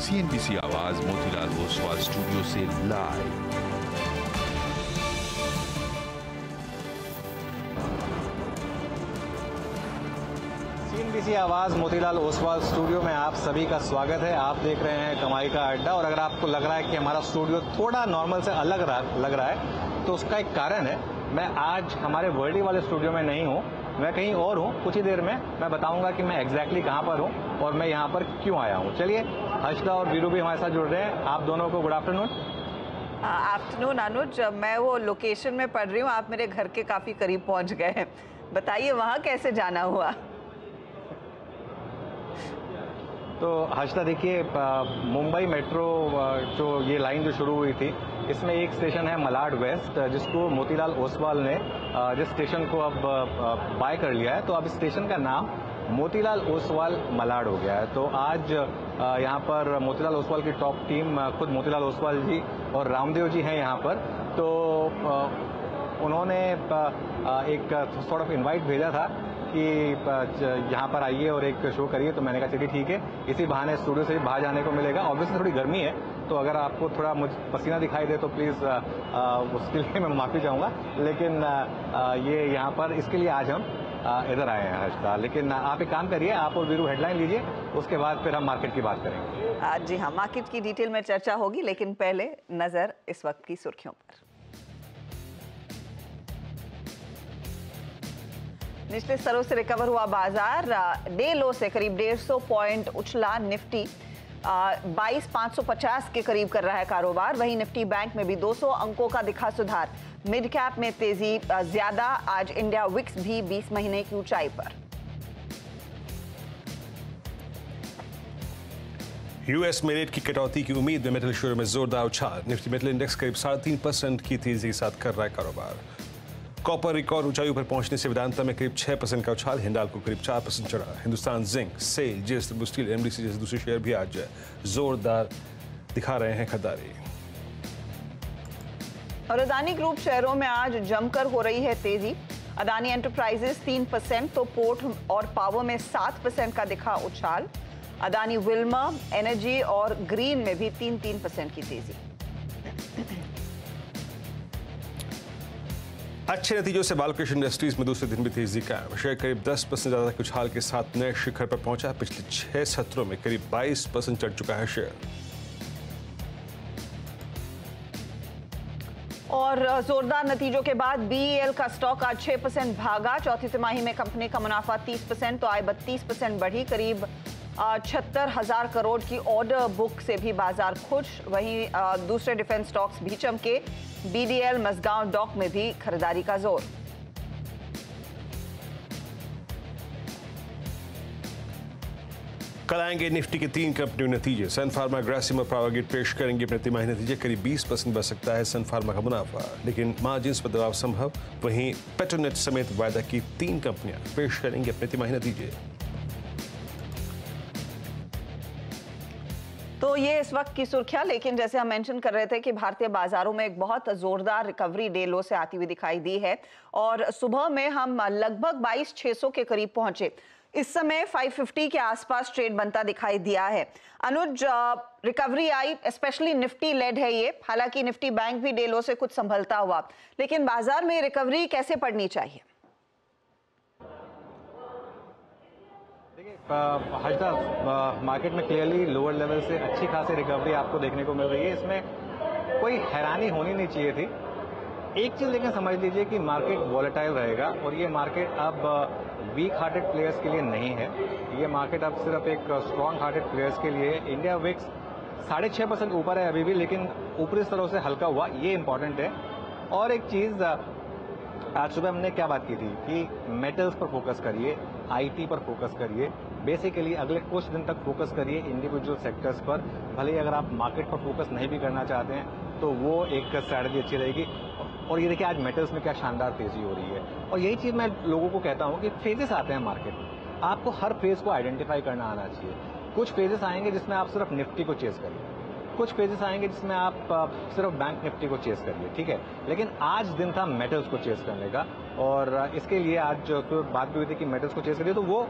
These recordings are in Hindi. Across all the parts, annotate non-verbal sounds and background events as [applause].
सीएनबीसी आवाज़, मोतीलाल ओसवाल स्टूडियो से live CNBC Awaaz, Motilal Oswal studio में आप सभी का स्वागत है। आप देख रहे हैं कमाई का अड्डा और अगर आपको लग रहा है कि हमारा स्टूडियो थोड़ा नॉर्मल से अलग लग रहा है तो उसका एक कारण है, मैं आज हमारे वर्डी वाले स्टूडियो में नहीं हूँ। मैं कहीं और हूँ, कुछ ही देर में मैं बताऊँगा कि मैं एग्जैक्टली कहाँ पर हूँ और मैं यहाँ पर क्यों आया हूँ। चलिए हर्षदा और वीरू भी हमारे साथ जुड़ रहे हैं। आप दोनों को गुड आफ्टरनून आफ्टरनून अनुज मैं वो लोकेशन में पढ़ रही हूँ, आप मेरे घर के काफ़ी करीब पहुँच गए हैं। बताइए, वहाँ कैसे जाना हुआ? तो हर्षदा देखिए मुंबई मेट्रो जो ये लाइन जो शुरू हुई थी, इसमें एक स्टेशन है मलाड वेस्ट, जिसको मोतीलाल ओसवाल ने जिस स्टेशन को अब बाय कर लिया है तो अब स्टेशन का नाम मोतीलाल ओसवाल मलाड हो गया है। तो आज यहाँ पर मोतीलाल ओसवाल की टॉप टीम खुद मोतीलाल ओसवाल जी और रामदेव जी हैं यहाँ पर। तो उन्होंने एक सॉर्ट ऑफ़ इनवाइट भेजा था कि यहाँ पर आइए और एक शो करिए। तो मैंने कहा, चलिए ठीक है। इसी बहाने स्टूडियो से बाहर जाने को मिलेगा। ऑब्वियसली थोड़ी गर्मी है तो अगर आपको थोड़ा मुझ, पसीना दिखाई दे तो प्लीज़ उसके लिए मैं माफ़ी चाहूँगा। लेकिन ये यहाँ पर, इसके लिए आज हम इधर आए हैं हर्षदा। लेकिन आप एक काम करिए, आप और वीरू हेडलाइन लीजिए, उसके बाद फिर हम मार्केट की बात करेंगे। जी हाँ मार्केट की डिटेल में चर्चा होगी, लेकिन पहले नज़र इस वक्त की सुर्खियों पर। निचले स्तरों से रिकवर हुआ बाज़ार डे लो से करीब डेढ़ सौ पॉइंट उछला निफ्टी। बाईस पाँच सौ पचास के करीब कर रहा है कारोबार। वहीं निफ्टी बैंक में भी 200 अंकों का दिखा सुधार। मिड कैप में तेज़ी ज़्यादा। आज इंडिया विक्स भी 20 महीने की ऊंचाई पर। यूएस में रेट की कटौती की उम्मीद में मेटल शेयर में जोरदार उछाल। निफ्टी मेटल इंडेक्स करीब साढ़े तीन परसेंट की तेज़ी के साथ कर रहा है कारोबार। कॉपर रिकॉर्ड ऊंचाई पर पहुँचने से वेदांता में करीब छह परसेंट का उछाल हिंडाल को करीब चार परसेंट चढ़ा। Hindustan zinc SAIL JSW steel, MDC जैसे दूसरे शेयर भी आज जोरदार दिखा रहे हैं खरीदारी और अदानी ग्रुप शेयरों में आज जमकर हो रही है तेज़ी। अदानी एंटरप्राइजेस तीन परसेंट तो पोर्ट और पावर में सात परसेंट का दिखा उछाल। अदानी विल्मा एनर्जी और ग्रीन में भी तीन तीन परसेंट की तेज़ी। अच्छे नतीजों से बालकृष्ण इंडस्ट्रीज़ में दूसरे दिन भी तेज़ी कायम शेयर करीब 10 परसेंट ज़्यादा के उछाल के साथ नए शिखर पर पहुँचा। पिछले छह सत्रों में करीब 22 परसेंट चढ़ चुका है शेयर। और जोरदार नतीजों के बाद बीईएल का स्टॉक आज 6 परसेंट भागा। चौथी तिमाही में कंपनी का मुनाफा 30 परसेंट तो आय बत्तीस परसेंट बढ़ी। करीब छहत्तर हज़ार करोड़ की ऑर्डर बुक से भी बाज़ार खुश। वहीं दूसरे डिफेंस स्टॉक्स भी चमके। बीडीएल मसगांव डॉक में भी खरीदारी का ज़ोर। कल आएँगे निफ्टी के तीन कंपनियों नतीजे। सन फार्मा ग्रासिम और पावरगेट पेश करेंगे। अपने तिमाही नतीजे करीब 20 परसेंट बढ़ सकता है सन फार्मा का मुनाफा। लेकिन मार्जिन पर दबाव संभव। वहीं पेट्रोनेट समेत वायदा की तीन कंपनियाँ पेश करेंगे अपने तिमाही नतीजे। तो ये इस वक्त की सुर्खियाँ, लेकिन जैसे हम मेंशन कर रहे थे कि भारतीय बाजारों में एक बहुत जोरदार रिकवरी डे लो से आती हुई दिखाई दी है और सुबह में हम लगभग बाईस छह के करीब पहुँचे। इस समय 550 के आसपास ट्रेड बनता दिखाई दिया है। अनुज रिकवरी आई स्पेशली निफ्टी लेड है ये। हालाँकि निफ्टी बैंक भी डेलो से कुछ संभलता हुआ। लेकिन बाज़ार में रिकवरी कैसे पड़नी चाहिए? हजदा मार्केट में क्लियरली लोअर लेवल से अच्छी खासी रिकवरी आपको देखने को मिल रही है। इसमें कोई हैरानी होनी नहीं चाहिए थी। एक चीज़ लेकिन समझ लीजिए कि मार्केट वॉलेटाइल रहेगा और ये मार्केट अब वीक हार्टेड प्लेयर्स के लिए नहीं है। ये मार्केट अब सिर्फ़ एक स्ट्रॉन्ग हार्टेड प्लेयर्स के लिए इंडिया विक्स साढ़े छः परसेंट ऊपर है अभी भी, लेकिन ऊपरी स्तरों से हल्का हुआ, ये इंपॉर्टेंट है। और एक चीज़ आज सुबह हमने क्या बात की थी कि मेटल्स पर फोकस करिए आईटी पर फोकस करिए बेसिकली अगले कुछ दिन तक फोकस करिए इंडिविजुअल सेक्टर्स पर। भले ही अगर आप मार्केट पर फोकस नहीं भी करना चाहते हैं तो वो एक स्ट्रैटेजी अच्छी रहेगी। और ये देखिए, आज मेटल्स में क्या शानदार तेज़ी हो रही है। और यही चीज़ मैं लोगों को कहता हूँ कि फेजेस आते हैं मार्केट में। आपको हर फ़ेज़ को आइडेंटिफाई करना आना चाहिए। कुछ फेजेस आएँगे जिसमें आप सिर्फ़ निफ्टी को चेज करिए। कुछ पेजेस आएँगे जिसमें आप सिर्फ़ बैंक निफ्टी को चेस करिए, ठीक है? लेकिन आज दिन था मेटल्स को चेस करने का और इसके लिए आज जो तो बात भी हुई थी कि मेटल्स को चेस करिए तो वो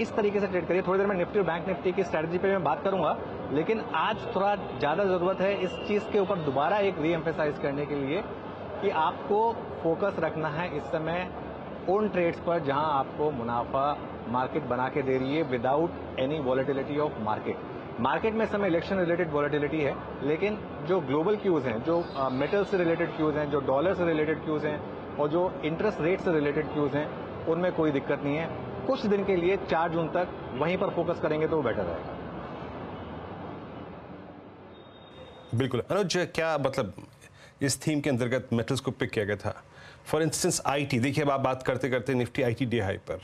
इस तरीके से ट्रेड करिए। थोड़ी देर में निफ्टी और बैंक निफ्टी की स्ट्रैटेजी पे मैं बात करूँगा, लेकिन आज थोड़ा ज़्यादा ज़रूरत है इस चीज़ के ऊपर दोबारा एक री एम्फेसाइज करने के लिए कि आपको फोकस रखना है इस समय उन ट्रेड्स पर जहाँ आपको मुनाफा मार्केट बना के दे रही है without any volatility of market market में समय इलेक्शन रिलेटेड वॉलेटिलिटी है, लेकिन जो ग्लोबल क्यूज हैं, जो मेटल से रिलेटेड क्यूज हैं, जो डॉलर से रिलेटेड क्यूज हैं, और जो इंटरेस्ट रेट से रिलेटेड क्यूज हैं, उनमें कोई दिक्कत नहीं है। कुछ दिन के लिए चार जून तक वहीं पर फोकस करेंगे तो वो बेटर रहेगा। बिल्कुल। अनुज, क्या मतलब इस थीम के अंतर्गत मेटल्स को पिक किया गया था? फॉर इंस्टेंस आईटी देखिए आप बात करते करते निफ्टी आईटी डी हाई पर।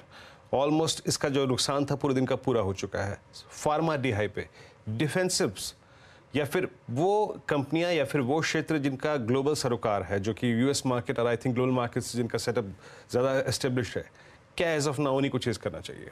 ऑलमोस्ट इसका जो नुकसान था, पूरे दिन का पूरा हो चुका है। फार्मा डी हाई पे। डिफेंसिव्स या फिर वो कंपनियाँ, या फिर वो क्षेत्र जिनका ग्लोबल सरोकार है, जो कि यूएस मार्केट और आई थिंक ग्लोबल मार्केट से जिनका सेटअप ज़्यादा एस्टेब्लिश है, क्या एज ऑफ़ नाउ उन्हीं को चेज करना चाहिए?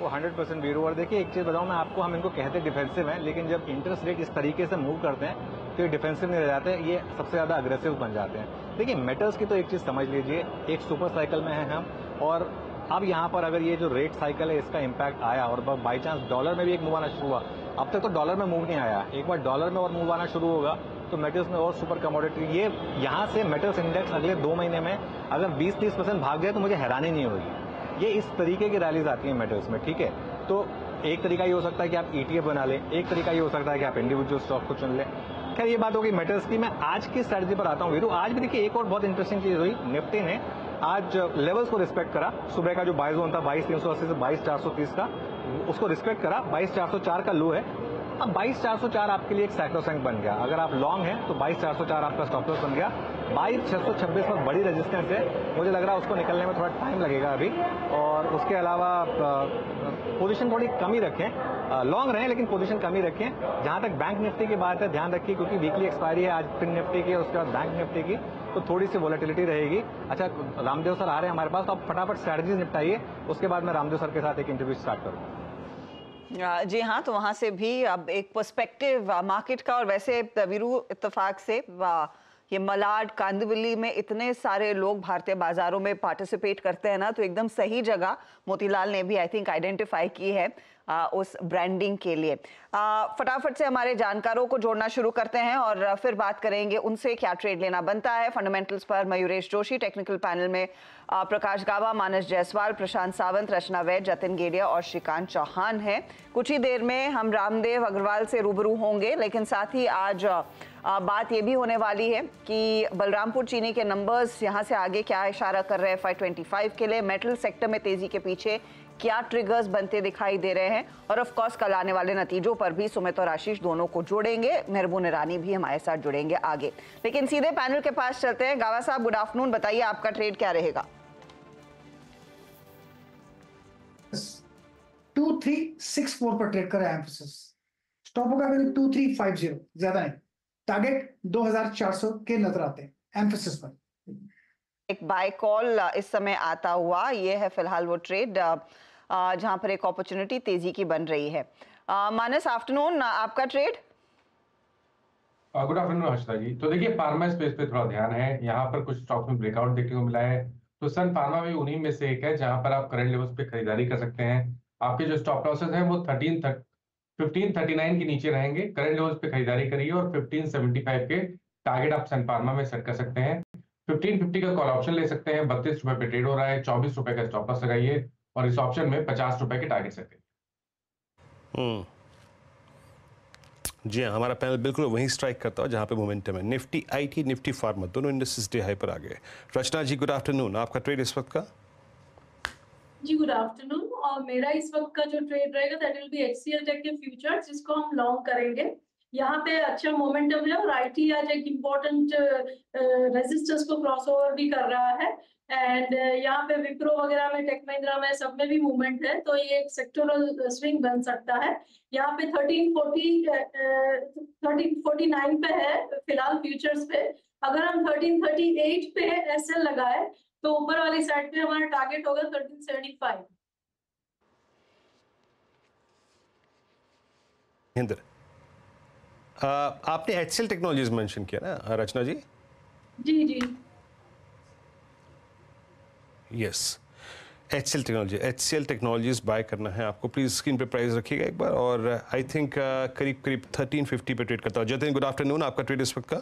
वो हंड्रेड परसेंट वीरो और देखिए, एक चीज़ बताऊँ मैं आपको, हम इनको कहते डिफेंसिव हैं, लेकिन जब इंटरेस्ट रेट इस तरीके से मूव करते हैं तो ये डिफेंसिव नहीं रह जाते, ये सबसे ज़्यादा अग्रेसिव बन जाते हैं। देखिए मेटल्स की तो एक चीज़ समझ लीजिए, एक सुपर साइकिल में है हम, और अब यहाँ पर अगर ये जो रेट साइकिल है, इसका इम्पैक्ट आया और बाई चांस डॉलर में भी एक मूव आना शुरू हुआ। अब तक तो डॉलर में मूव नहीं आया। एक बार डॉलर में और मूव आना शुरू होगा तो मेटल्स में और सुपर कमोडिटी ये यहाँ से मेटल्स इंडेक्स अगले दो महीने में अगर 20-30 परसेंट भाग जाए तो मुझे हैरानी नहीं होगी। ये इस तरीके की रैलीज आती हैं मेटल्स में, ठीक है? तो एक तरीका ये हो सकता है कि आप ईटीएफ बना लें, एक तरीका ये हो सकता है कि आप इंडिविजुअल स्टॉक को चुन लें। खैर, ये बात होगी मेटल्स की। मैं आज की स्ट्रेटजी पर आता हूँ। वीरू, आज भी देखिए एक और बहुत इंटरेस्टिंग चीज़ हुई, निफ्टी ने आज लेवल्स को रिस्पेक्ट करा, सुबह का जो बाईस जोन था, बाईस तीन सौ अस्सी से बाईस चार सौ तीस का, उसको रिस्पेक्ट करा, बाईस चार सौ चार का लो है। अब बाईस चार सौ चार आपके लिए एक साइक्लोसैंक बन गया। अगर आप लॉन्ग हैं तो बाईस चार सौ चार आपका स्टॉपलॉस बन गया। बाईस छह सौ छब्बीस पर बड़ी रेजिस्टेंस है। मुझे लग रहा है उसको निकलने में थोड़ा टाइम लगेगा अभी। और उसके अलावा पोजीशन थोड़ी कम ही रखें। लॉन्ग रहें, लेकिन पोजीशन कम ही रखें। जहाँ तक बैंक निफ्टी की बात है, ध्यान रखिए, क्योंकि वीकली एक्सपायरी है, आज फिन निफ्टी की, उसके बाद बैंक निफ्टी की तो थोड़ी सी वॉलेटिलिटी रहेगी। अच्छा रामदेव सर आ रहे हैं हमारे पास तो आप फटाफट स्ट्रैटेजीज निपटाइए। उसके बाद मैं रामदेव सर के साथ एक इंटरव्यू स्टार्ट करूँगा जी हाँ तो वहाँ से भी अब एक पर्सपेक्टिव मार्केट का, और वैसे वीरू इतफाक से ये मलाड कांदवली में इतने सारे लोग भारतीय बाजारों में पार्टिसिपेट करते हैं ना तो एकदम सही जगह मोतीलाल ने भी आई थिंक आइडेंटिफाई की है आ, उस ब्रांडिंग के लिए। फटाफट से हमारे जानकारों को जोड़ना शुरू करते हैं और फिर बात करेंगे उनसे क्या ट्रेड लेना बनता है। फंडामेंटल्स पर मयूरेश जोशी टेक्निकल पैनल में प्रकाश गावा, मानस जायसवाल, प्रशांत सावंत, रचना वैद जतिन गेडिया और श्रीकांत चौहान हैं। कुछ ही देर में हम रामदेव अग्रवाल से रूबरू होंगे, लेकिन साथ ही आज बात ये भी होने वाली है कि बलरामपुर चीनी के नंबर्स यहाँ से आगे क्या इशारा कर रहे हैं फाइव ट्वेंटी फाइव के लिए? मेटल सेक्टर में तेज़ी के पीछे क्या ट्रिगर्स बनते दिखाई दे रहे हैं? और ऑफ़ कोर्स कल आने वाले नतीजों पर भी सुमित और आशीष दोनों को जोड़ेंगे। मेहरबून ईरानी भी हमारे साथ जुड़ेंगे आगे। लेकिन सीधे पैनल के पास चलते हैं। गावा साहब गुड आफ्टरनून बताइए, आपका ट्रेड क्या रहेगा? टू थ्री सिक्स फोर पर ट्रेड कर एम्फोसिस स्टॉप होगा मेरे टू थ्री फाइव ज़ीरो ज़्यादा नहीं। टारगेट दो हज़ार चार सौ के नज़र आते हैं एम्फोसिस पर। एक बाय कॉल इस समय आता हुआ ये है फ़िलहाल वो ट्रेड जहाँ पर एक अपॉर्चुनिटी तेज़ी की बन रही है। मानस आफ्टरनून आपका trade good afternoon Harshita ji. तो देखिए फार्मा स्पेस पे थोड़ा ध्यान है। यहाँ पर कुछ स्टॉक्स में ब्रेकआउट देखने को मिला है। तो सन फार्मा भी उन्हीं में से एक है जहाँ पर आप करंट लेवल्स पे खरीदारी कर सकते हैं। आपके जो स्टॉप लॉसेस हैं वो थर्टीन फिफ्टीन थर्टी नाइन के नीचे रहेंगे। करंट लेवल्स पे खरीदारी करिए और फिफ्टीन सेवेंटी फाइव के टारगेट आप सन फार्मा में सेट कर सकते हैं। फिफ्टीन फिफ्टी का कॉल ऑप्शन ले सकते हैं। बत्तीस रुपए पे ट्रेड हो रहा है। चौबीस रुपए का स्टॉप लॉस लगाइए और इस ऑप्शन में पचास रुपए के टारगेट सेट हम्म। जी हाँ हमारा पैनल बिल्कुल वहीं स्ट्राइक करता है जहाँ पे मोमेंटम है। निफ्टी आईटी निफ्टी फार्मा दोनों इंडस्ट्रीज़ डे हाई पर आ गए। रचना जी गुड आफ्टरनून आपका ट्रेड इस वक्त का? जी गुड आफ्टरनून और मेरा इस वक्त का जो ट्रेड रहेगा that will be HCL tech के फ्यूचर्स जिसको हम लॉन्ग करेंगे। यहाँ पे अच्छा मोमेंटम है और आईटी आज एक इम्पोर्टेंट रेजिस्टेंस को क्रॉस ओवर भी कर रहा है। एंड यहाँ पे विप्रो वगैरह में टेक महिंद्रा में सब में भी मूवमेंट है तो ये एक सेक्टोरल स्विंग बन सकता है। यहाँ पे thirteen forty thirteen forty nine पे है, फ़िलहाल फ्यूचर्स पे। अगर हम थर्टीन थर्टी एट पे एस एल लगाए तो ऊपर वाली साइड पे हमारा टारगेट होगा थर्टीन सेवेंटी फाइव हिंदर आपने एचसीएल टेक्नोलॉजीज़ मेंशन किया ना रचना जी? जी जी. Yes H C L technology H C L technologies buy करना है आपको. प्लीज़ स्क्रीन पे प्राइस रखिएगा एक बार और आई थिंक करीब करीब थर्टीन फिफ्टी पे ट्रेड करता हूँ. जतिन गुड आफ्टरनून आपका ट्रेड इस वक्त का?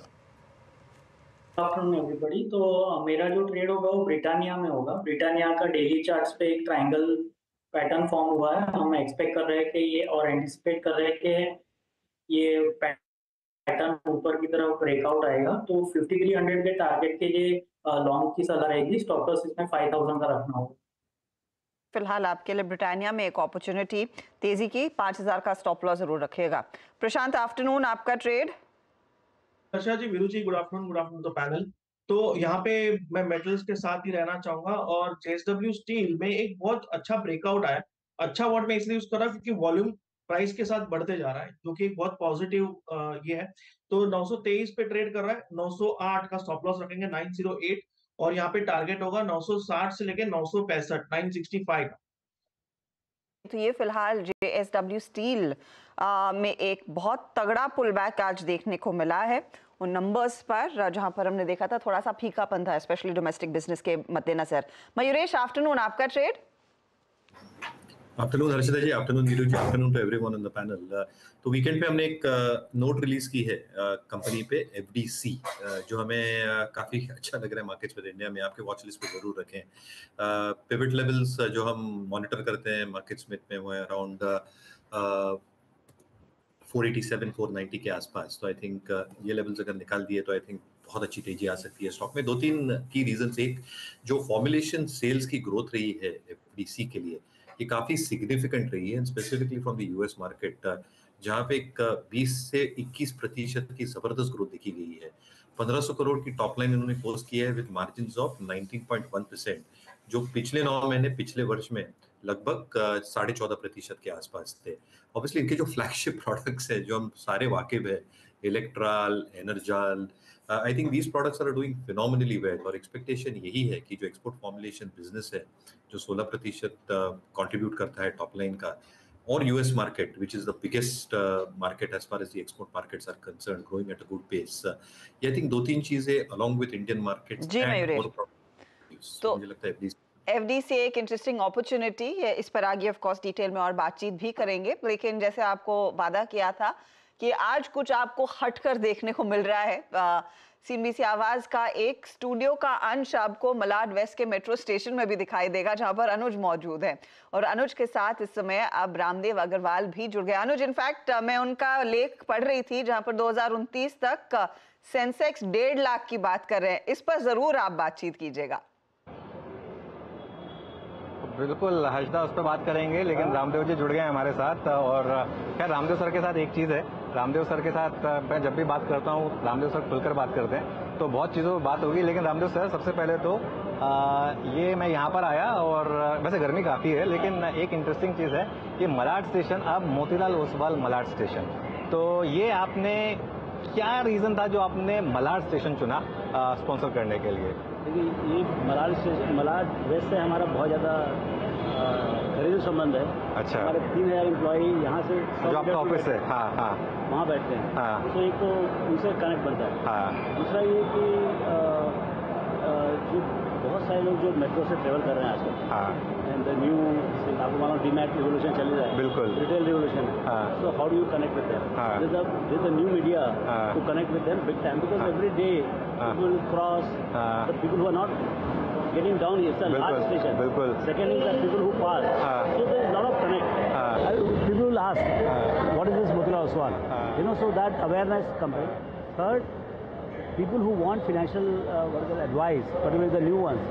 आफ्टरनून एवरीबॉडी तो मेरा जो ट्रेड होगा वो ब्रिटानिया में होगा। ब्रिटानिया का डेली चार्ट्स पे एक ट्रायंगल पैटर्न फॉर्म हुआ है। हम एक्सपेक्ट कर रहे हैं कि ये और एंटिसिपेट कर रहे हैं कि ये पैटर्न ऊपर की तरफ़ ब्रेकआउट आएगा। तो 5300 के टारगेट के लिए लॉन्ग की सलाह रहेगी। स्टॉप लॉस इसमें 5000 का रखना होगा। फ़िलहाल आपके लिए ब्रिटानिया में एक अपॉर्चुनिटी तेज़ी की 5000 का स्टॉप लॉस ज़रूर रखिएगा। प्रशांत आफ्टरनून आपका ट्रेड अच्छा जी, Viru ji good afternoon good afternoon तो पैनल तो यहाँ पे मैं मेटल्स के साथ ही रहना चाहूँगा और जेएसडब्ल्यू स्टील में एक बहुत अच्छा ब्रेकआउट आया। अच्छा वर्ड मैं इसलिए यूज़ कर रहा हूँ क्योंकि वॉल्यूम प्राइस के साथ बढ़ते जा रहा है, जो कि एक बहुत पॉजिटिव ये है। तो 923 पे ट्रेड कर रहा है 908 का स्टॉप लॉस रखेंगे 908 और यहाँ पे टारगेट होगा 960 से लेके 965 965 का तो ये फ़िलहाल जेएसडब्ल्यू स्टील आ, में एक बहुत तगड़ा पुल बैक आज देखने को मिला है। उन नंबर्स पर जहाँ पर हमने देखा था थोड़ा सा फीकापन था स्पेशली डोमेस्टिक बिज़नेस के मद्देनजर। मयूरेश आफ्टरनून आपका trade afternoon Harshita ji afternoon Neeru ji afternoon to everyone on the panel तो वीकेंड पे हमने एक नोट रिलीज़ की है कंपनी पे एफडीसी जो हमें uh, काफ़ी अच्छा लग रहा है मार्केट्स में इंडिया में आपके वॉच लिस्ट पे ज़रूर रखें। पिवट लेवल्स जो हम मॉनिटर करते हैं मार्केट्स में वो अराउंड 487 490 के आसपास। तो आई थिंक ये लेवल्स अगर निकाल दिए तो आई थिंक बहुत अच्छी तेज़ी आ सकती है स्टॉक में। दो तीन की रीजन एक, जो फॉर्मुलेशन सेल्स की ग्रोथ रही है एफडीसी के लिए, ये काफ़ी सिग्निफिकेंट रही है specifically from the US market जहाँ पे एक 20 से 21 प्रतिशत की ज़बरदस्त ग्रोथ देखी गई है। 1500 करोड़ की टॉप लाइन इन्होंने पोस्ट किया है विद मार्जिन ऑफ़ 19.1 परसेंट जो पिछले नौ महीने, पिछले वर्ष में लगभग साढ़े चौदह प्रतिशत के आसपास थे। ऑब्वियसली इनके जो फ्लैगशिप प्रोडक्ट्स है जो हम सारे वाकिफ है Electral Enerzal I think these products are doing phenomenally well और एक्सपेक्टेशन यही है कि जो एक्सपोर्ट फॉर्मुलेशन बिज़नेस है जो 16 प्रतिशत कंट्रीब्यूट करता है टॉप लाइन का और US market which is the biggest market as far as the export markets are concern growing at a good pace I think दो तीन चीज़ें along with Indian ji Mayuresh. तो मुझे लगता है एफडी से एक इंटरेस्टिंग अपॉर्चुनिटी है इस पर आगे ऑफ़ कोर्स डिटेल में और बातचीत भी करेंगे। लेकिन जैसे आपको वादा किया था कि आज कुछ आपको हटकर देखने को मिल रहा है सीएनबीसी आवाज़ का एक स्टूडियो का अंश आपको मलाड वेस्ट के मेट्रो स्टेशन में भी दिखाई देगा, जहाँ पर अनुज मौजूद है। और अनुज के साथ इस समय अब रामदेव अग्रवाल भी जुड़ गए। अनुज इनफैक्ट मैं उनका लेख पढ़ रही थी, जहाँ पर दो तक सेंसेक्स डेढ़ लाख की बात कर रहे हैं। इस पर ज़रूर आप बातचीत कीजिएगा। बिल्कुल हर्षदा उस पर बात करेंगे लेकिन रामदेव जी जुड़ गए हैं हमारे साथ और खैर रामदेव सर के साथ एक चीज़ है। रामदेव सर के साथ मैं जब भी बात करता हूँ रामदेव सर खुलकर बात करते हैं तो बहुत चीज़ों पर बात होगी। लेकिन रामदेव सर सबसे पहले तो आ, ये मैं यहाँ पर आया और वैसे गर्मी काफ़ी है लेकिन एक इंटरेस्टिंग चीज़ है कि मलाड स्टेशन अब मोतीलाल ओसवाल मलाड स्टेशन। तो ये आपने क्या रीज़न था जो आपने मलाड स्टेशन चुना स्पॉन्सर करने के लिए? देखिए ये मलाल से मलाड वेस्ट से हमारा बहुत ज़्यादा घरेलू संबंध है। अच्छा। हमारे तीन हज़ार एम्प्लॉई यहाँ से जो आपका ऑफ़िस है। हाँ हाँ। वहाँ बैठते हैं। हाँ। तो एक तो उनसे कनेक्ट बनता है। हाँ। दूसरा ये कि जो सारे लोग जो मेट्रो से ट्रेवल कर रहे हैं आजकल हाँ एंड द न्यू आपको मालूम डीमैट रिवोल्यूशन चल रहा है बिल्कुल रिटेल रिवोल्यूशन हाँ so how do you connect with them हाँ with the with the new media हाँ to connect with them big time because हाँ every day हाँ हाँ are not getting down it's a large station बिल्कुल second is the people who pass हाँ so there is lot of connect हाँ I, people will ask हाँ what is this Motilal Oswal हाँ you know so that awareness comes in third people who want financial uh, what is it, advice, particularly the new ones,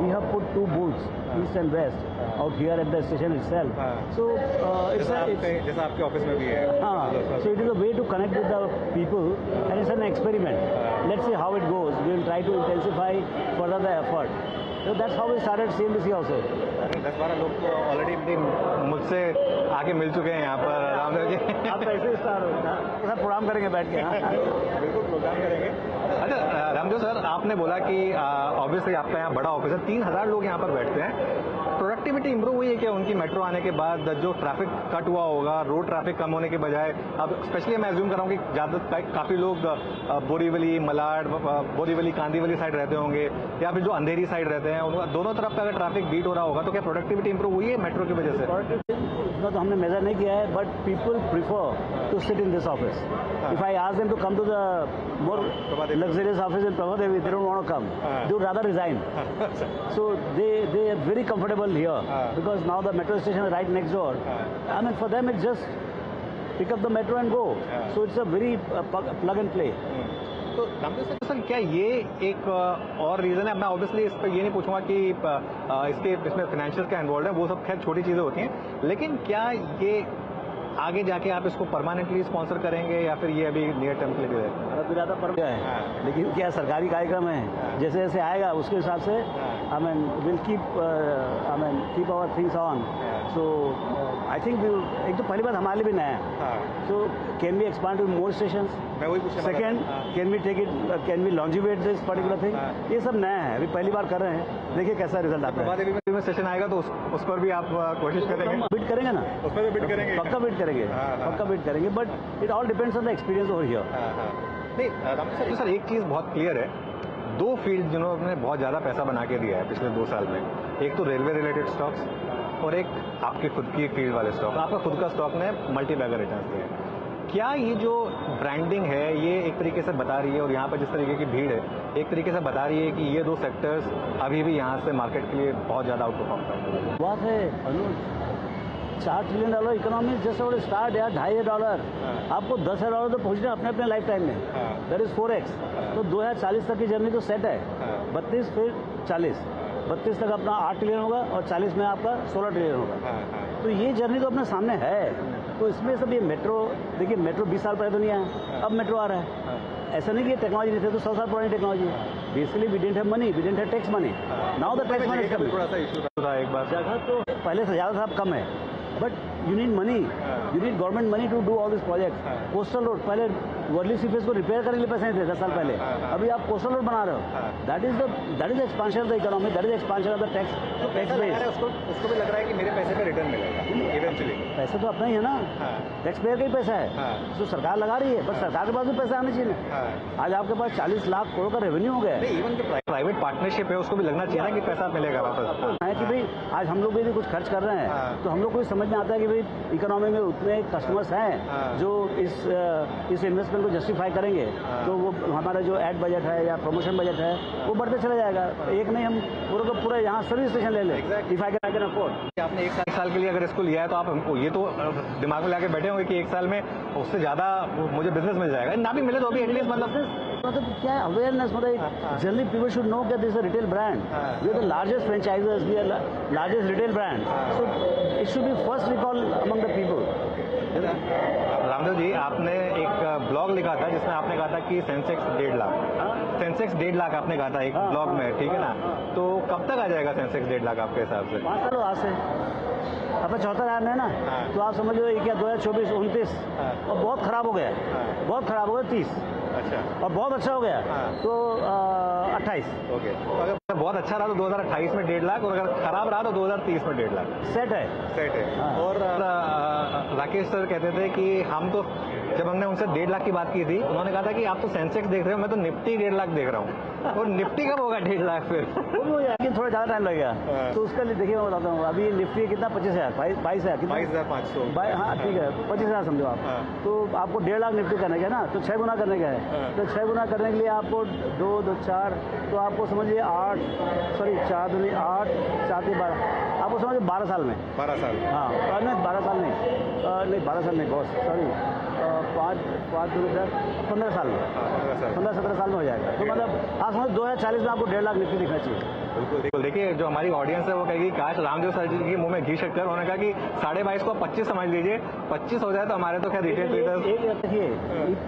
we have put two booths, east and west, out here at the station itself. So uh, it's, जैसा a, आपके it's जैसा आपके ऑफिस में भी है हाँ, so it is a way to connect with the people and it's an experiment. Let's see how it goes. We will try to intensify further the effort. So that's how we started CNBC also. दस बारह लोग तो ऑलरेडी मुझसे आके मिल चुके हैं यहाँ पर रामदेव जी आप कैसे स्टार हो सब [laughs] प्रोग्राम करेंगे बैठ के हाँ बिल्कुल प्रोग्राम करेंगे अच्छा रामदेव सर, आपने बोला कि ऑब्वियसली आपका यहाँ बड़ा ऑफ़िस है, तीन हज़ार लोग यहाँ पर बैठते हैं। प्रोडक्टिविटी इंप्रूव हुई है क्या उनकी मेट्रो आने के बाद? जो ट्रैफ़िक कट हुआ होगा रोड ट्रैफ़िक कम होने के बजाय, अब स्पेशली मैं एज्यूम कर रहा हूँ कि ज़्यादा काफ़ी लोग बोरीवली, मलाड बोरीवली, कांदीवली साइड रहते होंगे, या फिर जो अंधेरी साइड रहते हैं उनका दोनों तरफ़ का अगर ट्रैफ़िक बीट हो रहा होगा तो क्या प्रोडक्टिविटी इंप्रूव हुई है मेट्रो की वजह से? इतना तो हमने मेजर नहीं किया है but people prefer to sit in this office if I ask them to come to the more luxurious office in Prabha Devi they don't want to come they rather resign so they they are very comfortable here because now the metro station is right next door I mean for them it just pick up the metro and go so it's a very plug and play तो रामदेव क्या ये एक और रीजन है? मैं ऑब्वियसली इस पर ये नहीं पूछूँगा कि इसके इसमें फाइनेंशियल क्या इन्वॉल्व है वो सब खैर छोटी चीज़ें होती हैं। लेकिन क्या ये आगे जाके आप इसको परमानेंटली स्पॉन्सर करेंगे या फिर ये अभी नियर टर्म के लिए भारत इरादा पर गया है? लेकिन क्या सरकारी कार्यक्रम है? जैसे जैसे आएगा उसके हिसाब से I mean will keep I mean keep our things on so I think एक तो पहली बात हमारे लिए भी नया है। So can we expand to more station. Second can we take it can we longevate this particular thing ये सब नया है अभी पहली बार कर रहे हैं। देखिए कैसा रिज़ल्ट आता है। देवी में सेशन आएगा तो उस, उस पर भी आप कोशिश करेंगे। बिट करेंगे ना? उस पर भी बिट करेंगे। पक्का बिट करेंगे? हाँ, हाँ। पक्का बिट करेंगे but it all depends on the experience over here हाँ, हाँ। नहीं सर एक चीज़ बहुत क्लियर है। दो फ़ील्ड जिन्होंने बहुत ज़्यादा पैसा बना के दिया है पिछले दो साल में। एक तो रेलवे रिलेटेड स्टॉक्स और एक आपके खुद की फ़ील्ड वाले स्टॉक आपका खुद का स्टॉक ने मल्टी बैगर रिटर्न दिए क्या ये जो ब्रांडिंग है ये एक तरीके से बता रही है और यहाँ पर जिस तरीके की भीड़ है एक तरीके से बता रही है कि ये दो सेक्टर्स अभी भी यहाँ से मार्केट के लिए बहुत ज़्यादा आउट परफॉर्म कर रहे हैं। बात है अनुज चार ट्रिलियन डॉलर इकोनॉमी जैसे और स्टार्ट यार ढाई हज़ार डॉलर आपको दस हज़ार डॉलर तो पहुँचना अपने अपने लाइफ टाइम में दैट इज़ फोर एक्स तो दो हज़ार चालीस तक की जर्नी तो सेट है। बत्तीस फिर चालीस। बत्तीस तक अपना आठ ट्रिलियन होगा और चालीस में आपका सोलह ट्रिलियन होगा। तो ये जर्नी तो अपने सामने है। तो इसमें सब ये मेट्रो देखिए मेट्रो बीस साल पहले तो नहीं आया अब मेट्रो आ रहा है। ऐसा नहीं कि टेक्नोलॉजी नहीं थे तो सौ साल पुरानी टेक्नोलॉजी है। Basically we don't have money we don't have tax money now the tax money थोड़ा सा इशू था एक बार। जगह तो पहले से ज़्यादा था कम है। But you need money you need government money to do all this project coastal road पहले वर्ली सीफेस को रिपेयर करने के लिए पैसे नहीं थे दस साल पहले। अभी आप कोस्टल रोड बना रहे हो। That is that is expansion of the economy that is expansion of the tax tax base उसको उसको भी लग रहा है कि मेरे पैसे पे रिटर्न मिलेगा इवेंचुअली पैसे तो अपना ही है ना। टैक्स पेयर का ही पैसा है। जो सरकार लगा रही है बस सरकार के पास भी पैसा आना चाहिए। आज आपके पास चालीस लाख करोड़ का रेवेन्यू हो गया है। इवन जो प्राइवेट पार्टनरशिप है उसको भी लगना चाहिए ना कि पैसा मिलेगा वापस। है कि भाई आज हम लोग भी कुछ खर्च कर रहे हैं। तो हम लोग को समझ में आता है कि भाई इकोनॉमी में उतने कस्टमर्स हैं जो इस इस इन्वेस्टमेंट को जस्टिफाई करेंगे तो वो हमारा जो एड बजट है या प्रमोशन बजट है वो बढ़ते चला जाएगा। एक नहीं हम पूरा का पूरा यहाँ सर्विस स्टेशन ले लें इफ़ आई कैन अफोर्ड आपने एक साल, साल के लिए अगर इसको लिया है तो आप हमको ये तो दिमाग में लाके बैठे होंगे कि एक साल में उससे ज़्यादा मुझे बिज़नेस मिल जाएगा। ना भी मिले तो अभी एटलीस्ट मतलब मतलब क्या है अवेयरनेस मतलब generally people should know that this a retail brand we are the largest franchisers we are largest retail brand so should be first recall among the people Ramdev ji आपने एक ब्लॉग लिखा था जिसमें आपने कहा था कि सेंसेक्स डेढ़ लाख। सेंसेक्स डेढ़ लाख आपने कहा था एक ब्लॉग में ठीक है ना? तो कब तक आ जाएगा सेंसेक्स डेढ़ लाख आपके हिसाब से? पाँच साल आज से। अपना चौथा रहा है ना। तो आप समझ लो या दो हज़ार चौबीस उनतीस। और बहुत खराब हो गया। बहुत खराब हो गया तीस। अच्छा। और बहुत अच्छा हो गया। हाँ। तो अट्ठाईस। ओके। तो अगर बहुत अच्छा रहा तो 2028 में डेढ़ लाख और अगर खराब रहा तो 2030 में डेढ़ लाख। सेट है। सेट है। हाँ। और राकेश सर कहते थे कि हम तो जब हमने उनसे डेढ़ लाख की बात की थी उन्होंने कहा था कि आप तो सेंसेक्स देख रहे हो मैं तो निफ्टी डेढ़ लाख देख रहा हूँ। और निफ्टी कब होगा डेढ़ लाख फिर? हो लेकिन थोड़ा ज़्यादा टाइम लगेगा तो उसका लिए देखिए मैं बताता हूँ। अभी निफ्टी कितना? पच्चीस हज़ार। बाईस हज़ार बाईस हज़ार पाँच सौ। बाई हाँ ठीक है। पच्चीस हज़ार समझो आप। तो आपको डेढ़ लाख निफ्टी करने का है ना? तो छः गुना करने का है। तो छः गुना करने के लिए आपको दो दो चार तो आपको समझिए आठ सॉरी चार दूनी आठ चार तीन बारह। आपको समझिए बारह साल में। बारह साल। हाँ नहीं बारह साल नहीं। नहीं बारह साल नहीं बॉस सॉरी पाँच पाँच दो चार पंद्रह साल। में पंद्रह सत्रह साल में हो जाएगा। तो मतलब आप समझो दो हज़ार चालीस में आपको डेढ़ लाख निफ्टी दिखना चाहिए। बिल्कुल देखिए जो हमारी ऑडियंस है वो कहेगी काश रामदेव सर जी के मुँह में घी शक्कर उन्होंने कहा कि साढ़े बाईस को पच्चीस समझ लीजिए। पच्चीस हो जाए तो हमारे तो खैर रिटेल ट्रेडर्स देखिए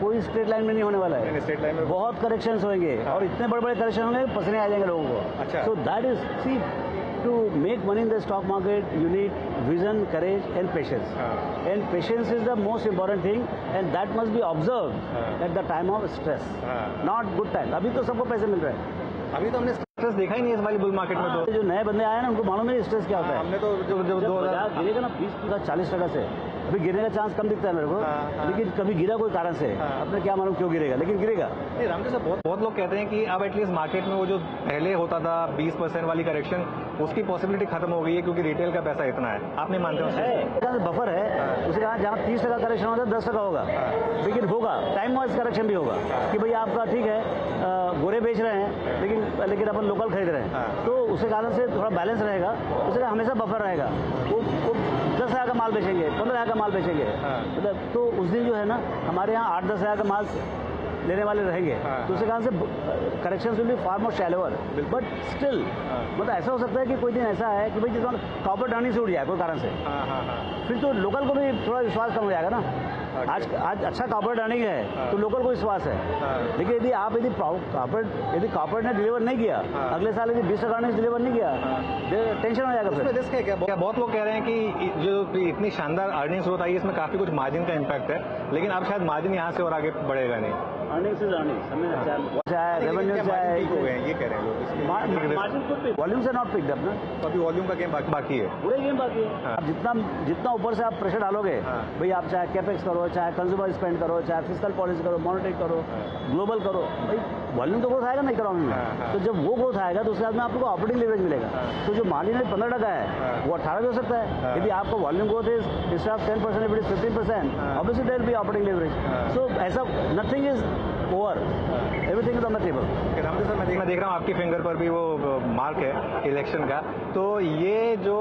कोई स्ट्रेट लाइन में नहीं होने वाला है। स्टेट लाइन में बहुत करेक्शन होंगे और इतने बड़े बड़े करेक्शन होंगे पसीने आ जाएँगे लोगों को। अच्छा। So that is see to make money in the stock market you need vision courage and patience and patience is the most important thing and that must be observe at the time of stress not good time अभी तो सबको पैसे मिल रहे हैं अभी तो हमने स्ट्रेस देखा ही नहीं इस वाली बुल मार्केट में तो। जो नए बंदे आए ना उनको मालूम नहीं स्ट्रेस क्या होता है? हमने तो जो जो जब दो हज़ार गिरेगा ना बीस टका चालीस टका से। अभी गिरने का चांस कम दिखता है मेरे को। लेकिन कभी गिरा कोई कारण से? अपने क्या मालूम क्यों गिरेगा? लेकिन गिरेगा। नहीं रामदेव साहब बहुत बहुत लोग कहते हैं कि अब एटलीस्ट मार्केट में वो जो पहले होता था 20 परसेंट वाली करेक्शन उसकी पॉसिबिलिटी खत्म हो गई है क्योंकि रिटेल का पैसा इतना है। आप नहीं मानते है हो बफर है उसे कहा जहाँ तीस टका करेक्शन होता है दस टका होगा। लेकिन होगा टाइम वाइज करेक्शन भी होगा। कि भाई आपका ठीक है गोरे बेच रहे हैं लेकिन लेकिन अपन लोकल खरीद रहे हैं। तो उसके कारण से थोड़ा बैलेंस रहेगा उसे हमेशा बफर रहेगा। वो वो दस हज़ार का माल बेचेंगे पंद्रह हज़ार का माल बेचेंगे। मतलब तो उस दिन जो है ना हमारे यहाँ आठ दस हज़ार का माल लेने वाले रहेंगे। तो उसके कारण से correction will be far more shallower but still मतलब ऐसा हो सकता है कि कोई दिन ऐसा है कि भाई जिसमें कॉपर टर्निंग से उड़ जाए कोई कारण से। फिर तो लोकल को भी थोड़ा विश्वास कम हो जाएगा ना। आज आज अच्छा कॉपर अर्निंग है तो लोकल को विश्वास है। लेकिन यदि आप यदि कॉपर यदि कॉपर ने डिलीवर नहीं किया अगले साल यदि बीस अर्निंग डिलीवर नहीं किया टेंशन हो जाएगा फिर। क्या? क्या बहुत लोग कह रहे हैं कि जो इतनी शानदार अर्निंग्स ग्रोथ आई है इसमें काफ़ी कुछ मार्जिन का इम्पैक्ट है लेकिन अब शायद मार्जिन यहाँ से और आगे बढ़ेगा नहीं। चाहे रेवेन्यू हो। चाहे ये कह रहे हैं वॉल्यूम से नॉट पिक्ड अप ना? तो अभी वॉल्यूम का गेम बाकी है। पूरे गेम बाकी है। हाँ। जितना जितना ऊपर से आप प्रेशर डालोगे हाँ। भाई आप चाहे कैपेक्स करो चाहे कंज्यूमर स्पेंड करो चाहे फ़िज़िकल पॉलिसी करो मॉनिटरी करो ग्लोबल करो भाई वॉल्यूम तो ग्रोथ आएगा ना इकोनॉमी में। हाँ, हाँ। तो जब वो ग्रोथ आएगा तो उसके बाद में आपको ऑपरेटिंग लेवरेज मिलेगा। तो जो मार्जिन है पंद्रह टका है वो अठारह भी हो सकता है। यदि आपको volume growth is instead of ten percent it is fifteen percent obviously there be operating leverage so ऐसा nothing is over everything is on the table sir मैं देख मैं देख रहा हूँ आपकी फिंगर पर भी वो मार्क है इलेक्शन का। तो ये जो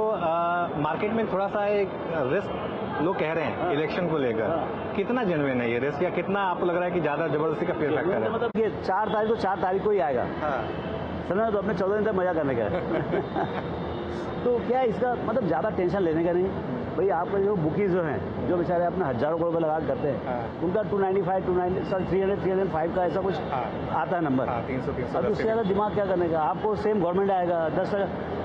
मार्केट में थोड़ा सा एक रिस्क लोग कह रहे हैं इलेक्शन को लेकर। कितना जनवेन है ये रेस या कितना आपको लग रहा है कि ज़्यादा ज़बरदस्ती का फेयर फैक्टर है? मतलब ये चार तारीख को चार तारीख को ही आएगा। समझ तो अपने चौदह दिन तक मज़ा करने का है। [laughs] तो क्या इसका मतलब ज़्यादा टेंशन लेने का नहीं? भाई आपका जो बुकीज जो हैं जो बेचारे अपने हज़ारों करोड़ लगा करते हैं उनका two ninety five two ninety sir three hundred three hundred five का ऐसा कुछ आता है नंबर हाँ, 300, 310 अब उससे ज़्यादा दिमाग क्या करने का? आपको सेम गवर्नमेंट आएगा दस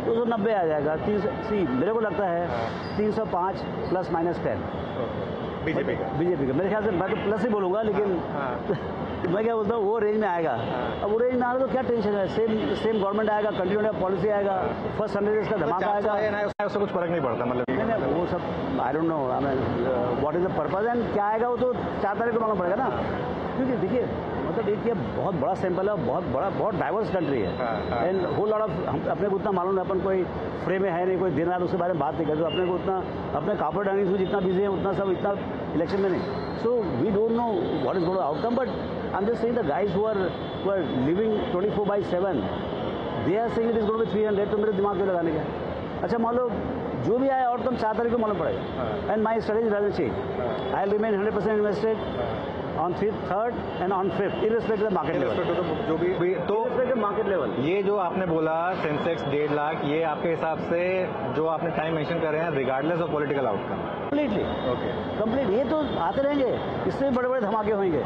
दो सौ नब्बे आ जाएगा तीन सौ सी मेरे को लगता है तीन सौ पाँच प्लस माइनस टेन बीजेपी का। बीजेपी का। मेरे ख्याल से मैं तो प्लस ही बोलूँगा लेकिन [laughs] मैं क्या बोलता हूँ वो रेंज में आएगा। अब वो रेंज में आएगा तो क्या टेंशन है? सेम सेम गवर्नमेंट आएगा कंटिन्यू पॉलिसी आएगा फ़र्स्ट हंड्रेड डेज़ का धमाका आएगा। आए, उससे कुछ फ़र्क नहीं पड़ता मतलब वो सब I don't know I mean what is the purpose and क्या आएगा वो तो चार तारीख को मालूम पड़ेगा ना। क्योंकि देखिए मतलब एक ये बहुत बड़ा सैंपल है बहुत बड़ा बहुत डाइवर्स कंट्री है। एंड होल लॉट ऑफ़ हम अपने को उतना मालूम है अपन कोई फ्रे में है नहीं कोई दिन रात उसके बारे में बात नहीं करते अपने को उतना अपने कापड़ डालने से जितना बिज़ी है उतना सब इतना इलेक्शन में नहीं। So we don't know what is going outcome but I am just saying the guys who are living 24 four by seven they are saying it is going three hundred तो मेरे दिमाग में लगाने का। अच्छा मान लो जो भी आया आउटकम चार तारीख को मालूम पड़ेगा and my studies doesn't change I remain hundred percent invested on third and on fifth irrespective market level जो भी तो मार्केट लेवल ये जो आपने बोला सेंसेक्स डेढ़ लाख ये आपके हिसाब से जो आपने टाइम मेंशन कर रहे हैं regardless of political outcome completely okay complete ये तो आते रहेंगे। इससे बड़े बड़े धमाके होंगे।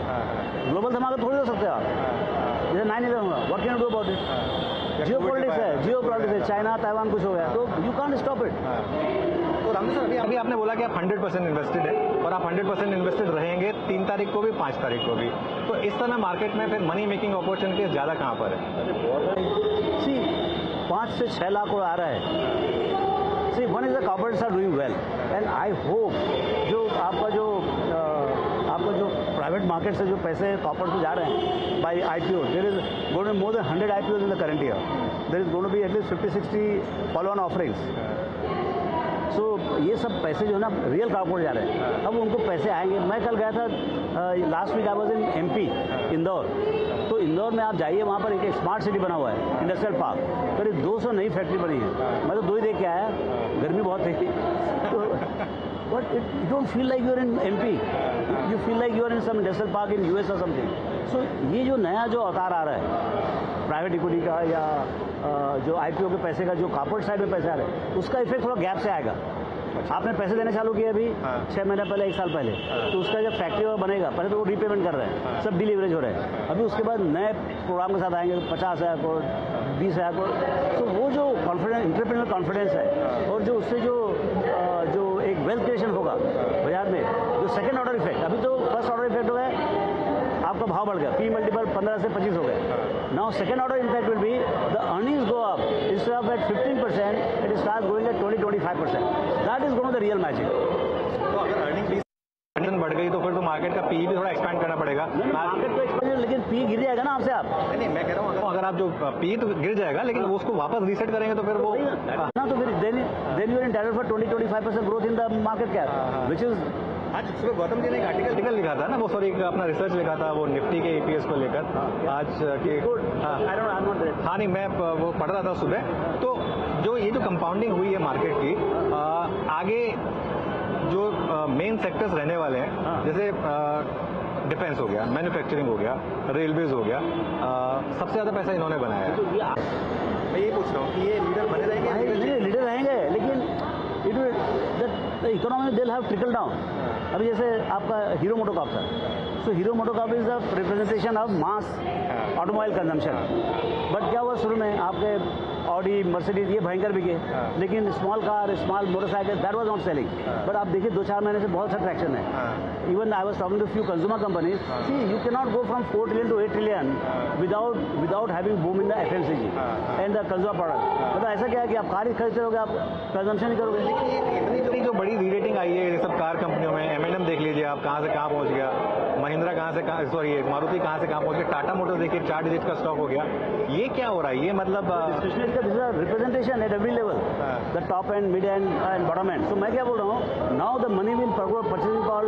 ग्लोबल धमाके थोड़ी हो सकते हैं। आप जैसे नाइन इलेवन हुआ। What can do about it geopolitics है जियो पॉलिटिक्स है चाइना ताइवान कुछ हो गया। तो यू कांट स्टॉप इट तो रामदेव अभी अभी आपने बोला कि आप 100 परसेंट इन्वेस्टेड है और आप 100 परसेंट इन्वेस्टेड रहेंगे तीन तारीख को भी पाँच तारीख को भी। तो इस तरह मार्केट में फिर मनी मेकिंग अपॉर्चुनिटीज़ ज़्यादा कहाँ पर है? सी पाँच से छः लाख को आ रहा है। See one is the corporates are doing well and I hope जो आपका जो आपका जो प्राइवेट मार्केट से जो पैसे कॉर्पोरेट से जा रहे हैं by I P O there is going more than hundred I P in the current year there is going be at least fifty sixty follow on offerings so ये सब पैसे जो है ना रियल कॉर्पोरेट जा रहे हैं। अब उनको पैसे आएँगे। मैं कल गया था last week I was in M P Indore. तो इंदौर में आप जाइए, वहाँ पर एक स्मार्ट सिटी बना हुआ है इंडस्ट्रियल पार्क करीब 200 नई फैक्ट्री बनी है। मैं तो दो ही देख के आया। गर्मी बहुत थी। [laughs] तो but it you don't feel like you're in M P you feel like you're in some industrial park in US और समथिंग सो ये जो नया जो अवतार आ रहा है प्राइवेट इक्विटी का या जो आईपीओ के पैसे का जो कॉर्पोरेट साइड में पैसे आ रहे हैं उसका इफ़ेक्ट थोड़ा गैप से आएगा। आपने पैसे देने चालू किए अभी छह महीने पहले एक साल पहले। तो उसका जब फैक्ट्री और बनेगा पहले तो वो रीपेमेंट कर रहे हैं सब डिलीवरेज हो रहे हैं। अभी उसके बाद नए प्रोग्राम के साथ आएँगे पचास हज़ार करोड़ बीस हज़ार करोड़। तो वो जो कॉन्फिडेंस इंटरप्रेनर कॉन्फिडेंस है। और जो उससे जो वेल्थ क्रिएशन होगा, बाज़ार में। जो सेकेंड ऑर्डर इफ़ेक्ट अभी तो फ़र्स्ट ऑर्डर इफ़ेक्ट हुआ गया आपका भाव बढ़ गया पी मल्टीपल पंद्रह से पच्चीस हो गए now second order effect will be the earnings go up instead of at fifteen percent it start going at twenty twenty five percent that is going the real magic तो अगर अर्निंग बढ़ गई तो फिर तो मार्केट का पी भी थोड़ा एक्सपेंड करना पड़ेगा। मार्केट तो एक्सपेंड लेकिन पी गिर जाएगा ना आपसे आप? नहीं मैं कह रहा हूँ अगर आप जो पी तो गिर जाएगा लेकिन वो उसको वापस रीसेट करेंगे तो फिर वो ना तो फिर then you are entitled for 20 25 percent growth in the market cap which is आज सुबह गौतम जी ने एक आर्टिकल लिखा था ना वो सॉरी अपना रिसर्च लिखा था वो निफ्टी के ईपीएस को लेकर। आज के हाँ। हाँ नहीं मैं वो पढ़ रहा था सुबह। तो जो ये जो कंपाउंडिंग हुई है मार्केट की आगे जो मेन सेक्टर्स रहने वाले हैं जैसे डिफेंस हो गया मैन्युफैक्चरिंग हो गया रेलवेज हो गया आ, सबसे ज़्यादा पैसा इन्होंने बनाया है। मैं ये पूछ रहा हूँ कि ये लीडर बने रहेंगे नहीं? लीडर रहेंगे लेकिन it the economy will have trickle down अभी जैसे आपका हीरो मोटोकॉप था सो Hero MotoCorp is the representation of mass automobile consumption but क्या हुआ शुरू में? आपके ऑडी मर्सिडीज ये भयंकर बिके। लेकिन small car small motorcycle that was not selling but आप देखिए दो चार महीने से बहुत सा ट्रैक्शन है। Even I was talking to few consumer companies see you can not go from four trillion to eight trillion without without having boom in the F and the consumer product मतलब ऐसा क्या है कि आप कार ही खरीदते रहोगे आप कंजम्पशन ही करोगे? इतनी इतनी जो बड़ी री रेटिंग आई है ये सब कार कंपनियों में एम देख लीजिए आप कहाँ से कहाँ पहुँच गया। महिंद्रा कहाँ से कहाँ सॉरी मारुति कहाँ से कहाँ पहुँच गया? टाटा मोटर देखिए चार डिजिट का स्टॉक हो गया। ये क्या हो रहा है? ये मतलब representation at every level the top end mid end end bottom end तो मैं क्या बोल रहा हूँ? Now the money will purchasing power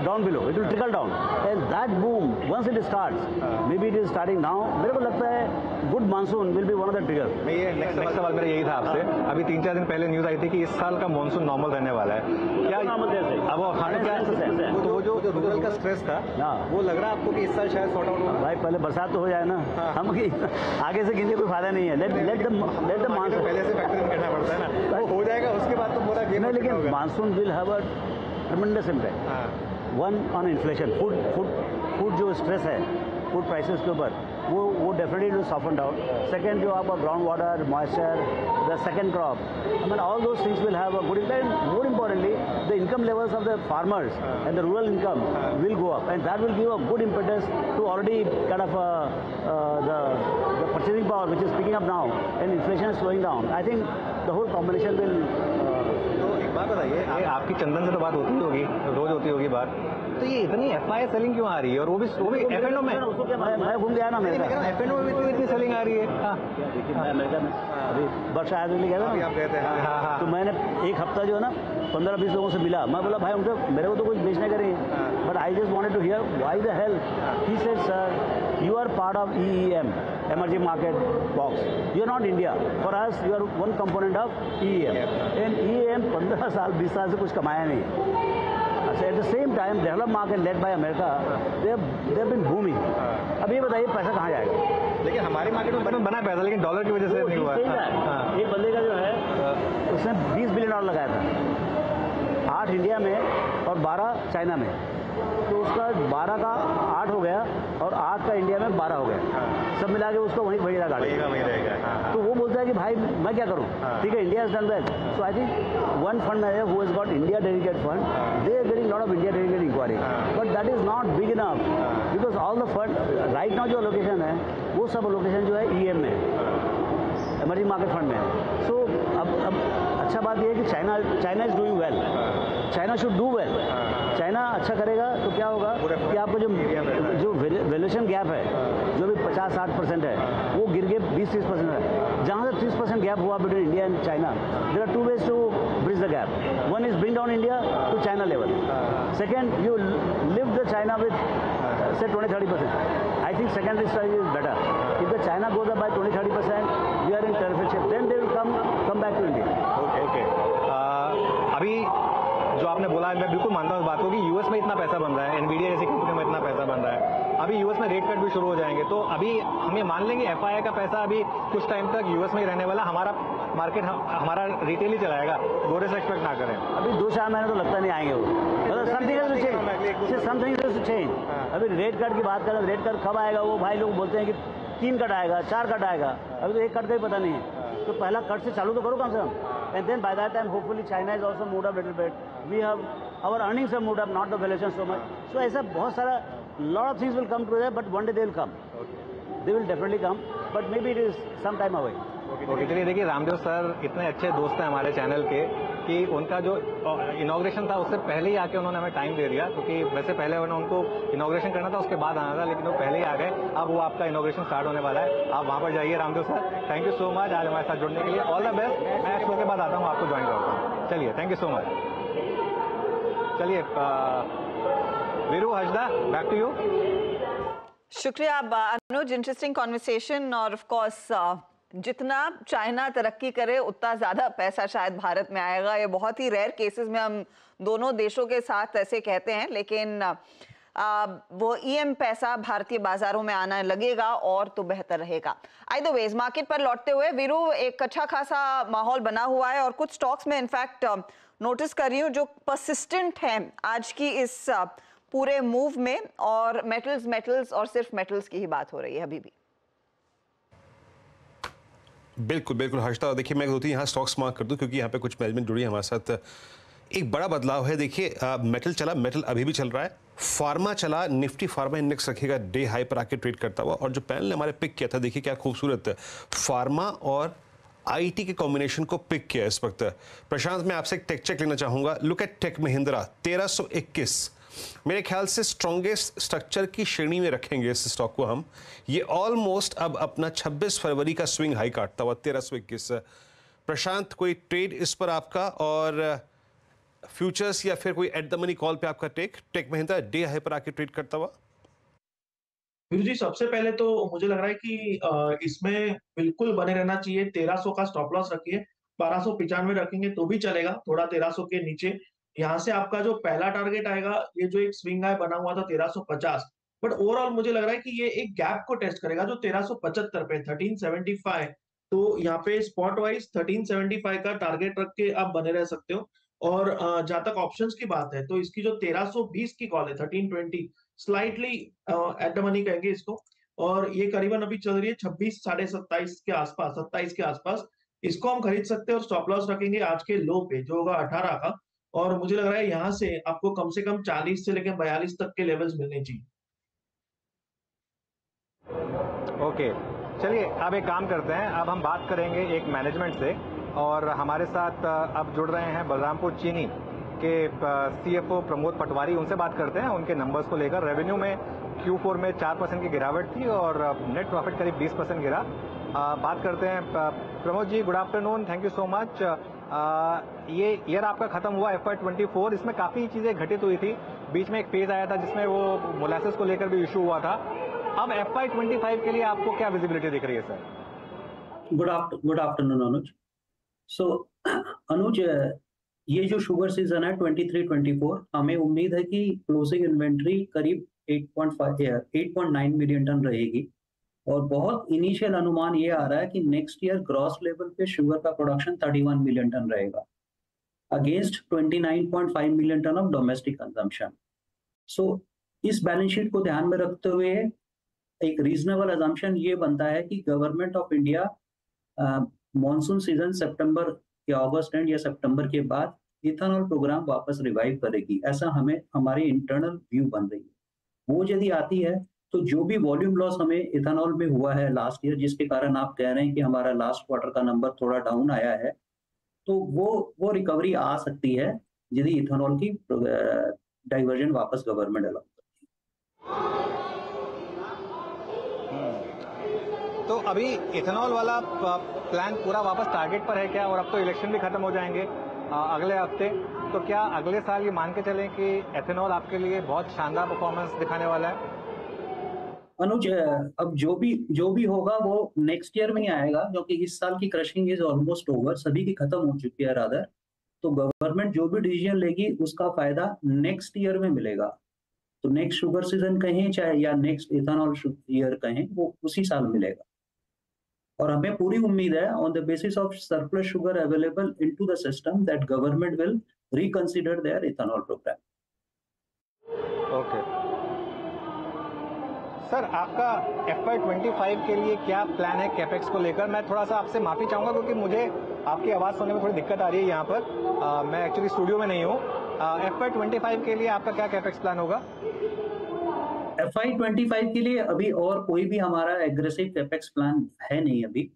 percolate to down below it will trickle down. And that boom once it starts maybe it is starting मेरे को लगता है good monsoon will be one of the trigger. मैं ये नेक्स्ट सवाल मेरा यही था आपसे। अभी तीन चार दिन पहले न्यूज़ आई थी कि इस साल का मानसून नॉर्मल रहने वाला है। क्या नॉर्मल अब क्या तो वो जो रूरल का स्ट्रेस था वो लग रहा है आपको कि इस साल शायद सॉर्ट आउट होगा? भाई पहले बरसात तो हो जाए ना। हम आगे से गिनने कोई फ़ायदा नहीं है। Let let the let the monsoon पहले से फैक्टरिंग करना पड़ता है ना। हो जाएगा उसके बाद तो पूरा गेम लेकिन monsoon will have a tremendous impact one on inflation food food food जो स्ट्रेस है फ़ूड प्राइसेस के ऊपर, वो वो definitely to soft out second जो आपका ground water moisture the second crop I mean all those things will have a good impact more importantly the income levels of the farmers and the rural income will go up and that will give a good impetus to already kind of the the purchasing power, which is picking up now, and inflation is slowing down. I think the whole combination will बात बताइए आपकी चंदन से तो बात होती होगी रोज होती होगी बात। तो ये इतनी एफ़ आई सेलिंग क्यों आ रही है? और वो भी वो भी एफ़ एन ओ में? मैं घूम गया ना मेरा एफ़ एन ओ में भी इतनी सेलिंग आ रही है? में अभी वर्षा आदमी गया था आप कहते हैं तो मैंने एक हफ़्ता जो है ना पंद्रह बीस लोगों से मिला। मैं बोला भाई उनको मेरे को तो कुछ बेचने का नहीं है। But I just wanted to hear why the help he. Said sir you are part of EEM emerging market box. You are not india. For us you are one component of eem and eem 15 साल 20 साल से कुछ कमाया नहीं अच्छा at the same time develop market led by America they they been booming अब ये बताइए पैसा कहाँ जाएगा? लेकिन हमारी मार्केट में बना बना पैसा लेकिन डॉलर की वजह से नहीं हुआ। एक बंदे का जो है उसने 20 बिलियन डॉलर लगाया था। आठ इंडिया में और 12 चाइना में। तो उसका 12 का आठ हो गया और आठ का इंडिया में 12 हो गया। सब मिला के उसको वहीं लगा वहीं रहेगा तो वो बोलता है कि भाई मैं क्या करूँ? ठीक है India is done well so I think one fund है who has got India dedicate fund they are getting lot of India dedicate inquiry but that is not big enough because all the fund right now जो लोकेशन है वो सब लोकेशन जो है ई एम में एमर्जिंग मार्केट फंड में. सो अब अब अच्छा बात यह है कि China China is doing well China should do well China अच्छा करेगा तो क्या होगा कि आपको जो जो वैल्यूएशन गैप है जो भी 50 60 परसेंट है वो गिर के 20 30 परसेंट है। जहाँ से 30 परसेंट गैप हुआ between India and China there are two ways to bridge the gap one is bring down India to China level second you leave the China with say 20 30 percent I think secondary strategy is better if the China goes up by 20 30 percent we are in terrific shape then they will come come back to India okay okay अभी बोला मैं बिल्कुल मानता हूँ इस बात को कि यूएस में इतना पैसा बन रहा है एनवीडिया जैसी कंपनी में इतना पैसा बन रहा है। अभी यूएस में रेट कट भी शुरू हो जाएँगे तो अभी हम ये मान लेंगे एफ़ का पैसा अभी कुछ टाइम तक यूएस में ही रहने वाला हमारा मार्केट हमारा रिटेल ही चलाएगा गोरे से एक्सपेक्ट ना करें। अभी दो चार महीने तो लगता नहीं आएँगे वो। मतलब समथिंग चेंज अभी रेट कट की बात करें रेट कट कब आएगा वो भाई लोग बोलते हैं कि तीन कट आएगा चार कट आएगा। अभी तो एक कट का ही पता नहीं है। तो पहला कट से चालू तो करो कम से कम। And then by that time hopefully China is also moved up little bit we have our earnings have moved up not the valuation so much so ऐसा बहुत सारा lot of things will come to that but one day they will come they will definitely come but maybe it is some time away okay चलिए देखिए, रामदेव सर इतने अच्छे दोस्त हैं हमारे चैनल के कि उनका जो इनाग्रेशन था उससे पहले ही आके उन्होंने हमें टाइम दे दिया, क्योंकि वैसे पहले उन्होंने उनको इनाग्रेशन करना था, उसके बाद आना था, लेकिन वो पहले ही आ गए। अब वो आपका इनाग्रेशन स्टार्ट होने वाला है। आप वहाँ पर जाइए, Ramdev sir. Thank you so much आज हमारे साथ जुड़ने के लिए। ऑल द बेस्ट मैं शो के बाद आता हूँ, आपको ज्वाइन करता हूँ। चलिए थैंक यू सो मच चलिए वीरू हजदा बैक टू यू शुक्रिया अनुज इंटरेस्टिंग कॉन्वर्सेशन और ऑफ़ कोर्स जितना चाइना तरक्की करे उतना ज़्यादा पैसा शायद भारत में आएगा। ये बहुत ही रेयर केसेस में हम दोनों देशों के साथ ऐसे कहते हैं लेकिन आ, वो ईएम पैसा भारतीय बाजारों में आना लगेगा और तो बेहतर रहेगा। आई द वेज मार्केट पर लौटते हुए वीरू एक अच्छा खासा माहौल बना हुआ है और कुछ स्टॉक्स में इनफैक्ट नोटिस कर रही हूँ जो परसिस्टेंट है आज की इस पूरे मूव में और मेटल्स मेटल्स और सिर्फ़ मेटल्स की ही बात हो रही है अभी भी। बिल्कुल बिल्कुल हर्षता देखिए मैं तीन यहाँ स्टॉक्स मार्क कर दूँ क्योंकि यहाँ पे कुछ मैनेजमेंट जुड़ी है हमारे साथ। एक बड़ा बदलाव है, देखिए मेटल चला मेटल अभी भी चल रहा है। फार्मा चला निफ्टी फार्मा इंडेक्स रखेगा डे हाई पर आके ट्रेड करता हुआ। और जो पैनल ने हमारे पिक किया था, देखिए क्या खूबसूरत। फार्मा और आईटी के कॉम्बिनेशन को पिक किया इस वक्त। प्रशांत, मैं आपसे एक टेक चेक लेना चाहूँगा। लुक एट टेक महिंद्रा तेरह मेरे ख्याल से स्ट्रॉन्गेस्ट स्ट्रक्चर की श्रेणी में रखेंगे इस स्टॉक को हम। ये ऑलमोस्ट अब अपना 26 फरवरी का स्विंग हाई काटता हुआ, तेरह सौ इक्कीस। प्रशांत, कोई ट्रेड इस पर आपका और फ्यूचर्स या फिर कोई एट द मनी कॉल पे आपका take Tech Mahindra day high पर आके ट्रेड करता हुआ। जी, सबसे पहले तो मुझे लग रहा है कि इसमें बिल्कुल बने रहना चाहिए। 1300 का स्टॉप लॉस रखिए। बारह सौ पिचानवे रखेंगे तो भी चलेगा। थोड़ा 1300 के नीचे यहाँ से आपका जो पहला टारगेट आएगा, ये जो एक स्विंग है बना हुआ था 1350 बट ओवरऑल मुझे लग रहा है कि ये एक गैप को टेस्ट करेगा जो 1375 पे 1375 तो यहाँ पे स्पॉट वाइज 1375 का टारगेट रख के आप बने रह सकते हो। और जहाँ तक ऑप्शंस की बात है तो इसकी जो 1320 की कॉल है 1320 स्लाइटली एट द मनी कहेंगे इसको। और ये करीबन अभी चल रही है छब्बीस साढ़े सत्ताईस के आसपास, सत्ताईस के आसपास। इसको हम खरीद सकते हैं और स्टॉप लॉस रखेंगे आज के लो पे, जो होगा अठारह का। और मुझे लग रहा है यहाँ से आपको कम से कम 40 से लेकर बयालीस तक के लेवल्स मिलने चाहिए। ओके चलिए अब एक काम करते हैं। अब हम बात करेंगे एक मैनेजमेंट से और हमारे साथ अब जुड़ रहे हैं बलरामपुर चीनी के सी सीएफओ प्रमोद पटवारी। उनसे बात करते हैं उनके नंबर्स को लेकर। रेवेन्यू में Q4 में चार परसेंट की गिरावट थी और नेट प्रॉफिट करीब 20 परसेंट गिरा। आ, बात करते हैं Pramod ji good afternoon thank you so much ये ईयर आपका खत्म हुआ एफ़ ट्वेंटी फोर इसमें काफ़ी चीज़ें घटित हुई थी। बीच में एक फ़ेज़ आया था जिसमें वो मोलासिस को लेकर भी इशू हुआ था। अब एफ़ ट्वेंटी फाइव के लिए आपको क्या विजिबिलिटी दिख रही है sir good after good afternoon Anuj so Anuj ये जो शुगर सीज़न है 23-24 हमें उम्मीद है कि क्लोजिंग इन्वेंट्री करीब 8.5 8.9 मिलियन टन रहेगी। और बहुत इनिशियल अनुमान ये आ रहा है कि नेक्स्ट ईयर ग्रॉस लेवल पे शुगर का प्रोडक्शन 31 मिलियन टन रहेगा। Against 29.5 million ton of domestic consumption so इस बैलेंस शीट को ध्यान में रखते हुए एक रीजनेबल अजम्पशन ये बनता है कि government of India monsoon season सितंबर या अगस्त एंड या सितंबर के बाद इथेनॉल प्रोग्राम वापस रिवाइव करेगी। ऐसा हमें, हमारी इंटरनल व्यू बन रही है। वो यदि आती है तो जो भी वॉल्यूम लॉस हमें इथेनॉल में हुआ है लास्ट ईयर जिसके कारण आप कह रहे हैं कि हमारा लास्ट क्वार्टर का नंबर थोड़ा डाउन आया है तो वो वो रिकवरी आ सकती है यदि इथेनॉल की डाइवर्जन वापस गवर्नमेंट अलाउ करती तो अभी इथेनॉल वाला प्लान पूरा वापस टारगेट पर है क्या? और अब तो इलेक्शन भी खत्म हो जाएँगे अगले हफ़्ते। तो क्या अगले साल ये मान के चलें कि एथेनॉल आपके लिए बहुत शानदार परफॉर्मेंस दिखाने वाला है? अनुज अब जो भी जो भी होगा वो नेक्स्ट ईयर में ही आएगा, क्योंकि इस साल की क्रशिंग इज़ ऑलमोस्ट ओवर सभी की खत्म हो चुकी है रादर तो गवर्नमेंट जो भी डिसीज़न लेगी, उसका फ़ायदा नेक्स्ट ईयर में मिलेगा। तो नेक्स्ट शुगर सीज़न कहें, चाहे, या नेक्स्ट इथेनॉल ईयर कहें, वो उसी साल मिलेगा। और हमें पूरी उम्मीद है on the basis of surplus sugar available into the system that government will reconsider their ethanol programme okay sir आपका एफ़ आई ट्वेंटी फाइव के लिए क्या प्लान है कैपेक्स को लेकर? मैं थोड़ा सा आपसे माफ़ी चाहूँगा क्योंकि मुझे आपकी आवाज़ सुनने में थोड़ी दिक्कत आ रही है यहाँ पर। आ, मैं एक्चुअली स्टूडियो में नहीं हूँ। एफ़ आई ट्वेंटी फाइव के लिए आपका क्या कैपेक्स प्लान होगा? एफ़ आई ट्वेंटी फाइव के लिए अभी और कोई भी हमारा एग्रेसिव कैपेक्स प्लान है नहीं अभी।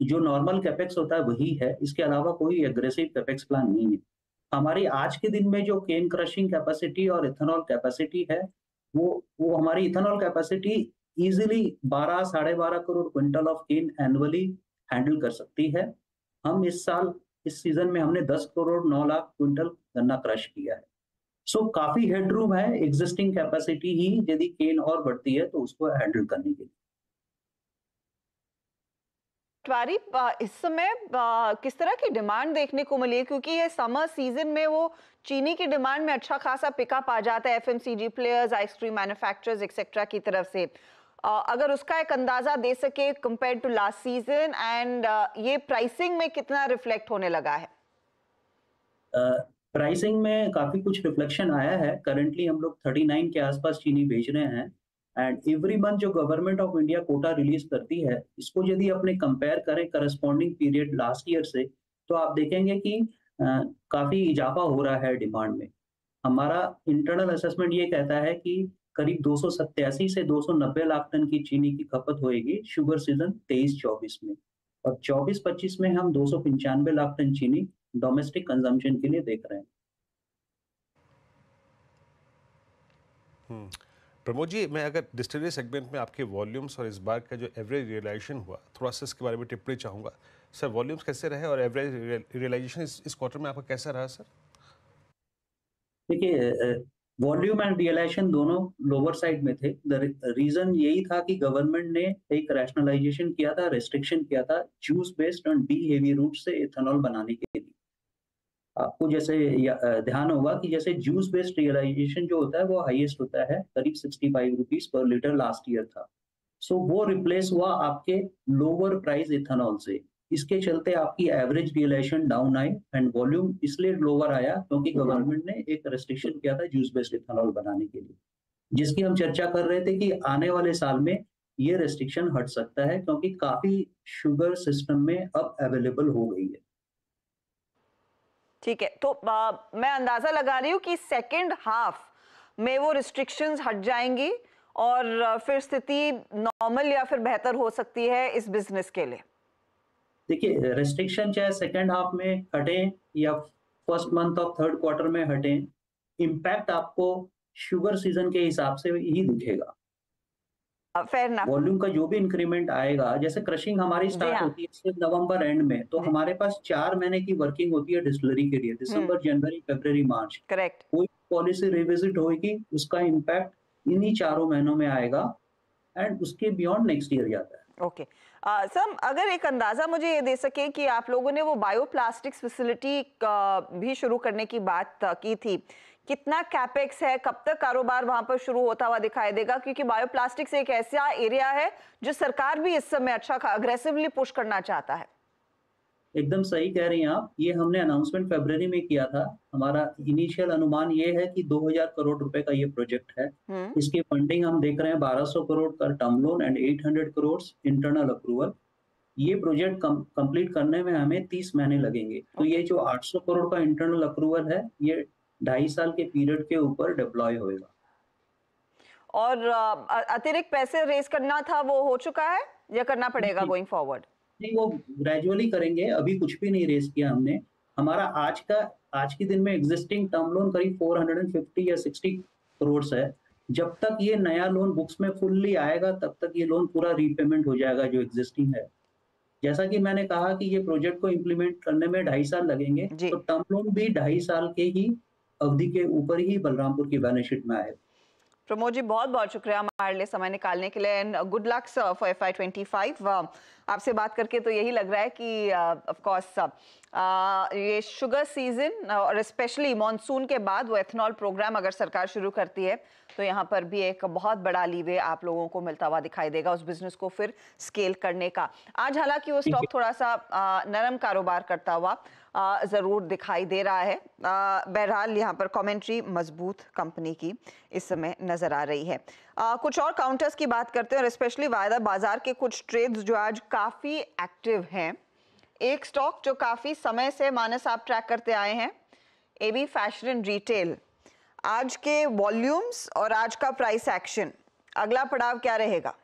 जो नॉर्मल कैपेक्स होता है वही है। इसके अलावा कोई एग्रेसिव कैपेक्स प्लान नहीं है। हमारी आज के दिन में जो केन क्रशिंग कैपेसिटी और इथेनॉल कैपेसिटी है वो वो हमारी इथेनॉल कैपेसिटी इजीली 12 साढ़े बारह crore quintal of cane annually handle कर सकती है। हम इस साल इस सीज़न में हमने 10 करोड़ 9 लाख क्विंटल गन्ना क्रश किया है। सो so, काफ़ी हेडरूम है एग्जिस्टिंग कैपेसिटी ही यदि केन और बढ़ती है तो उसको हैंडल करने के लिए। तिवारी इस समय किस तरह की डिमांड देखने को मिली? है क्योंकि ये समर सीज़न में वो चीनी की डिमांड में अच्छा खासा पिकअप आ जाता है FMCG players ice cream manufacturers etcetera की तरफ़ से। अगर उसका एक अंदाज़ा दे सके compare to last season and ये प्राइसिंग में कितना रिफ्लेक्ट होने लगा है? प्राइसिंग में काफ़ी कुछ रिफ्लेक्शन आया है। करंटली हम लोग 39 के आसपास चीनी भेज रहे हैं। एंड एवरी मंथ जो government of India quota release करती है इसको यदि अपने कंपेयर करें करस्पॉन्डिंग पीरियड लास्ट ईयर से तो आप देखेंगे कि आ, काफ़ी इजाफा हो रहा है डिमांड में। हमारा इंटरनल असेसमेंट ये कहता है कि करीब दो से 290 लाख टन की चीनी की खपत होएगी शुगर सीज़न 23-24 में। और 24-25 में हम दो सौ पंचानबे लाख टन चीनी डोमेस्टिक कंजम्पशन के लिए देख रहे हैं। हम्म। प्रमोद जी मैं अगर डिस्टिलरी सेगमेंट में आपके वॉल्यूम्स और इस बार का जो एवरेज रियलाइजेशन हुआ थोड़ा सा इसके बारे में टिप्पणी चाहूँगा। सर वॉल्यूम्स कैसे रहे और एवरेज रियलाइजेशन इस, क्वार्टर में आपका कैसा रहा सर? देखिए वॉल्यूम एंड रियलाइजेशन दोनों लोअर साइड में थे। रीजन यही था कि गवर्नमेंट ने एक रैशनलाइजेशन किया था रेस्ट्रिक्शन किया था juice based on D heavy route से इथेनॉल बनाने के लिए। आपको जैसे ध्यान होगा कि जैसे जूस बेस्ड रियलाइजेशन जो होता है वो हाईएस्ट होता है करीब sixty five rupees per litre last year था। सो so, वो रिप्लेस हुआ आपके लोअर प्राइस इथेनॉल से। इसके चलते आपकी एवरेज रियलाइजेशन डाउन आई एंड वॉल्यूम इसलिए लोअर आया क्योंकि गवर्नमेंट ने एक रेस्ट्रिक्शन किया था जूस बेस्ड इथेनॉल बनाने के लिए। जिसकी हम चर्चा कर रहे थे कि आने वाले साल में ये रेस्ट्रिक्शन हट सकता है क्योंकि काफ़ी शुगर सिस्टम में अब अवेलेबल हो गई है। ठीक है तो आ, मैं अंदाज़ा लगा रही हूँ कि सेकेंड हाफ़ में वो रिस्ट्रिक्शंस हट जाएँगी और फिर स्थिति नॉर्मल या फिर बेहतर हो सकती है इस बिज़नेस के लिए। देखिए रेस्ट्रिक्शन चाहे सेकेंड हाफ़ में हटे या first month of third quarter में हटे इम्पैक्ट आपको शुगर सीज़न के हिसाब से ही दिखेगा। फेयर वॉल्यूम का जो भी इंक्रीमेंट आएगा जैसे क्रशिंग हमारी स्टार्ट हाँ. होती है नवंबर एंड में तो हमारे पास चार महीने की वर्किंग होती है डिस्टिलरी के लिए दिसंबर जनवरी फेब्रवरी मार्च करेक्ट कोई पॉलिसी रिविजिट होगी उसका इम्पैक्ट इन्हीं चारों महीनों में आएगा एंड उसके बियॉन्ड नेक्स्ट ईयर जाता है। Okay okay. सर अगर एक अंदाज़ा मुझे ये दे सके कि आप लोगों ने वो बायोप्लास्टिक्स फैसिलिटी भी शुरू करने की बात की थी कितना कैपेक्स है कब तक कारोबार वहाँ पर शुरू होता हुआ दिखाई देगा? क्योंकि बायोप्लास्टिक्स एक ऐसा एरिया है जो सरकार भी इस समय अच्छा अग्रेसिवली पुश करना चाहता है। एकदम सही कह रही हैं आप। ये हमने अनाउंसमेंट फेब्रवरी में किया था। हमारा इनिशियल अनुमान ये है कि 2000 करोड़ रुपए का ये प्रोजेक्ट है। हम्म। इसकी फंडिंग हम देख रहे हैं 1200 करोड़ का term loan and 800 crore internal approval ये प्रोजेक्ट कंप्लीट करने में हमें 30 महीने लगेंगे। तो ये जो 800 करोड़ का इंटरनल अप्रूवल है ये ढाई साल के पीरियड के ऊपर डिप्लॉय होएगा। और अतिरिक्त पैसे रेस करना था वो हो चुका है या करना पड़ेगा गोइंग फॉरवर्ड नहीं वो ग्रेजुअली करेंगे अभी कुछ भी नहीं रेस किया हमने। हमारा आज का आज के दिन में एग्जिस्टिंग टर्म लोन करीब 450 या 60 करोड़ है। जब तक ये नया लोन बुक्स में फुल्ली आएगा तब तक ये लोन पूरा रीपेमेंट हो जाएगा जो एग्जिस्टिंग है। जैसा कि मैंने कहा कि ये प्रोजेक्ट को इम्प्लीमेंट करने में ढाई साल लगेंगे तो टर्म लोन भी ढाई साल के ही अवधि के ऊपर ही बलरामपुर की बैलेंस शीट में आए। प्रमोद जी बहुत बहुत शुक्रिया हमारे लिए समय निकालने के लिए and good luck for F Y twenty five आपसे बात करके तो यही लग रहा है कि ऑफ़ कोर्स ये शुगर सीज़न और स्पेशली मॉनसून के बाद वो एथनॉल प्रोग्राम अगर सरकार शुरू करती है तो यहाँ पर भी एक बहुत बड़ा लीवे आप लोगों को मिलता हुआ दिखाई देगा उस बिज़नेस को फिर स्केल करने का। आज हालाँकि वो स्टॉक थोड़ा सा नरम कारोबार करता हुआ ज़रूर दिखाई दे रहा है। बहरहाल यहाँ पर कमेंट्री मज़बूत कंपनी की इस समय नज़र आ रही है। आ, कुछ और काउंटर्स की बात करते हैं और स्पेशली वायदा बाज़ार के कुछ ट्रेड्स जो आज काफ़ी एक्टिव हैं। एक स्टॉक जो काफ़ी समय से मानस आप ट्रैक करते आए हैं A B fashion and retail आज के वॉल्यूम्स और आज का प्राइस एक्शन अगला पड़ाव क्या रहेगा?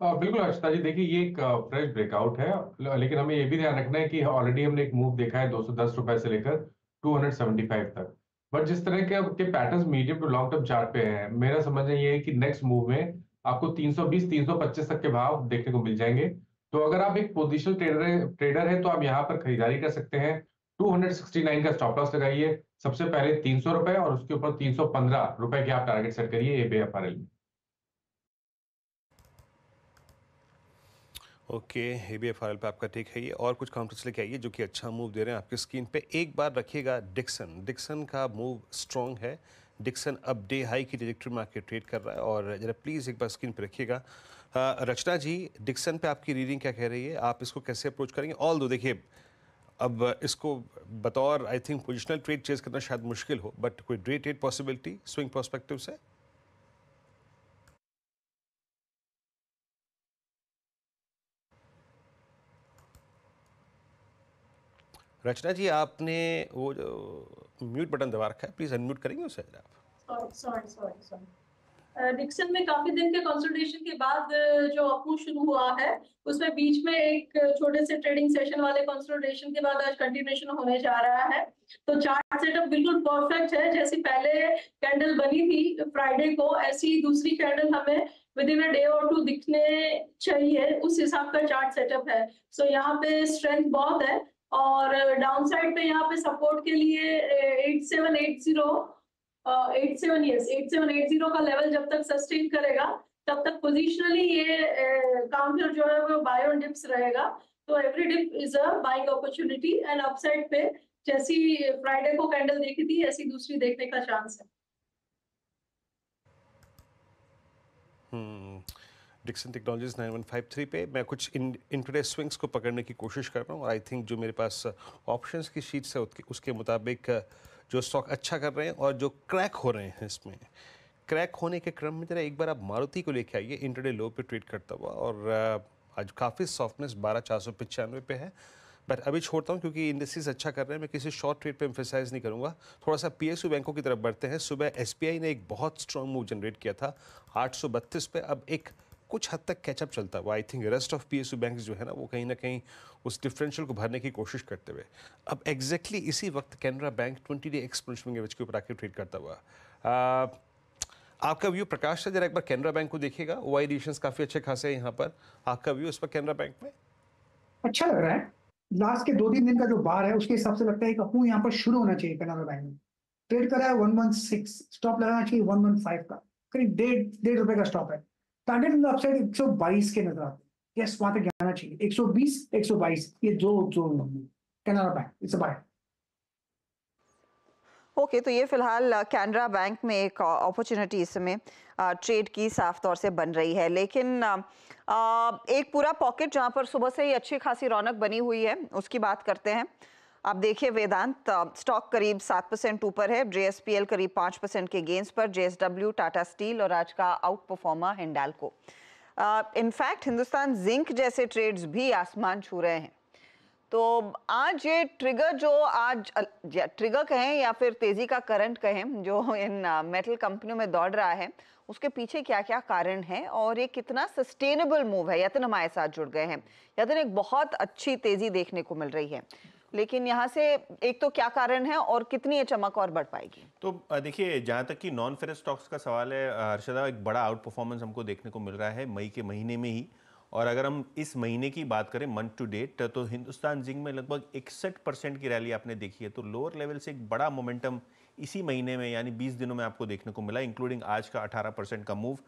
बिल्कुल हर्षिता जी देखिए ये एक फ्रेश ब्रेकआउट है। लेकिन हमें ये भी ध्यान रखना है कि ऑलरेडी हमने एक मूव देखा है दो सौ दस रुपए से लेकर टू हंड्रेड सेवेंटी फाइव तक। बट जिस तरह के के patterns medium to long term chart पे हैं, मेरा समझना ये है कि नेक्स्ट मूव में आपको 320 325 तक के भाव देखने को मिल जाएँगे। तो अगर आप एक पोजिशनल ट्रेडर ट्रेडर है तो आप यहाँ पर खरीदारी कर सकते हैं। 269 का स्टॉप लॉस लगाइए। सबसे पहले तीन सौ रुपए और उसके ऊपर तीन सौ पंद्रह रुपए की आप टारगेट सेट करिए एबीएफआरएल में। Okay A B F R L पे आपका टेक है ये। और कुछ काउंटर्स लेके आइए जो कि अच्छा मूव दे रहे हैं आपकी स्क्रीन पे, एक बार रखिएगा डिक्सन डिक्सन का मूव स्ट्रॉन्ग है। डिक्सन अब डे हाई की डिजेक्ट्री में आके ट्रेड कर रहा है और जरा प्लीज़ एक बार स्क्रीन पे रखिएगा। रचना जी डिक्सन पे आपकी रीडिंग क्या कह रही है? आप इसको कैसे अप्रोच करेंगे? ऑल दो, देखिए, अब इसको बतौर I think positional trade chase करना शायद मुश्किल हो बट कोई day trade possibility swing perspective से? रचना जी आपने वो जो म्यूट बटन दबा रखा है प्लीज़ अनम्यूट करेंगे उसे आप। सॉरी सॉरी सॉरी डिक्सन में काफ़ी दिन के कंसल्टेशन के बाद जो अपू शुरू हुआ है उसमें बीच में एक छोटे से ट्रेडिंग सेशन वाले कंसल्टेशन के बाद आज कंटिन्यूएशन होने जा रहा है। तो चार्ट सेटअप बिल्कुल परफेक्ट है जैसी पहले कैंडल बनी थी फ्राइडे को ऐसी दूसरी कैंडल हमें विद इन अ डे और टू दिखने चाहिए उस हिसाब का चार्ट सेटअप है। सो so, यहाँ पे स्ट्रेंथ बहुत है और डाउन साइड पे यहाँ पे सपोर्ट के लिए eight seven eight zero eight seven yes eight seven eight zero का लेवल जब तक सस्टेन करेगा, तब तक पोजिशनली ये काउंटर जो है वो बायो डिप्स रहेगा। तो every dip is a buying opportunity and upside पे जैसी फ्राइडे को कैंडल देखी थी, ऐसी दूसरी देखने का चांस है। डिक्सन टेक्नोलॉजीज़ 9153 पे मैं कुछ इन इंटरडे स्विंग्स को पकड़ने की कोशिश कर रहा हूँ। और आई थिंक जो मेरे पास ऑप्शंस की शीट्स है, उसके उसके मुताबिक जो स्टॉक अच्छा कर रहे हैं और जो क्रैक हो रहे हैं इसमें। क्रैक होने के क्रम में जरा एक बार आप मारुति को लेके आइए इंटरडे लो पे ट्रेड करता हुआ और आज काफ़ी सॉफ्टनेस बारह चार सौ पचानवे पे है। बट अभी छोड़ता हूँ क्योंकि इंडस्ट्रीज़ अच्छा कर रहे हैं, मैं किसी शॉर्ट ट्रेड पे एम्फेसाइज नहीं करूँगा। थोड़ा सा पीएसयू बैंकों की तरफ़ बढ़ते हैं। सुबह एसबीआई ने एक बहुत स्ट्रॉन्ग मूव जनरेट किया था, आठ पे। अब एक कुछ हद तक कैचअप चलता है वो I think rest of P bank जो है ना, वो कहीं ना कहीं उस डिफरेंशियल को भरने की कोशिश करते हुए। अब एग्जैक्टली exactly इसी वक्त Canara bank twenty day exponential average के ऊपर आके ट्रेड करता हुआ। आपका व्यू प्रकाश से जरा एक बार कैनरा बैंक को देखिएगा। ओ आई काफ़ी अच्छे खासे हैं यहाँ पर। आपका व्यू इस पर कैनरा बैंक में? अच्छा लग रहा है। लास्ट के दो तीन दिन का जो बार है, उसके हिसाब से लगता है कि अपू यहाँ पर शुरू होना चाहिए कैनरा बैंक में। ट्रेड करा है वन वन सिक्स स्टॉप लगाना चाहिए वन वन फाइव का। करीब डेढ़ डेढ़ रुपए का स्टॉप है। टारगेट अपसाइड 122 के नज़र आते यस वहाँ तक जाना चाहिए। 120 122 ये दो zone Canara bank it's buy okay okay, तो ये फ़िलहाल कैनरा बैंक में एक अपॉर्चुनिटी इसमें ट्रेड की साफ़ तौर से बन रही है। लेकिन एक पूरा पॉकेट जहाँ पर सुबह से ही अच्छी खासी रौनक बनी हुई है उसकी बात करते हैं। आप देखिए वेदांत स्टॉक करीब सात परसेंट ऊपर है जेएसपीएल करीब पाँच परसेंट के गेंस पर जेएसडब्ल्यू टाटा स्टील और आज का outperformer Hindalco in fact Hindustan zinc जैसे ट्रेड्स भी आसमान छू रहे हैं। तो आज ये ट्रिगर जो आज ट्रिगर कहें या फिर तेज़ी का करंट कहें, जो इन मेटल कंपनियों में दौड़ रहा है, उसके पीछे क्या क्या कारण है और ये कितना सस्टेनेबल मूव है, यतन हमारे साथ जुड़ गए हैं। यतन एक बहुत अच्छी तेज़ी देखने को मिल रही है। लेकिन यहाँ से एक तो क्या कारण है और कितनी ये चमक और बढ़ पाएगी? तो देखिए, जहाँ तक कि नॉन फेरस स्टॉक्स का सवाल है हर्षदा, एक बड़ा आउट परफॉर्मेंस हमको देखने को मिल रहा है मई के महीने में ही। और अगर हम इस महीने की बात करें मंथ टू डेट तो हिंदुस्तान जिंक में लगभग इकसठ परसेंट की रैली आपने देखी है। तो लोअर लेवल से एक बड़ा मोमेंटम इसी महीने में, यानी 20 दिनों में आपको देखने को मिला इंक्लूडिंग आज का 18 परसेंट का मूव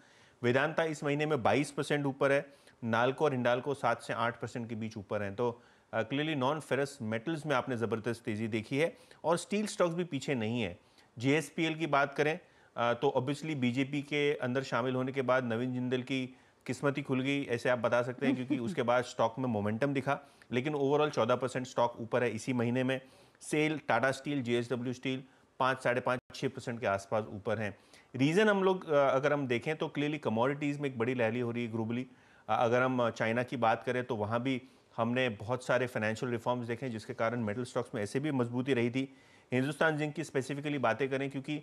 वेदांता इस महीने में 22 परसेंट ऊपर है, नालको और हिंडालको सात से आठ परसेंट के बीच ऊपर हैं। तो क्लियरली नॉन फेरस मेटल्स में आपने ज़बरदस्त तेज़ी देखी है और स्टील स्टॉक्स भी पीछे नहीं है। जेएसपीएल की बात करें तो ऑब्वियसली बीजेपी के अंदर शामिल होने के बाद नवीन जिंदल की किस्मत ही खुल गई, ऐसे आप बता सकते हैं, क्योंकि उसके बाद स्टॉक में मोमेंटम दिखा। लेकिन ओवरऑल चौदह परसेंट स्टॉक ऊपर है इसी महीने में। SAIL Tata steel J steel पाँच, साढ़े पाँच छः परसेंट के आसपास ऊपर हैं। रीज़न हम लोग अगर हम देखें तो क्लियरली कमोडिटीज़ में एक बड़ी रैली हो रही है ग्लोबली अगर हम चाइना की बात करें तो वहाँ भी हमने बहुत सारे फाइनेंशियल रिफॉर्म्स देखे जिसके कारण मेटल स्टॉक्स में ऐसे भी मजबूती रही थी। हिंदुस्तान जिंक की स्पेसिफिकली बातें करें, क्योंकि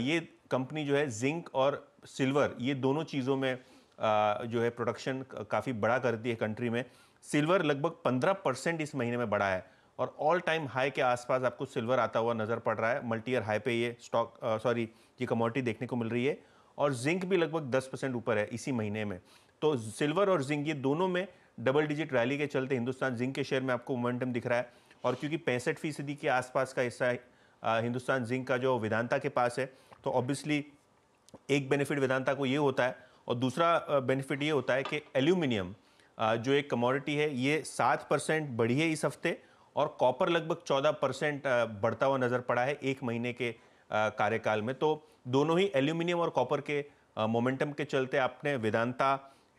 ये कंपनी जो है जिंक और सिल्वर ये दोनों चीज़ों में जो है प्रोडक्शन काफ़ी बड़ा करती है कंट्री में। सिल्वर लगभग 15 परसेंट इस महीने में बढ़ा है, और ऑल टाइम हाई के आसपास आपको सिल्वर आता हुआ नज़र पड़ रहा है। मल्टी ईयर हाई पे ये स्टॉक सॉरी ये कमोडिटी देखने को मिल रही है, और जिंक भी लगभग 10 परसेंट ऊपर है इसी महीने में। तो सिल्वर और जिंक ये दोनों में डबल डिजिट रैली के चलते हिंदुस्तान जिंक के शेयर में आपको मोमेंटम दिख रहा है। और क्योंकि पैंसठ फ़ीसदी के आसपास का हिस्सा हिंदुस्तान जिंक का जो वेदांता के पास है तो ऑब्वियसली एक बेनिफिट वेदांता को ये होता है और दूसरा बेनिफिट ये होता है कि एल्यूमिनियम जो एक कमोडिटी है, ये सात परसेंट बढ़ी है इस हफ़्ते और कॉपर लगभग चौदह परसेंट बढ़ता हुआ नज़र पड़ा है एक महीने के कार्यकाल में। तो दोनों ही एल्यूमिनियम और कॉपर के मोमेंटम के चलते आपने वेदांता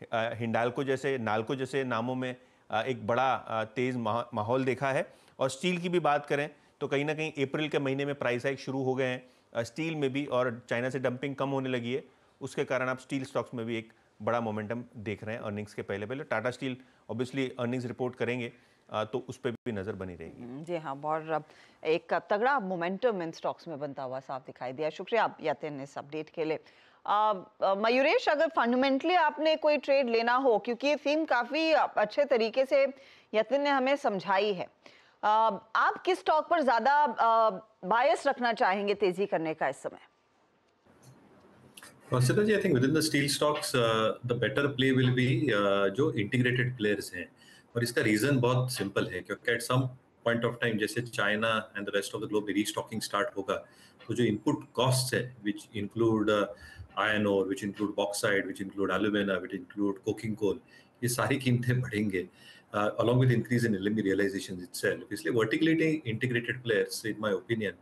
हिंडालको जैसे नालको जैसे नामों में एक बड़ा तेज़ माहौल देखा है। और स्टील की भी बात करें तो कहीं ना कहीं अप्रैल के महीने में प्राइस हाइक शुरू हो गए हैं। स्टील में भी और चाइना से डंपिंग कम होने लगी है। उसके कारण आप स्टील स्टॉक्स में भी एक बड़ा मोमेंटम देख रहे हैं अर्निंग्स के पहले पहले। Tata steel obviously earnings report करेंगे तो उस पर भी नज़र बनी रहेगी। हम्म, जी हाँ बहुत एक तगड़ा मोमेंटम इन स्टॉक्स में बनता हुआ साफ़ दिखाई दिया। शुक्रिया आप यतिन इस अपडेट के लिए। मयूरेश अगर फंडामेंटली आपने कोई ट्रेड लेना हो क्योंकि ये थीम काफ़ी अच्छे तरीके से यतिन ने हमें समझाई है आप किस स्टॉक पर ज़्यादा बायस रखना चाहेंगे तेज़ी करने का इस समय? Ji, I think within the steel stocks, uh, the better play will be uh, जो integrated players हैं। और इसका रीजन बहुत सिंपल है क्योंकि at some point of time जैसे China and the rest of the globe restocking start होगा तो जो इनपुट कॉस्ट है which include iron ore which include bauxite which include alumina which include coking coal ये सारी कीमतें बढ़ेंगे along with increase in LME realizations itself. इसलिए vertically integrated players, in my opinion,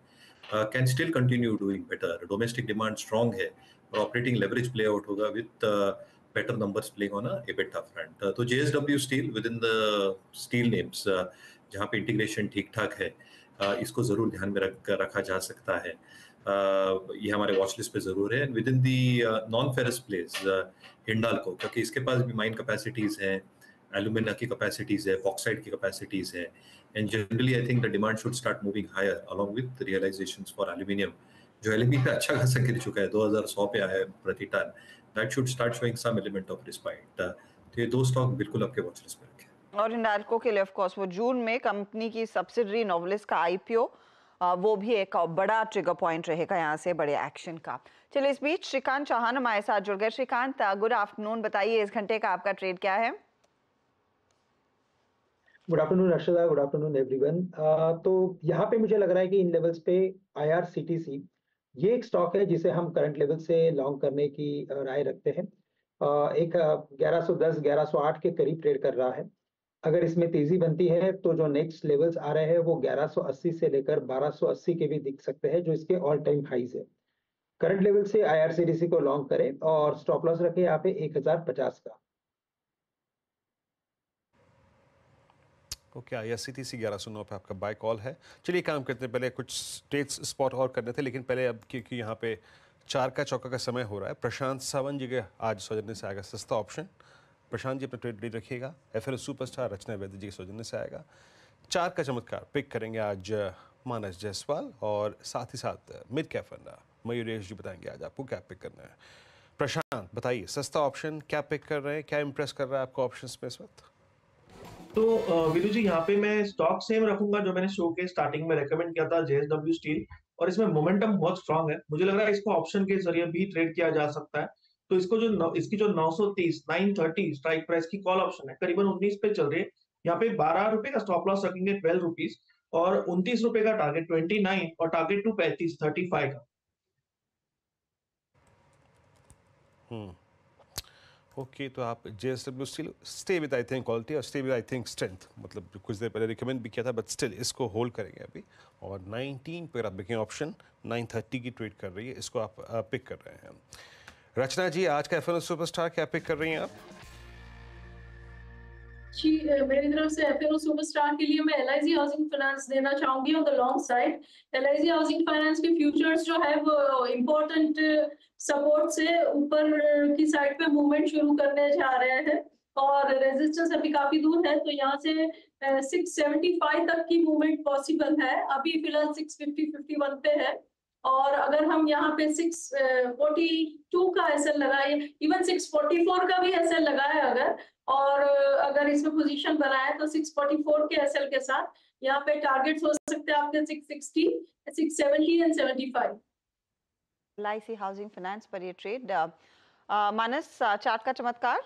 uh, can still continue doing better. Domestic demand strong है और operating leverage play out होगा with uh, better numbers playing on a EBITDA front. Uh, तो JSW Steel within the steel names uh, जहाँ पे इंटीग्रेशन ठीक ठाक है uh, इसको ज़रूर ध्यान में रख रखा जा सकता है uh, ये हमारे वॉच लिस्ट पे ज़रूर है। Within the non ferrous place हिंडाल को क्योंकि इसके पास भी माइन कैपेसिटीज हैं एलुमिना की कैपेसिटीज है बॉक्साइड की कैपेसिटीज है। And generally I think the demand should start moving higher along with realisations for aluminium जो एलएमई पे अच्छा खासा गिर चुका है 2100 पे आया है प्रति ton. That should start showing some element of respite तो ये दो स्टॉक बिल्कुल आपके वॉच लिस्ट पे रखें। और हिंडाल्को के लिए ऑफ़ कोर्स वो जून में कंपनी की सब्सिडरी नोवलिस का आईपीओ वो भी एक बड़ा ट्रिगर पॉइंट रहेगा यहाँ से बड़े एक्शन का। चलिए इस बीच श्रीकांत चौहान हमारे साथ जुड़ गए। श्रीकांत गुड आफ्टरनून बताइए इस घंटे का आपका ट्रेड क्या है? Good afternoon Arshada good afternoon everyone तो यहाँ पे मुझे लग रहा है कि इन लेवल्स पे आईआरसीटीसी ये एक स्टॉक है जिसे हम करंट लेवल से लॉन्ग करने की राय रखते हैं। एक 1110 1108 के करीब ट्रेड कर रहा है। अगर इसमें तेज़ी बनती है तो जो नेक्स्ट लेवल्स आ रहे हैं, वो 1180 से लेकर 1280 के भी दिख सकते हैं, जो इसके ऑल टाइम हाईज है। करंट लेवल से आईआरसीडीसी को लॉन्ग करें और स्टॉप लॉस रखें यहाँ पे 1050 का। Okay I S C T C ग्यारह सौ नौ पे आपका बाय कॉल है। चलिए काम करते हैं, पहले कुछ स्टेट्स स्पॉट और करने थे, लेकिन पहले अब क्योंकि यहाँ पे चार का चौका का समय हो रहा है, प्रशांत सावन जी के आज सौजन्य से आएगा, सस्ता ऑप्शन प्रशांत जी अपना ट्रेड रेडी रखिएगा F L superstar Rachna Vaidya ji के सौजन्य से आएगा। चार का चमत्कार पिक करेंगे आज मानस जायसवाल और साथ ही साथ मिड कैफंडा मयूरेश जी बताएँगे आज आपको क्या पिक करना है। प्रशांत, बताइए, सस्ता ऑप्शन क्या पिक कर रहे हैं? क्या इंप्रेस कर रहा है आपको ऑप्शन में इस वक्त? तो विदु जी, यहाँ पे मैं स्टॉक सेम रखूँगा जो मैंने शो के स्टार्टिंग में रेकमेंड किया था जेएसडब्ल्यू स्टील और इसमें मोमेंटम बहुत स्ट्रांग है। मुझे लग रहा है इसको ऑप्शन के ज़रिए भी ट्रेड किया जा सकता है। तो इसको जो इसकी जो 930 930 स्ट्राइक प्राइस की कॉल ऑप्शन है, करीबन 19 पे चल रही है। यहाँ पे बारह रुपए का स्टॉप लॉस रखेंगे ट्वेल्व रुपीज़ और उनतीस रुपए का टारगेट ट्वेंटी नाइन और टारगेट टू पैंतीस थर्टी फाइव का। हम्म। ओके तो आप J S W still stay with I think quality और stay with I think strength मतलब कुछ देर पहले रिकमेंड भी किया था बट स्टिल इसको होल्ड करेंगे अभी। और 19 पर आप देखें ऑप्शन 930 की ट्रेड कर रही है, इसको आप पिक कर रहे हैं। रचना जी, आज का एफ़ सुपरस्टार क्या पिक कर रही हैं आप? जी मेरी तरफ़ से एफ़ सुपरस्टार के लिए मैं एलआईजी हाउसिंग फाइनेंस देना चाहूँगी on the long side LIC housing finance के फ्यूचर्स जो है, वो इम्पोर्टेंट सपोर्ट से ऊपर की साइड पे मूवमेंट शुरू करने जा रहे हैं और रेजिस्टेंस अभी काफ़ी दूर है तो यहाँ से सिक्स सेवेंटी फाइव तक की मूवमेंट पॉसिबल है. अभी फ़िलहाल सिक्स फिफ्टी फिफ्टी वन पे है। और अगर हम यहाँ पे सिक्स फोर्टी टू का एस एल लगाए इवन सिक्स फोर्टी फोर का भी एस एल लगाए अगर और अगर इसमें पोजीशन बनाए तो सिक्स फोर्टी फोर के एस एल के साथ यहाँ पे टारगेट्स हो सकते हैं आपके six sixty six seventy and seventy five L housing finance पर ये ट्रेड मानस चार्ट का चमत्कार?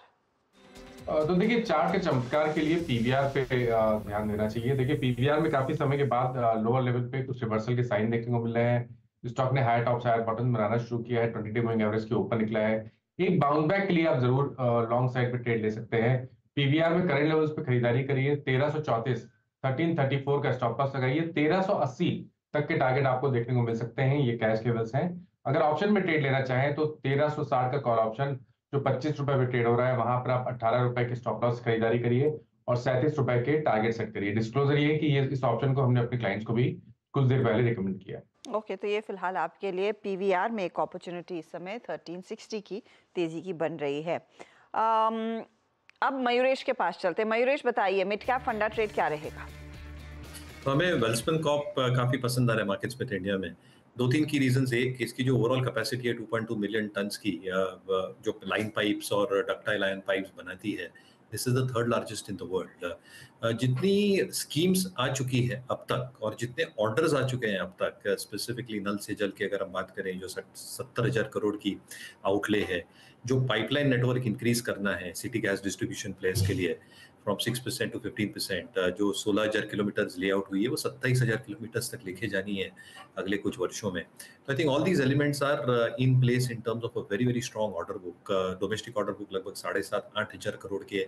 तो देखिए चार्ट के चमत्कार के लिए पीवीआर पे ध्यान देना चाहिए। देखिए पीवीआर में काफ़ी समय के बाद लोअर लेवल पे कुछ रिवर्सल के साइन देखने को मिल रहे हैं। स्टॉक ने हाई टॉप हायर बॉटम बनाना शुरू किया है ट्वेंटी डे मूविंग एवरेज के ऊपर निकला है। एक बाउंस बैक के लिए आप ज़रूर लॉन्ग साइड पे ट्रेड ले सकते हैं। पीवीआर में करेंट लेवल्स पे खरीदारी करिए। तेरह सौ चौतीस थर्टीन थर्टी फोर का स्टॉप लॉस लगाइए। तेरह सौ अस्सी तक के टारगेट आपको देखने को मिल सकते हैं। ये कैश लेवल्स हैं। अगर ऑप्शन में ट्रेड लेना चाहें तो तेरह सौ साठ का कॉल ऑप्शन जो पच्चीस रुपए पे ट्रेड हो रहा है, वहाँ पर आप अट्ठारह रुपए के स्टॉप लॉस खरीदारी करिए और सैंतीस रुपए के टारगेट सेट करिए। डिस्क्लोजर ये कि ये इस ऑप्शन को हमने अपने क्लाइंट्स को भी कुछ देर पहले रिकमेंड किया। ओके okay, तो ये फ़िलहाल आपके लिए पीवीआर में एक अपॉर्चुनिटी इस समय 1360 की तेज़ी की बन रही है। um, अब मयूरेश के पास चलते हैं। मयूरेश बताइए मिड कैप फंडा ट्रेड क्या रहेगा? तो हमें वेल्सपन कॉप काफ़ी पसंद आ रहा है मार्केट्स में इंडिया में। दो तीन की रीजन एक इसकी जो ओवरऑल कैपेसिटी है 2.2 मिलियन टन्स की जो लाइन पाइप्स और डक्टाइल आयन पाइप्स बनाती है this is the third largest in the world जितनी स्कीम्स आ चुकी है अब तक और जितने ऑर्डर्स आ चुके हैं अब तक स्पेसिफिकली नल से जल की अगर हम बात करें, जो सत्तर हज़ार करोड़ की आउटले है, जो पाइपलाइन नेटवर्क इंक्रीज करना है सिटी गैस डिस्ट्रीब्यूशन प्लेस के लिए from six percent to fifteen percent जो सोलह हज़ार किलोमीटर लेआउट हुई है, वो सत्ताईस हज़ार किलोमीटर्स तक लिखे जानी है अगले कुछ वर्षों में। तो I think all these elements are in place in terms of a very very strong order book domestic order book लगभग साढ़े सात, आठ हज़ार करोड़ के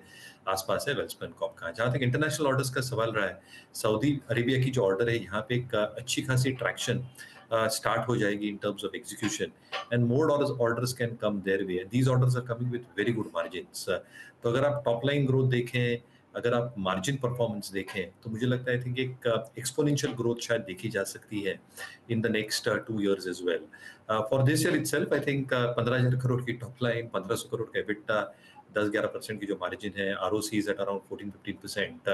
आसपास है वेल्सपन कॉप का। जहाँ तक इंटरनेशनल ऑर्डर्स का सवाल रहा है सऊदी अरेबिया की जो ऑर्डर है, यहाँ पे एक अच्छी खासी ट्रैक्शन uh, हो जाएगी in terms of execution and more orders orders can come their way these orders are coming with very good margins तो अगर आप टॉप लाइन ग्रोथ देखें अगर आप मार्जिन परफॉर्मेंस देखें तो मुझे लगता है आई थिंक एक एक्सपोनेंशियल ग्रोथ शायद देखी जा सकती है in the next two years as well for this year itself I think पंद्रह हज़ार करोड़ की टॉप लाइन पंद्रह सौ करोड़ का एबिटा दस ग्यारह परसेंट की जो मार्जिन है R O C is at around fourteen fifteen percent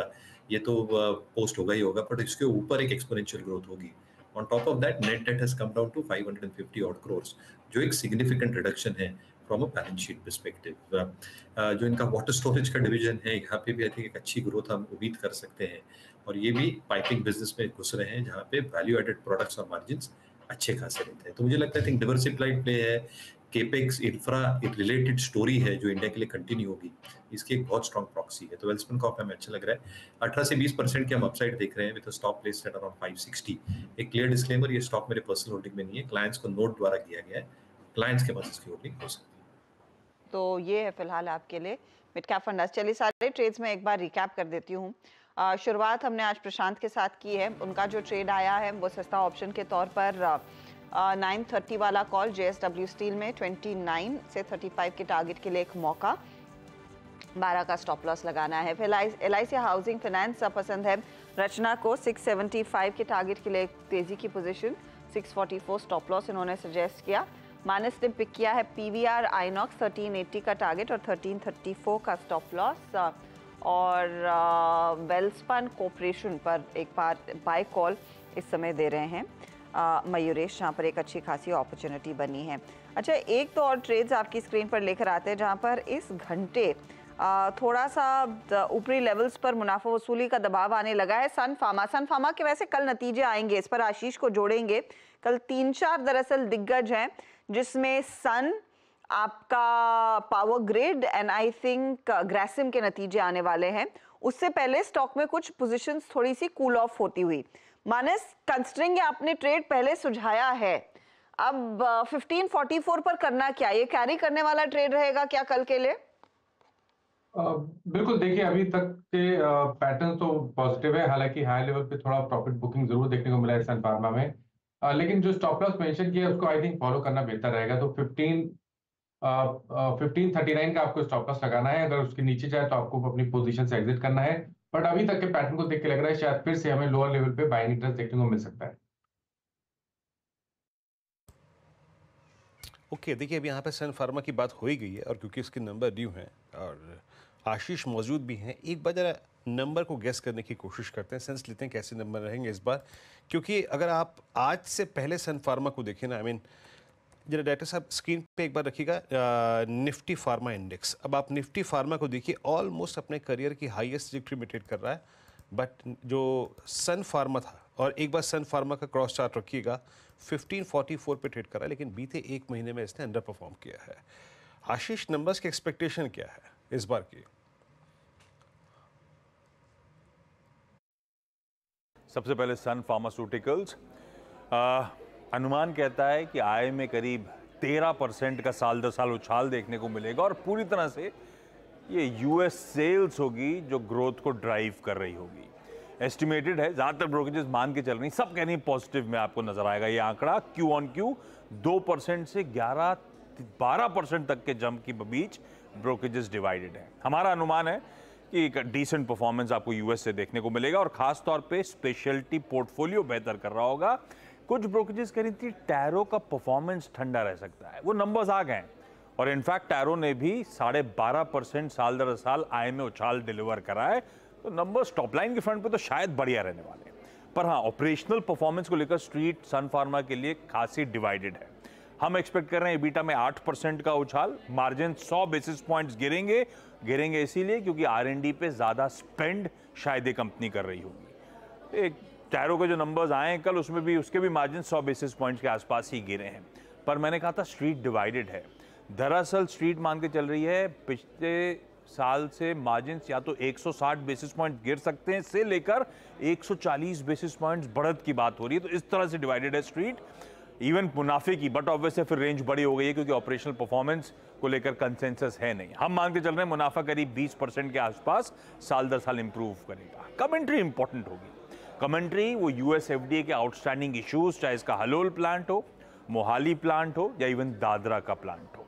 ये तो पोस्ट uh, होगा ही होगा बट इसके ऊपर एक एक्सपोनेंशियल ग्रोथ होगी। On top of that net debt has come down to 550 odd crores जो एक सिग्निफिकेंट रिडक्शन है from a balance sheet perspective जो इनका वाटर स्टोरेज का डिवीज़न है, यहाँ पे भी आई थिंक एक अच्छी ग्रोथ हम उम्मीद कर सकते हैं। और ये भी पाइपिंग बिज़नेस में घुस रहे हैं, जहाँ पे वैल्यू एडेड प्रोडक्ट्स और मार्जिन अच्छे खासे रहते हैं। तो मुझे लगता है थिंक डिवर्सिफाइड प्ले है केपेक्स इंफ्रा एक रिलेटेड स्टोरी है जो इंडिया के लिए कंटिन्यू होगी। इसकी एक बहुत स्ट्रॉन्ग प्रॉक्सी है। तो वेल्सपन कॉप हमें अच्छा लग रहा है। अठारह से बीस परसेंट की हम अपसाइड देख रहे हैं with stock place at around five sixty एक क्लियर डिस्क्लेमर ये स्टॉक मेरे पर्सनल होल्डिंग में नहीं है। क्लाइंट्स को नोट द्वारा किया गया है। क्लाइंट्स के पास इसकी होल्डिंग हो सकती है। तो ये है फ़िलहाल आपके लिए मिड कैप फंडास चलिए सारे ट्रेड्स में एक बार रिकैप कर देती हूँ। शुरुआत हमने आज प्रशांत के साथ की है। उनका जो ट्रेड आया है वो सस्ता ऑप्शन के तौर पर नाइन थर्टी वाला कॉल जेएसडब्ल्यू स्टील में ट्वेंटी नाइन से थर्टी फाइव के टारगेट के लिए एक मौका। बारह का स्टॉप लॉस लगाना है। फिर एल आई हाउसिंग फाइनेंस पसंद है। रचना को 675 के टारगेट के लिए तेज़ी की पोजीशन 644 स्टॉप लॉस इन्होंने सजेस्ट किया। मानस ने पिक किया है पीवीआर आईनॉक्स 1380 का टारगेट और 1334 का स्टॉप लॉस और वेल्सपन कॉपरेशन पर एक बार बाय कॉल इस समय दे रहे हैं। मयूरेश, जहाँ पर एक अच्छी खासी अपॉर्चुनिटी बनी है। अच्छा एक तो और ट्रेड्स आपकी स्क्रीन पर लेकर आते हैं, जहाँ पर इस घंटे थोड़ा सा ऊपरी लेवल्स पर मुनाफा वसूली का दबाव आने लगा है। सन फार्मा सन फार्मा के वैसे कल नतीजे आएँगे, इस पर आशीष को जोड़ेंगे। कल तीन चार दरअसल दिग्गज हैं, जिसमें सन आपका power grid and I think Grasim के नतीजे आने वाले हैं। उससे पहले स्टॉक में कुछ पोजीशंस थोड़ी सी कूल ऑफ़ होती हुई। मानस कंस्टरिंग आपने ट्रेड पहले सुझाया है अब फिफ्टीन फोर्टी फोर पर करना क्या? ये कैरी करने वाला ट्रेड रहेगा क्या कल के लिए? बिल्कुल देखिए अभी तक के पैटर्न तो पॉजिटिव है। हालाँकि हाई लेवल पे थोड़ा प्रॉफिट बुकिंग ज़रूर देखने को मिला है सन फार्मा में। आ, लेकिन जो स्टॉप लॉस मेंशन किया उसको आई थिंक फॉलो करना बेहतर रहेगा। तो फिफ्टीन फिफ्टीन थर्टी नाइन का आपको स्टॉप लॉस लगाना है। अगर उसके नीचे जाए तो आपको अपनी पोजीशन से एग्जिट करना है। बट अभी तक के पैटर्न को देख के लग रहा है शायद फिर से हमें लोअर लेवल पे बाइंग इंटरेस्ट देखने को मिल सकता है। ओके okay, देखिए अब यहाँ पे सन फार्मा की बात हो ही गई है और क्योंकि इसके नंबर ड्यू हैं और आशीष मौजूद भी हैं एक बार जरा नंबर को गेस करने की कोशिश करते हैं सेंस लेते हैं कैसे नंबर रहेंगे इस बार। क्योंकि अगर आप आज से पहले सन फार्मा को देखें ना आई मीन जरा डायरेक्टर साहब स्क्रीन पे एक बार रखिएगा निफ्टी फार्मा इंडेक्स। अब आप निफ्टी फार्मा को देखिए ऑलमोस्ट अपने करियर की हाईएस्ट ट्रिजेक्टरी मेंटेन कर रहा है बट जो सन फार्मा था, और एक बार सन फार्मा का क्रॉस चार्ट रखिएगा 1544 पे ट्रेड कर रहा है, लेकिन बीते एक महीने में इसने अंडर परफॉर्म किया है। आशीष नंबर्स की एक्सपेक्टेशन क्या है इस बार की? सबसे पहले सन फार्मास्यूटिकल्स अनुमान कहता है कि आय में करीब 13 परसेंट का साल दर साल उछाल देखने को मिलेगा और पूरी तरह से ये यूएस सेल्स होगी जो ग्रोथ को ड्राइव कर रही होगी। एस्टिमेटेड है, ज़्यादातर ब्रोकेजेस मान के चल रही सब कह रही पॉजिटिव में आपको नज़र आएगा ये आंकड़ा। क्यू ऑन क्यू दो परसेंट से ग्यारह, बारह परसेंट तक के जंप के बीच ब्रोकेजेस डिवाइडेड है। हमारा अनुमान है कि एक डिसेंट परफॉर्मेंस आपको यूएस से देखने को मिलेगा और खास तौर पे स्पेशलिटी पोर्टफोलियो बेहतर कर रहा होगा। कुछ ब्रोकेजेस कह रही थी, टैरो का परफॉर्मेंस ठंडा रह सकता है। वो नंबर्स आ गए और इनफैक्ट टैरो ने भी साढ़े बारह परसेंट साल दर साल आय में उछाल डिलीवर करा है। तो नंबर्स टॉप लाइन के फ्रंट पे तो शायद बढ़िया रहने वाले हैं। पर हाँ ऑपरेशनल परफॉर्मेंस को लेकर स्ट्रीट सन फार्मा के लिए खासी डिवाइडेड है। हम एक्सपेक्ट कर रहे हैं बीटा में आठ परसेंट का उछाल मार्जिन सौ बेसिस पॉइंट्स गिरेंगे। गिरेंगे इसीलिए क्योंकि आरएनडी पे ज़्यादा स्पेंड शायद ये कंपनी कर रही होगी। एक टैरो के जो नंबर्स आए हैं, कल उसमें भी, उसके भी मार्जिन सौ बेसिस पॉइंट्स के आसपास ही गिरे हैं। पर मैंने कहा था स्ट्रीट डिवाइडेड है। दरअसल स्ट्रीट मान के चल रही है, पिछले साल से मार्जिन या तो 160 बेसिस पॉइंट गिर सकते हैं, से लेकर 140 बेसिस पॉइंट्स बढ़त की बात हो रही है। तो इस तरह से डिवाइडेड है स्ट्रीट इवन मुनाफे की बट ऑब्वियसली फिर रेंज बड़ी हो गई है क्योंकि ऑपरेशनल परफॉर्मेंस को लेकर कंसेंसस है नहीं। हम मान के चल रहे हैं मुनाफा करीब 20 परसेंट के आसपास साल दर साल इंप्रूव करेगा। कमेंट्री इंपॉर्टेंट होगी। कमेंट्री, वो यूएस एफडीए के आउटस्टैंडिंग इश्यूज़ चाहे इसका हलोल प्लांट हो, मोहाली प्लांट हो, या इवन दादरा का प्लांट हो।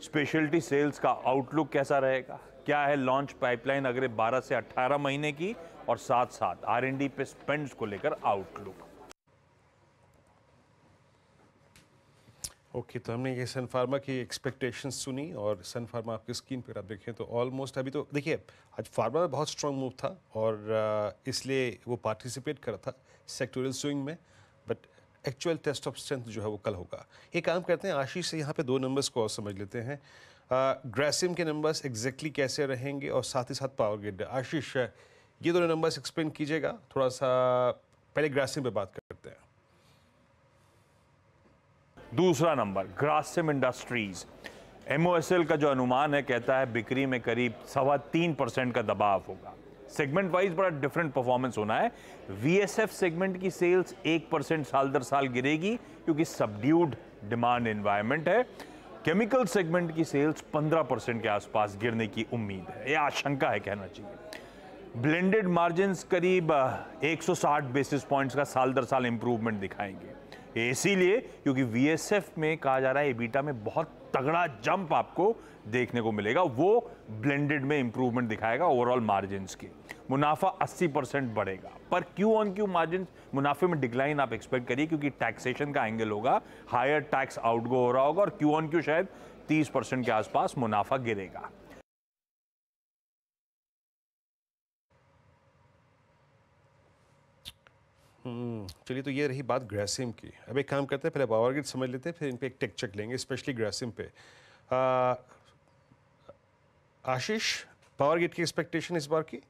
स्पेशलिटी सेल्स का आउटलुक कैसा रहेगा? क्या है लॉन्च पाइपलाइन अगले 12 से 18 महीने की, और साथ साथ आर पे स्पेंड्स को लेकर आउटलुक ओके okay, तो हमने ये सन फार्मा की एक्सपेक्टेशंस सुनी और सन फार्मा आपकी स्क्रीन पर आप देखें तो ऑलमोस्ट अभी तो देखिए आज फार्मा में बहुत स्ट्रॉन्ग मूव था और इसलिए वो पार्टिसिपेट कर था सेक्टोरियल स्विंग में but actual test of strength जो है वो कल होगा। ये काम करते हैं आशीष से यहाँ पे दो नंबर्स को और समझ लेते हैं। ग्रेसिम के नंबर्स एग्जैक्टली कैसे रहेंगे और साथ ही साथ पावर ग्रिड आशीष ये दोनों नंबर्स एक्सप्लेन कीजिएगा थोड़ा सा पहले ग्रासिम पे बात करते हैं। दूसरा नंबर ग्रासिम इंडस्ट्रीज़ एमओएसएल का जो अनुमान है, कहता है बिक्री में करीब सवा तीन परसेंट का दबाव होगा। सेगमेंट वाइज बड़ा डिफरेंट परफॉर्मेंस होना है। वीएसएफ सेगमेंट की सेल्स एक परसेंट साल दर साल गिरेगी, क्योंकि सबड्यूड डिमांड एनवायरमेंट है। केमिकल सेगमेंट की सेल्स 15 परसेंट के आसपास गिरने की उम्मीद है। यह आशंका है, कहना चाहिए। ब्लेंडेड मार्जिन करीब 160 बेसिस पॉइंट्स का साल दर साल इंप्रूवमेंट दिखाएँगे। इसीलिए क्योंकि वीएसएफ में कहा जा रहा है एबीटा में बहुत तगड़ा जंप आपको देखने को मिलेगा। वो ब्लेंडेड में इंप्रूवमेंट दिखाएगा ओवरऑल मार्जिन के। मुनाफा 80 परसेंट बढ़ेगा। पर क्यू ऑन क्यू मार्जिन मुनाफे में डिक्लाइन आप एक्सपेक्ट करिए क्योंकि टैक्सेशन का एंगल होगा। हायर टैक्स आउटगो हो रहा होगा और क्यू ऑन क्यू शायद 30 परसेंट के आसपास मुनाफा गिरेगा। चलिए तो ये रही बात ग्रेसिम की। अब एक काम करते हैं, पहले पावर ग्रिड समझ लेते हैं, फिर इन पर एक टेक चेक लेंगे स्पेशली ग्रेसिम पे। आशीष पावर ग्रिड की एक्सपेक्टेशन इस बार की?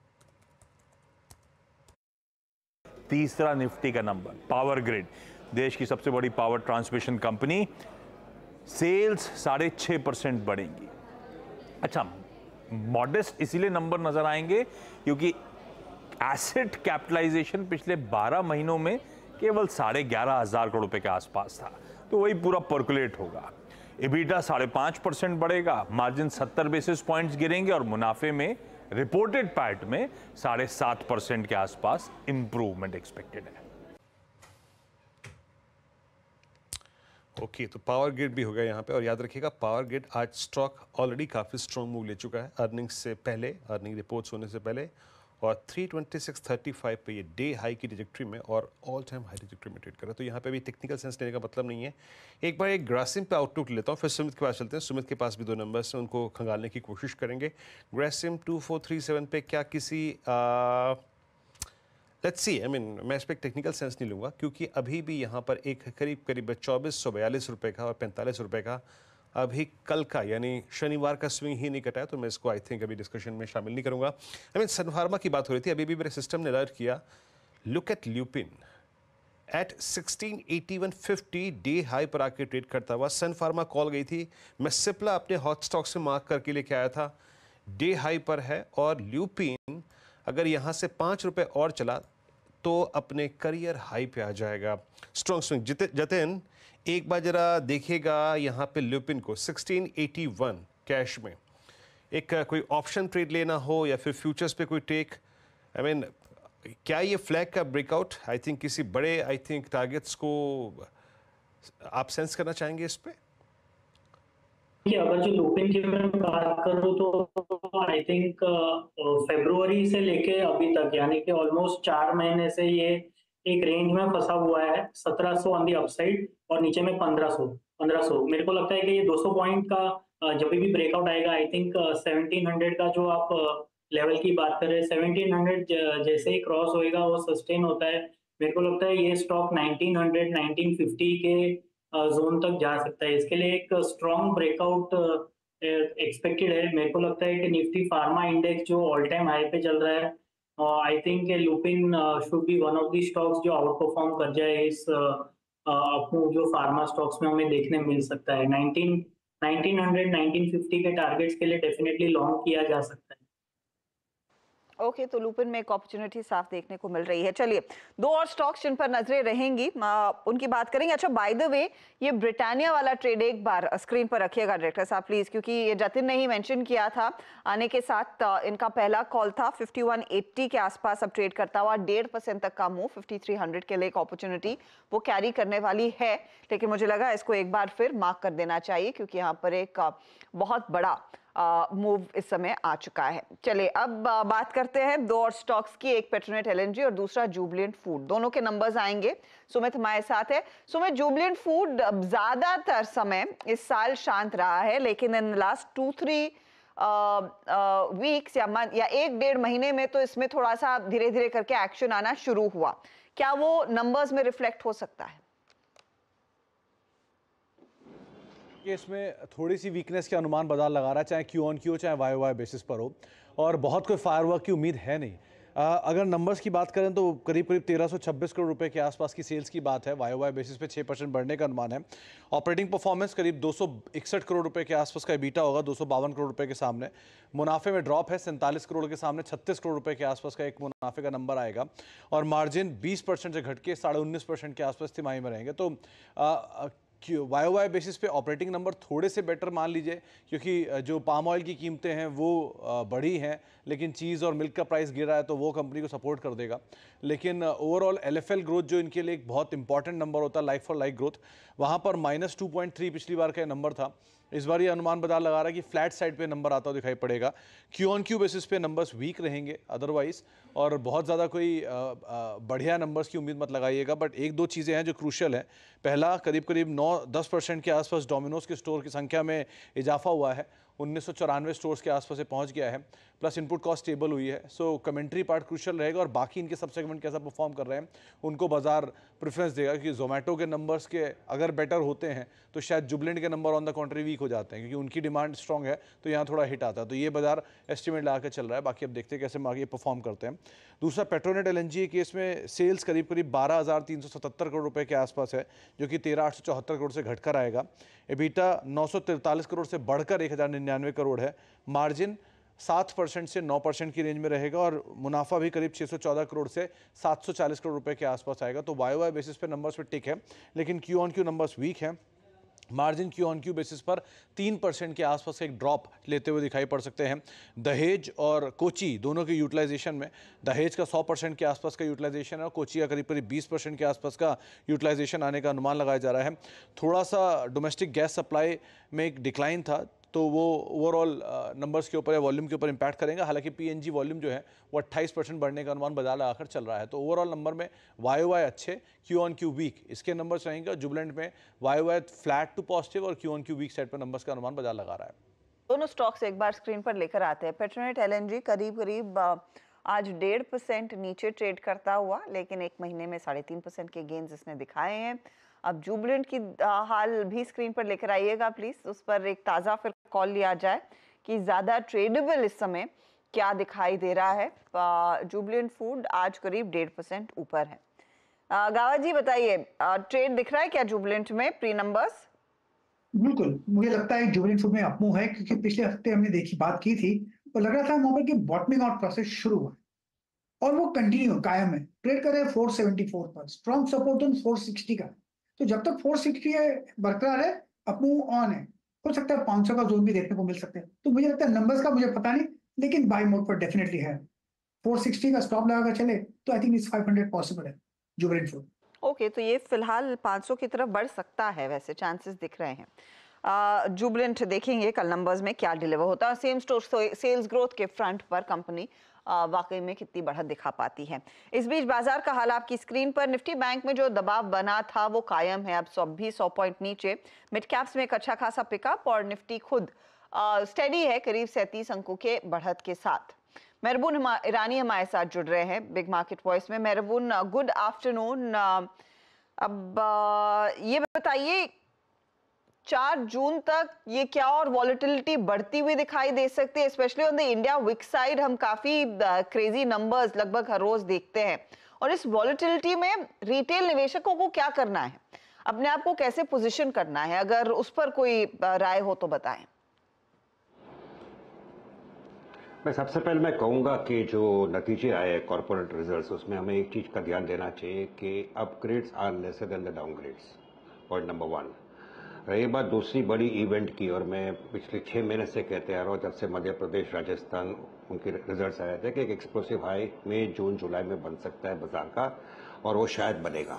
तीसरा निफ्टी का नंबर पावर ग्रिड देश की सबसे बड़ी पावर ट्रांसमिशन कंपनी सेल्स साढ़े छह परसेंट बढ़ेंगी। अच्छा मॉडेस्ट इसीलिए नंबर नज़र आएँगे, क्योंकि एसेट कैपिटलाइजेशन पिछले 12 महीनों में केवल साढ़े ग्यारह हज़ार करोड़ रुपए के आसपास था। तो वही पूरा पर्कुलेट होगा। इबीटा साढ़े पाँच परसेंट बढ़ेगा मार्जिन सत्तर बेसिस पॉइंट्स गिरेंगे और मुनाफे में रिपोर्टेड पैट में साढ़े सात परसेंट के आसपास इंप्रूवमेंट एक्सपेक्टेड है। ओके okay, तो पावर ग्रिड भी हो गया यहाँ पे और याद रखिएगा पावर ग्रिड आज स्टॉक ऑलरेडी काफ़ी स्ट्रॉन्ग मूव ले चुका है। अर्निंग्स से पहले अर्निंग रिपोर्ट्स होने से पहले और 326.35 पे ये डे हाई की डिजेक्ट्री में और ऑल टाइम हाई डिजेक्ट्री में ट्रेड कर रहा है। तो यहाँ पे भी टेक्निकल सेंस लेने का मतलब नहीं है। एक बार एक ग्रासिम पे आउटलुक लेता हूँ, फिर सुमित के पास चलते हैं। सुमित के पास भी दो नंबर्स हैं, उनको खंगालने की कोशिश करेंगे। Grasim two four three seven पे क्या किसी लेट्स सी आई मीन मैं इस पर टेक्निकल सेंस नहीं लूँगा, क्योंकि अभी भी यहाँ पर एक करीब करीब चौबीस सौ बयालीस रुपये का और पैंतालीस रुपये का अभी कल का, यानी शनिवार का स्विंग ही नहीं कटा तो मैं इसको आई थिंक अभी डिस्कशन में शामिल नहीं करूँगा। आई मीन सनफार्मा की बात हो रही थी, अभी भी मेरे सिस्टम ने अलर्ट किया look at Lupin at 1681.50 day high पर आके ट्रेड करता हुआ सन फार्मा कॉल गई थी, मैं सिप्ला अपने हॉट स्टॉक से मार्क करके लेके आया था। डे हाई पर है, और ल्यूपिन अगर यहाँ से पाँच रुपये और चला तो अपने करियर हाई पे आ जाएगा। स्ट्रॉन्ग स्विंग जतिन एक बार जरा देखेगा यहाँ पे ल्यूपिन को 1681 कैश में। एक कोई ऑप्शन ट्रेड लेना हो या फिर फ्यूचर्स पे कोई take I I mean mean, क्या ये फ्लैग का ब्रेकआउट? आई थिंक किसी बड़े आई थिंक टारगेट्स को आप सेंस करना चाहेंगे इस पे अगर जो लूपिन की मैं बात करूँ तो आई थिंक फेब्रुवरी से लेके अभी तक, यानी कि ऑलमोस्ट चार महीने से ये एक रेंज में फंसा हुआ है 1700 ऑन दी अपसाइड और नीचे में 1500 1500 मेरे को लगता है कि ये 200 पॉइंट का जब भी ब्रेकआउट आएगा आई थिंक 1700 का जो आप लेवल की बात कर रहे हैं 1700 जैसे ही क्रॉस होएगा, वो सस्टेन होता है। मेरे को लगता है ये स्टॉक 1900 1950 के जोन तक जा सकता है। इसके लिए एक स्ट्रॉन्ग ब्रेकआउट एक्सपेक्टेड है। मेरे को लगता है कि निफ्टी फार्मा इंडेक्स जो ऑल टाइम हाई पे चल रहा है I think Lupin should be one of the stocks जो आउट परफॉर्म कर जाए इस अपू जो फार्मा स्टॉक्स में हमें देखने मिल सकता है। 19 1900 1950 के टारगेट्स के लिए डेफिनेटली लॉन्ग किया जा सकता है। ओके तो लूपिन में एक अपॉर्चुनिटी साफ़ देखने को मिल रही है। चलिए दो और स्टॉक्स जिन पर नज़रें रहेंगी आ, उनकी बात करेंगे। अच्छा बाय द वे ये ब्रिटानिया वाला ट्रेड एक बार स्क्रीन पर रखिएगा डायरेक्टर साहब प्लीज़ क्योंकि ये जतिन ने ही मेंशन किया था। आने के साथ इनका पहला कॉल था 5180 के आसपास अब ट्रेड करता हुआ डेढ़ तक का मूव 5300 के लिए एक अपॉर्चुनिटी वो कैरी करने वाली है। लेकिन मुझे लगा इसको एक बार फिर मार्क कर देना चाहिए क्योंकि यहाँ पर एक बहुत बड़ा मूव इस समय आ चुका है। चलिए, अब बात करते हैं दो और स्टॉक्स की, एक पेट्रोनेट एलएनजी और दूसरा जुबलियंट फ़ूड दोनों के नंबर्स आएँगे। सुमित हमारे साथ है। सुमित जुबलियंट फ़ूड ज़्यादातर समय इस साल शांत रहा है, लेकिन in last two three weeks या मन या एक डेढ़ महीने में तो इसमें थोड़ा सा धीरे धीरे करके एक्शन आना शुरू हुआ। क्या वो नंबर्स में रिफ्लेक्ट हो सकता है? कि इसमें थोड़ी सी वीकनेस के अनुमान बाज़ार लगा रहा है चाहे क्यू ऑन क्यू चाहे वाई वाई बेसिस पर हो। और बहुत कोई फायरवर्क की उम्मीद है नहीं। आ, अगर नंबर्स की बात करें तो करीब करीब 1326 करोड़ रुपए के आसपास की सेल्स की बात है। वाई वाई बेसिस पे 6 परसेंट बढ़ने का अनुमान है। ऑपरेटिंग परफॉर्मेंस करीब दो सौ इकसठ करोड़ रुपए के आसपास का बीटा होगा दो सौ बावन करोड़ रुपए के सामने। मुनाफे में ड्रॉप है सैंतालीस करोड़ के सामने छत्तीस करोड़ रुपए के आसपास का एक मुनाफे का नंबर आएगा। और मार्जिन बीस से घट के साढ़े के आसपास तिमाही में रहेंगे। तो वाई वाई बेसिस पे ऑपरेटिंग नंबर थोड़े से बेटर मान लीजिए, क्योंकि जो पाम ऑयल की कीमतें हैं, वो बढ़ी हैं, लेकिन चीज़ और मिल्क का प्राइस गिर रहा है तो वो कंपनी को सपोर्ट कर देगा। लेकिन ओवरऑल एलएफएल ग्रोथ जो इनके लिए एक बहुत इंपॉर्टेंट नंबर होता है लाइक फॉर लाइक ग्रोथ वहाँ पर माइनस टू पिछली बार का नंबर था। इस बार ये अनुमान बाज़ार लगा रहा है कि फ्लैट साइड पे नंबर आता दिखाई पड़ेगा। क्यू ऑन क्यू बेसिस पे नंबर्स वीक रहेंगे अदरवाइज़ और बहुत ज़्यादा कोई बढ़िया नंबर्स की उम्मीद मत लगाइएगा बट एक दो चीज़ें हैं जो क्रूशल हैं। पहला करीब करीब नौ दस परसेंट के आसपास डोमिनोज के स्टोर की संख्या में इजाफा हुआ है। उन्नीस सौ चौरानवे स्टोर्स के आसपास से पहुँच गया है प्लस इनपुट कॉस्ट स्टेबल हुई है। सो कमेंट्री पार्ट क्रूशल रहेगा और बाकी इनके सब सेगमेंट कैसा परफॉर्म कर रहे हैं, उनको बाज़ार प्रेफरेंस देगा क्योंकि जोमेटो के नंबर्स के अगर बेटर होते हैं तो शायद जुबलेंट के number on the contrary weak हो जाते हैं, क्योंकि उनकी डिमांड स्ट्रॉग है तो यहाँ थोड़ा हिट आता है। तो ये बाज़ार एस्टिमेट लगा चल रहा है, बाकी अब देखते हैं कैसे आगे परफॉर्म करते हैं। दूसरा पेट्रोनेट एल केस में सेल्स करीब करीब बारह करोड़ रुपये के आसपास है, जो कि तेरह करोड़ से घटकर आएगा। एबीटा नौ करोड़ से बढ़कर एक हज़ार निन्यानवे करोड़ है। मार्जिन सात परसेंट से नौ परसेंट की रेंज में रहेगा और मुनाफा भी करीब 614 करोड़ से 740 करोड़ रुपए के आसपास आएगा। तो वाई वाई बेसिस पे नंबर्स पे टिक है, लेकिन Q on Q numbers weak हैं। Margin Q on Q basis पर तीन परसेंट के आसपास एक ड्रॉप लेते हुए दिखाई पड़ सकते हैं। दहेज और कोची, दोनों के यूटिलाइजेशन में दहेज का सौ परसेंट के आसपास का यूटिलाइजेशन है और कोची का करीब करीब 20 परसेंट के आसपास का यूटिलाइजेशन आने का अनुमान लगाया जा रहा है। थोड़ा सा डोमेस्टिक गैस सप्लाई में एक डिक्लाइन था तो वो ओवरऑल नंबर्स के ऊपर या वॉल्यूम के ऊपर इम्पैक्ट करेंगे। हालाँकि पीएनजी वॉल्यूम जो है, वो 28 परसेंट बढ़ने का अनुमान बाज़ार लगाकर चल रहा है। तो ओवरऑल नंबर में वाई वाई अच्छे क्यू ऑन क्यू वीक इसके नंबर्स रहेंगे जुबलेंट में Y Y flat to positive और Q on Q weak side पर नंबर्स का अनुमान बाज़ार लगा रहा है। दोनों स्टॉक्स एक बार स्क्रीन पर लेकर आते हैं। पेट्रोनेट एलएनजी करीब करीब आज डेढ़ परसेंट नीचे ट्रेड करता हुआ, लेकिन एक महीने में साढ़े तीन परसेंट के गेंस इसने दिखाए हैं। अब जूबलेंट की हाल भी स्क्रीन पर लेकर आइएगा प्लीज़ उस पर एक ताज़ा फिर कॉल लिया जाए कि ज़्यादा ट्रेडेबल इस समय क्या दिखाई दे रहा है। जूबलेंट फ़ूड आज करीब डेढ़ परसेंट ऊपर है। गावा जी बताइए ट्रेड दिख रहा है क्या जूबलेंट में प्री नंबर्स बिल्कुल, मुझे लगता है जुबलेंट फ़ूड में अपमूव है, क्योंकि पिछले हफ़्ते हमने देखी बात की थी तो लग रहा था वहाँ पर कि बॉटमिंग आउट प्रोसेस शुरू हुआ और वो कंटिन्यू कायम है। ट्रेड कर रहे हैं 474 पर स्ट्रॉन्ग सपोर्ट ऑन 460 का। तो जब तक 460 है, बरकरार है अपमूव ऑन है। हो सकता है 500 का जोन भी देखने को मिल सकते हैं। तो मुझे लगता है नंबर्स का मुझे पता नहीं लेकिन बाई मोड पर डेफिनेटली है। 460 का स्टॉप लगा चले तो आई थिंक इट्स 500 पॉसिबल है जुबरेन फ़ूड ओके okay, तो ये फ़िलहाल 500 की तरफ़ बढ़ सकता है वैसे चांसेस दिख रहे हैं। जुबलेंट देखेंगे कल नंबर्स में क्या डिलीवर होता है। सेम स्टोर सेल्स ग्रोथ के फ्रंट पर कंपनी वाकई में कितनी बढ़त दिखा पाती है। इस बीच बाज़ार का हाल आपकी स्क्रीन पर। निफ्टी बैंक में जो दबाव बना था, वो कायम है। अब सौ, भी सौ पॉइंट नीचे। मिड कैप्स में एक अच्छा खासा पिकअप और निफ्टी खुद स्टेडी है, करीब सैंतीस अंकों के बढ़त के साथ। मेहरबून ईरानी हमारे साथ जुड़ रहे हैं। बिग मार्केट वॉइस में मेहरबून, गुड आफ्टरनून। अब ये बताइए चार जून तक ये क्या और वॉलिटिलिटी बढ़ती हुई दिखाई दे सकती है specially on the India weak side हम काफ़ी क्रेजी नंबर्स लगभग हर रोज देखते हैं। और इस वॉलिटिलिटी में रिटेल निवेशकों को क्या करना है? अपने आप को कैसे पोजीशन करना है? अगर उस पर कोई राय हो तो बताएँ। मैं सबसे पहले मैं कहूँगा कि जो नतीजे आए कॉरपोरेट रिजल्ट्स उसमें हमें एक चीज़ का ध्यान देना चाहिए कि upgrades are lesser than the downgrades point number one रही बात दूसरी बड़ी इवेंट की और मैं पिछले छः महीने से कहते आ रहा हूँ जब से मध्य प्रदेश राजस्थान उनके रिजल्ट्स आए थे कि एक एक्सप्लोसिव हाई मई जून जुलाई में बन सकता है बाज़ार का और वो शायद बनेगा।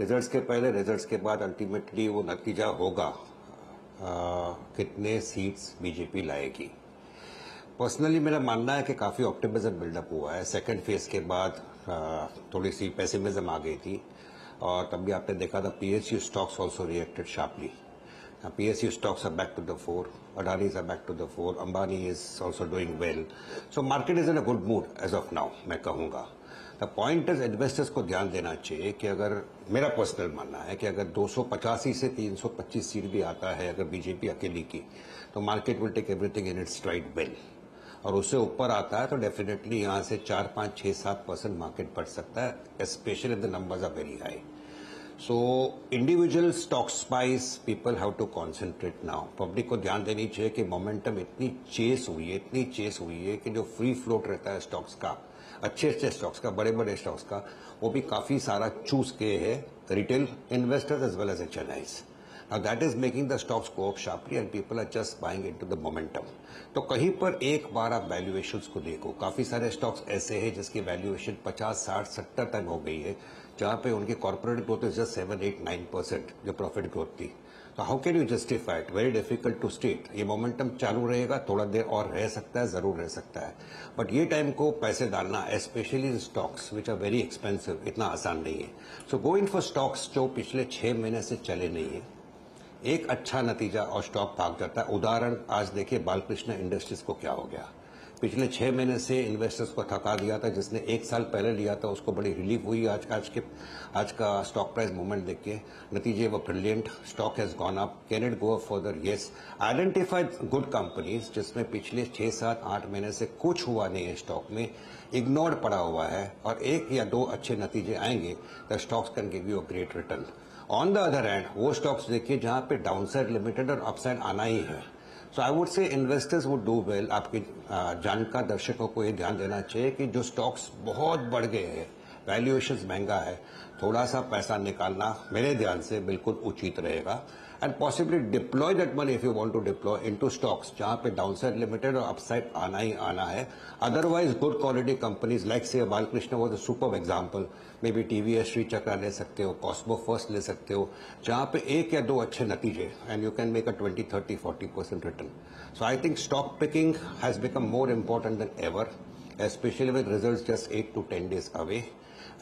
रिजल्ट्स के पहले रिजल्ट्स के बाद अल्टीमेटली वो नतीजा होगा आ, कितने सीट्स बीजेपी लाएगी। पर्सनली मेरा मानना है कि काफ़ी ऑप्टिमिज्म बिल्डअप हुआ है। सेकंड फ़ेज़ के बाद आ, थोड़ी सी पेसिमिज्म आ गई थी। और तब भी आपने देखा था PSU stocks also reacted sharply PSU stocks are back to the fore. Adanis are back to the fore Ambani is also doing well so market is in a good mood as of now मैं कहूँगा. द पॉइंट इज़ इन्वेस्टर्स को ध्यान देना चाहिए कि अगर मेरा पर्सनल मानना है कि अगर 285 से 325 सीट भी आता है, अगर बीजेपी अकेली की तो market will take everything in its right well और उससे ऊपर आता है तो डेफिनेटली यहाँ से चार, पाँच, छह, सात परसेंट मार्केट बढ़ सकता है special specially the numbers are very high so individual stock spice people have to concentrate now public को ध्यान देनी चाहिए कि मोमेंटम इतनी चेस हुई है, इतनी चेस हुई है कि जो फ्री फ्लोट रहता है स्टॉक्स का, अच्छे अच्छे स्टॉक्स का, बड़े बड़े स्टॉक्स का, वो भी काफ़ी सारा चूज़ किए है retail investors as well as H Now that is making the stocks go up sharply and people are just buying into the momentum. तो कहीं पर एक बार आप वैल्यूएशन को देखो काफ़ी सारे स्टॉक्स ऐसे हैं जिसकी वैल्यूएशन 50, 60, 70 तक हो गई है जहाँ पे उनकी corporate growth is just seven eight nine percent जो प्रॉफिट ग्रोथ थी। तो how can you justify it very difficult to state ये मोमेंटम चालू रहेगा थोड़ा देर और रह सकता है ज़रूर रह सकता है। बट ये टाइम को पैसे डालना specially in stocks which are very expensive इतना आसान नहीं है। सो गो इन फॉर स्टॉक्स जो पिछले छह महीने से चले नहीं है। एक अच्छा नतीजा और स्टॉक भाग जाता है। उदाहरण, आज देखिए बालकृष्ण इंडस्ट्रीज़ को क्या हो गया। पिछले छह महीने से इन्वेस्टर्स को थका दिया था, जिसने एक साल पहले लिया था, उसको बड़ी रिलीफ हुई। आज आज के, आज का स्टॉक प्राइस मूवमेंट देख के नतीजे वो brilliant stock has gone up can it go further yes identified good companies जिसमें पिछले छह, सात, आठ महीने से कुछ हुआ नहीं है स्टॉक में इग्नोर्ड पड़ा हुआ है, और एक या दो अच्छे नतीजे आएँगे the stocks can give you a great return on the other hand वो स्टॉक्स देखिए जहाँ पे डाउनसाइड लिमिटेड और अपसाइड आना ही है। So I would say investors would do well आपके जानकार दर्शकों को ये ध्यान देना चाहिए कि जो स्टॉक्स बहुत बढ़ गए हैं वैल्यूएशन महँगा है, थोड़ा सा पैसा निकालना मेरे ध्यान से बिल्कुल उचित रहेगा। and possibly deploy that money if you want to deploy into stocks जहां पे downside limited और upside आना ही आना है otherwise good quality companies like say Balkrishna was a superb example maybe TVS Shri चक्रा ले सकते हो Cosmo First ले सकते हो जहां पे एक या दो अच्छे नतीजे and you can make a 20 30 40 percent return so I think stock picking has become more important than ever especially with results just 8 to 10 days away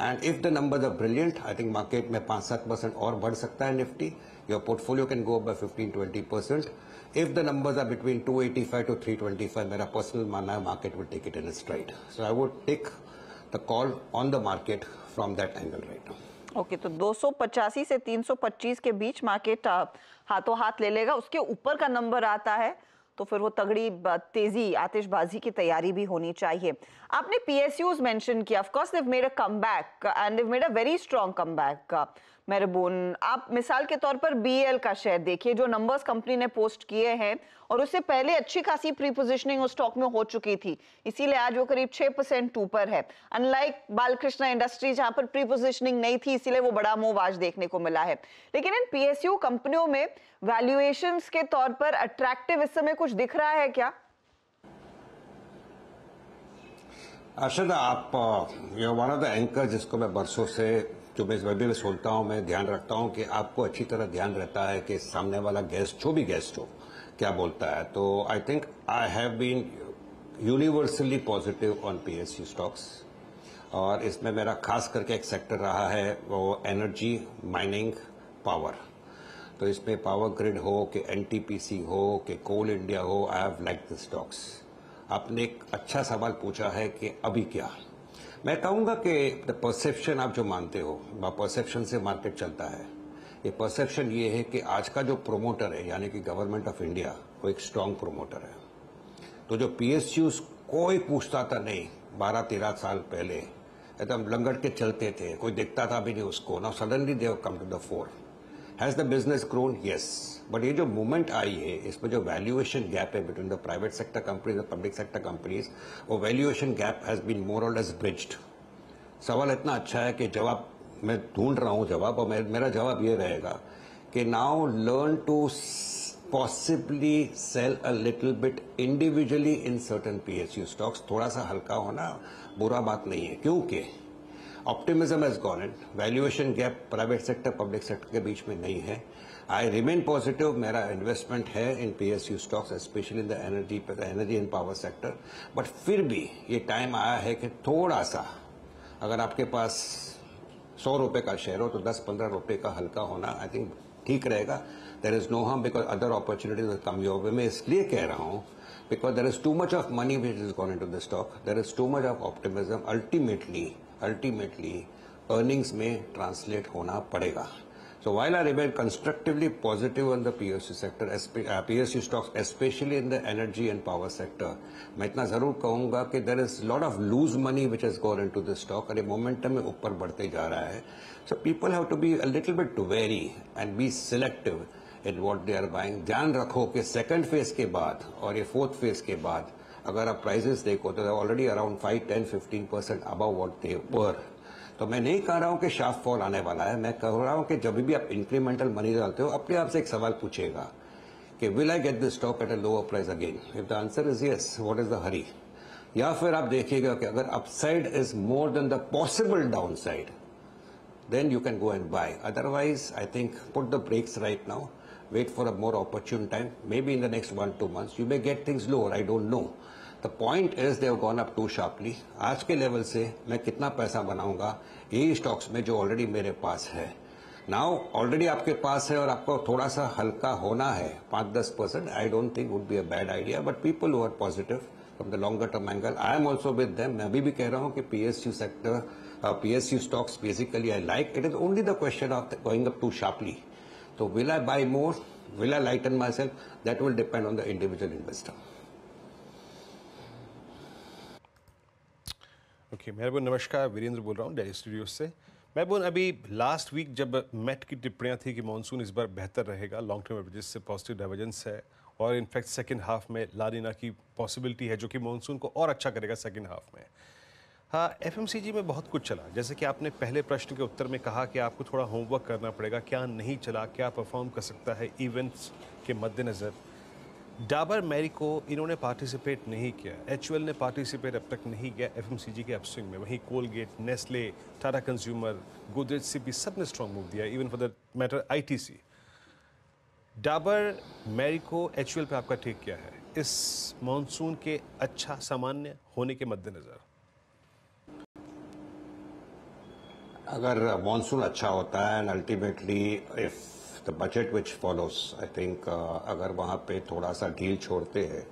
And if the number the brilliant I think market में पाँच सात परसेंट और बढ़ सकता है Nifty your portfolio can go up by 15 percent if the numbers are between 285 to 325 मेरा पर्सनल मानना है market will take it in straight so I would take the call on the market from that angle right okay तो दो से तीन सौ पच्चीस के बीच मार्केट uh, हाथों हाथ ले लेगा। उसके ऊपर का नंबर आता है। तो फिर वो तगड़ी तेज़ी, आतिशबाजी की तैयारी भी होनी चाहिए। आपने पीएसयूज मेंशन किया। Of course a comeback and they've a very strong comeback मेहरबून। आप मिसाल के तौर पर बीएल का शेयर देखिए, जो नंबर्स कंपनी ने पोस्ट किए हैं, और उससे पहले अच्छी खासी प्री पोजिशनिंग उस स्टॉक में हो चुकी थी। इसीलिए आज वो करीब छह परसेंट ऊपर है। अनलाइक बालकृष्ण इंडस्ट्री जहाँ पर प्री पोजिशनिंग नहीं थी, इसीलिए वो बड़ा मूव आज देखने को मिला है। लेकिन इन पीएसयू कंपनियों में वैल्यूएशन के तौर पर अट्रैक्टिव इस समय कुछ दिख रहा है क्या? अर्षदा आप ये वन ऑफ़ द एंकर जिसको मैं बरसों से जो मैं वही भी सुनता हूँ, मैं ध्यान रखता हूँ कि आपको अच्छी तरह ध्यान रहता है कि सामने वाला गेस्ट जो भी गेस्ट हो, क्या बोलता है। तो I think I have been universally positive on PSU stocks और इसमें मेरा खास करके एक सेक्टर रहा है, वो एनर्जी माइनिंग पावर तो इसमें पावर ग्रिड हो, कि एनटीपीसी हो, कि कोल इंडिया हो I have like the stocks आपने एक अच्छा सवाल पूछा है कि अभी क्या? मैं कहूँगा कि द परसेप्शन आप जो मानते हो परसेप्शन से मार्केट चलता है। ये परसेप्शन ये है कि आज का जो प्रोमोटर है, यानी कि गवर्नमेंट ऑफ़ इंडिया वो एक स्ट्रांग प्रोमोटर है। तो जो पीएसयू कोई पूछता था नहीं, बारह तेरह साल पहले, एकदम लंगट के चलते थे, कोई देखता था भी नहीं उसको ना suddenly they've come to the fore has the business grown yes but ये जो मूवमेंट आई है, इसमें जो वैल्यूएशन गैप है between the private sector companies और पब्लिक सेक्टर कंपनीज़ वो valuation gap has been more और लेस ब्रिज्ड सवाल इतना अच्छा है कि जवाब मैं ढूंढ रहा हूँ जवाब और मेरा जवाब ये रहेगा कि now learn to possibly sell a little bit individually in certain PSU stocks थोड़ा सा हल्का होना बुरा बात नहीं है। क्योंकि optimism has gone in valuation gap private sector public sector के बीच में नहीं है। आई रिमेन पॉजिटिव मेरा इन्वेस्टमेंट है in PSU stocks specially in the energy energy and power sector but फिर भी ये टाइम आया है कि थोड़ा सा, अगर आपके पास सौ रुपए का शेयर हो तो दस पंद्रह रुपए का हल्का होना आई थिंक ठीक रहेगा। There is no hmm because other opportunities come your way मैं इसलिए कह रहा हूँ because there is too much of money which is gone to the stock there is too much of optimism ultimately ultimately earnings में ट्रांसलेट होना पड़ेगा। So while I remain constructively positive on the PSU sector, uh, PSU stocks, especially in the energy and power sector, मैं इतना जरूर कहूंगा कि there is lot of loose money which has gone into the stock और ये momentum में ऊपर बढ़ते जा रहा है. So people have to be a little bit wary and be selective in what they are buying. ध्यान रखो कि second phase के बाद और ये fourth phase के बाद अगर आप prices देखो तो already around 5, 10, 15 percent above what they were. तो मैं नहीं कह रहा हूँ कि शार्प फॉल आने वाला है मैं कह रहा हूँ कि जब भी आप इंक्रीमेंटल मनी डालते हो अपने आप से एक सवाल पूछेगा कि will I get this stock at a lower price again if the answer is yes what is the hurry या फिर आप देखिएगा कि अगर upside is more than the possible downside then you can go and buy. Otherwise, I think put the brakes right now. Wait for a more opportune time. Maybe in the next one, two months, you may get things lower. I don't know. The point is they've gone up too sharply आज के लेवल से मैं कितना पैसा बनाऊँगा ये स्टॉक्स में जो ऑलरेडी मेरे पास है। नाउ ऑलरेडी आपके पास है और आपको थोड़ा सा हल्का होना है। पाँच दस percent I don't think would be a bad idea but people हुआ positive from the longer term angle I am also with them मैं अभी भी कह रहा हूँ कि PSU sector PSU stocks basically I like it is only the question of going up to sharply तो will I buy more will I lighten myself that will depend on the individual investor okay okay, मेहरबान नमस्कार वीरेंद्र बोल रहा हूँ डेली स्टूडियो से। मेहरबान अभी लास्ट वीक जब मेट की टिप्पणियाँ थी कि मानसून इस बार बेहतर रहेगा लॉन्ग टर्म एवरेजेस से पॉजिटिव डाइवर्जेंस है और इनफैक्ट सेकेंड हाफ़ में लानीना की पॉसिबिलिटी है जो कि मानसून को और अच्छा करेगा सेकेंड हाफ़ में। हाँ एफ़ में बहुत कुछ चला। जैसे कि आपने पहले प्रश्न के उत्तर में कहा कि आपको थोड़ा होमवर्क करना पड़ेगा क्या नहीं चला क्या परफॉर्म कर सकता है इवेंट्स के मद्देनज़र। डाबर मैरी को इन्होंने पार्टिसिपेट नहीं किया। एच ने पार्टिसिपेट अब तक नहीं किया एफएमसीजी के अपस्विंग में। वहीं Colgate Nestle Tata consumer Godrej C भी सबने स्ट्रॉन्ग मूव दिया even for the matter I Dabur Marico H पे आपका टेक क्या है? इस मानसून के अच्छा सामान्य होने के मद्देनज़र। अगर मानसून अच्छा होता है and ultimately if the budget which follows I think अगर वहाँ पे थोड़ा सा ढील छोड़ते हैं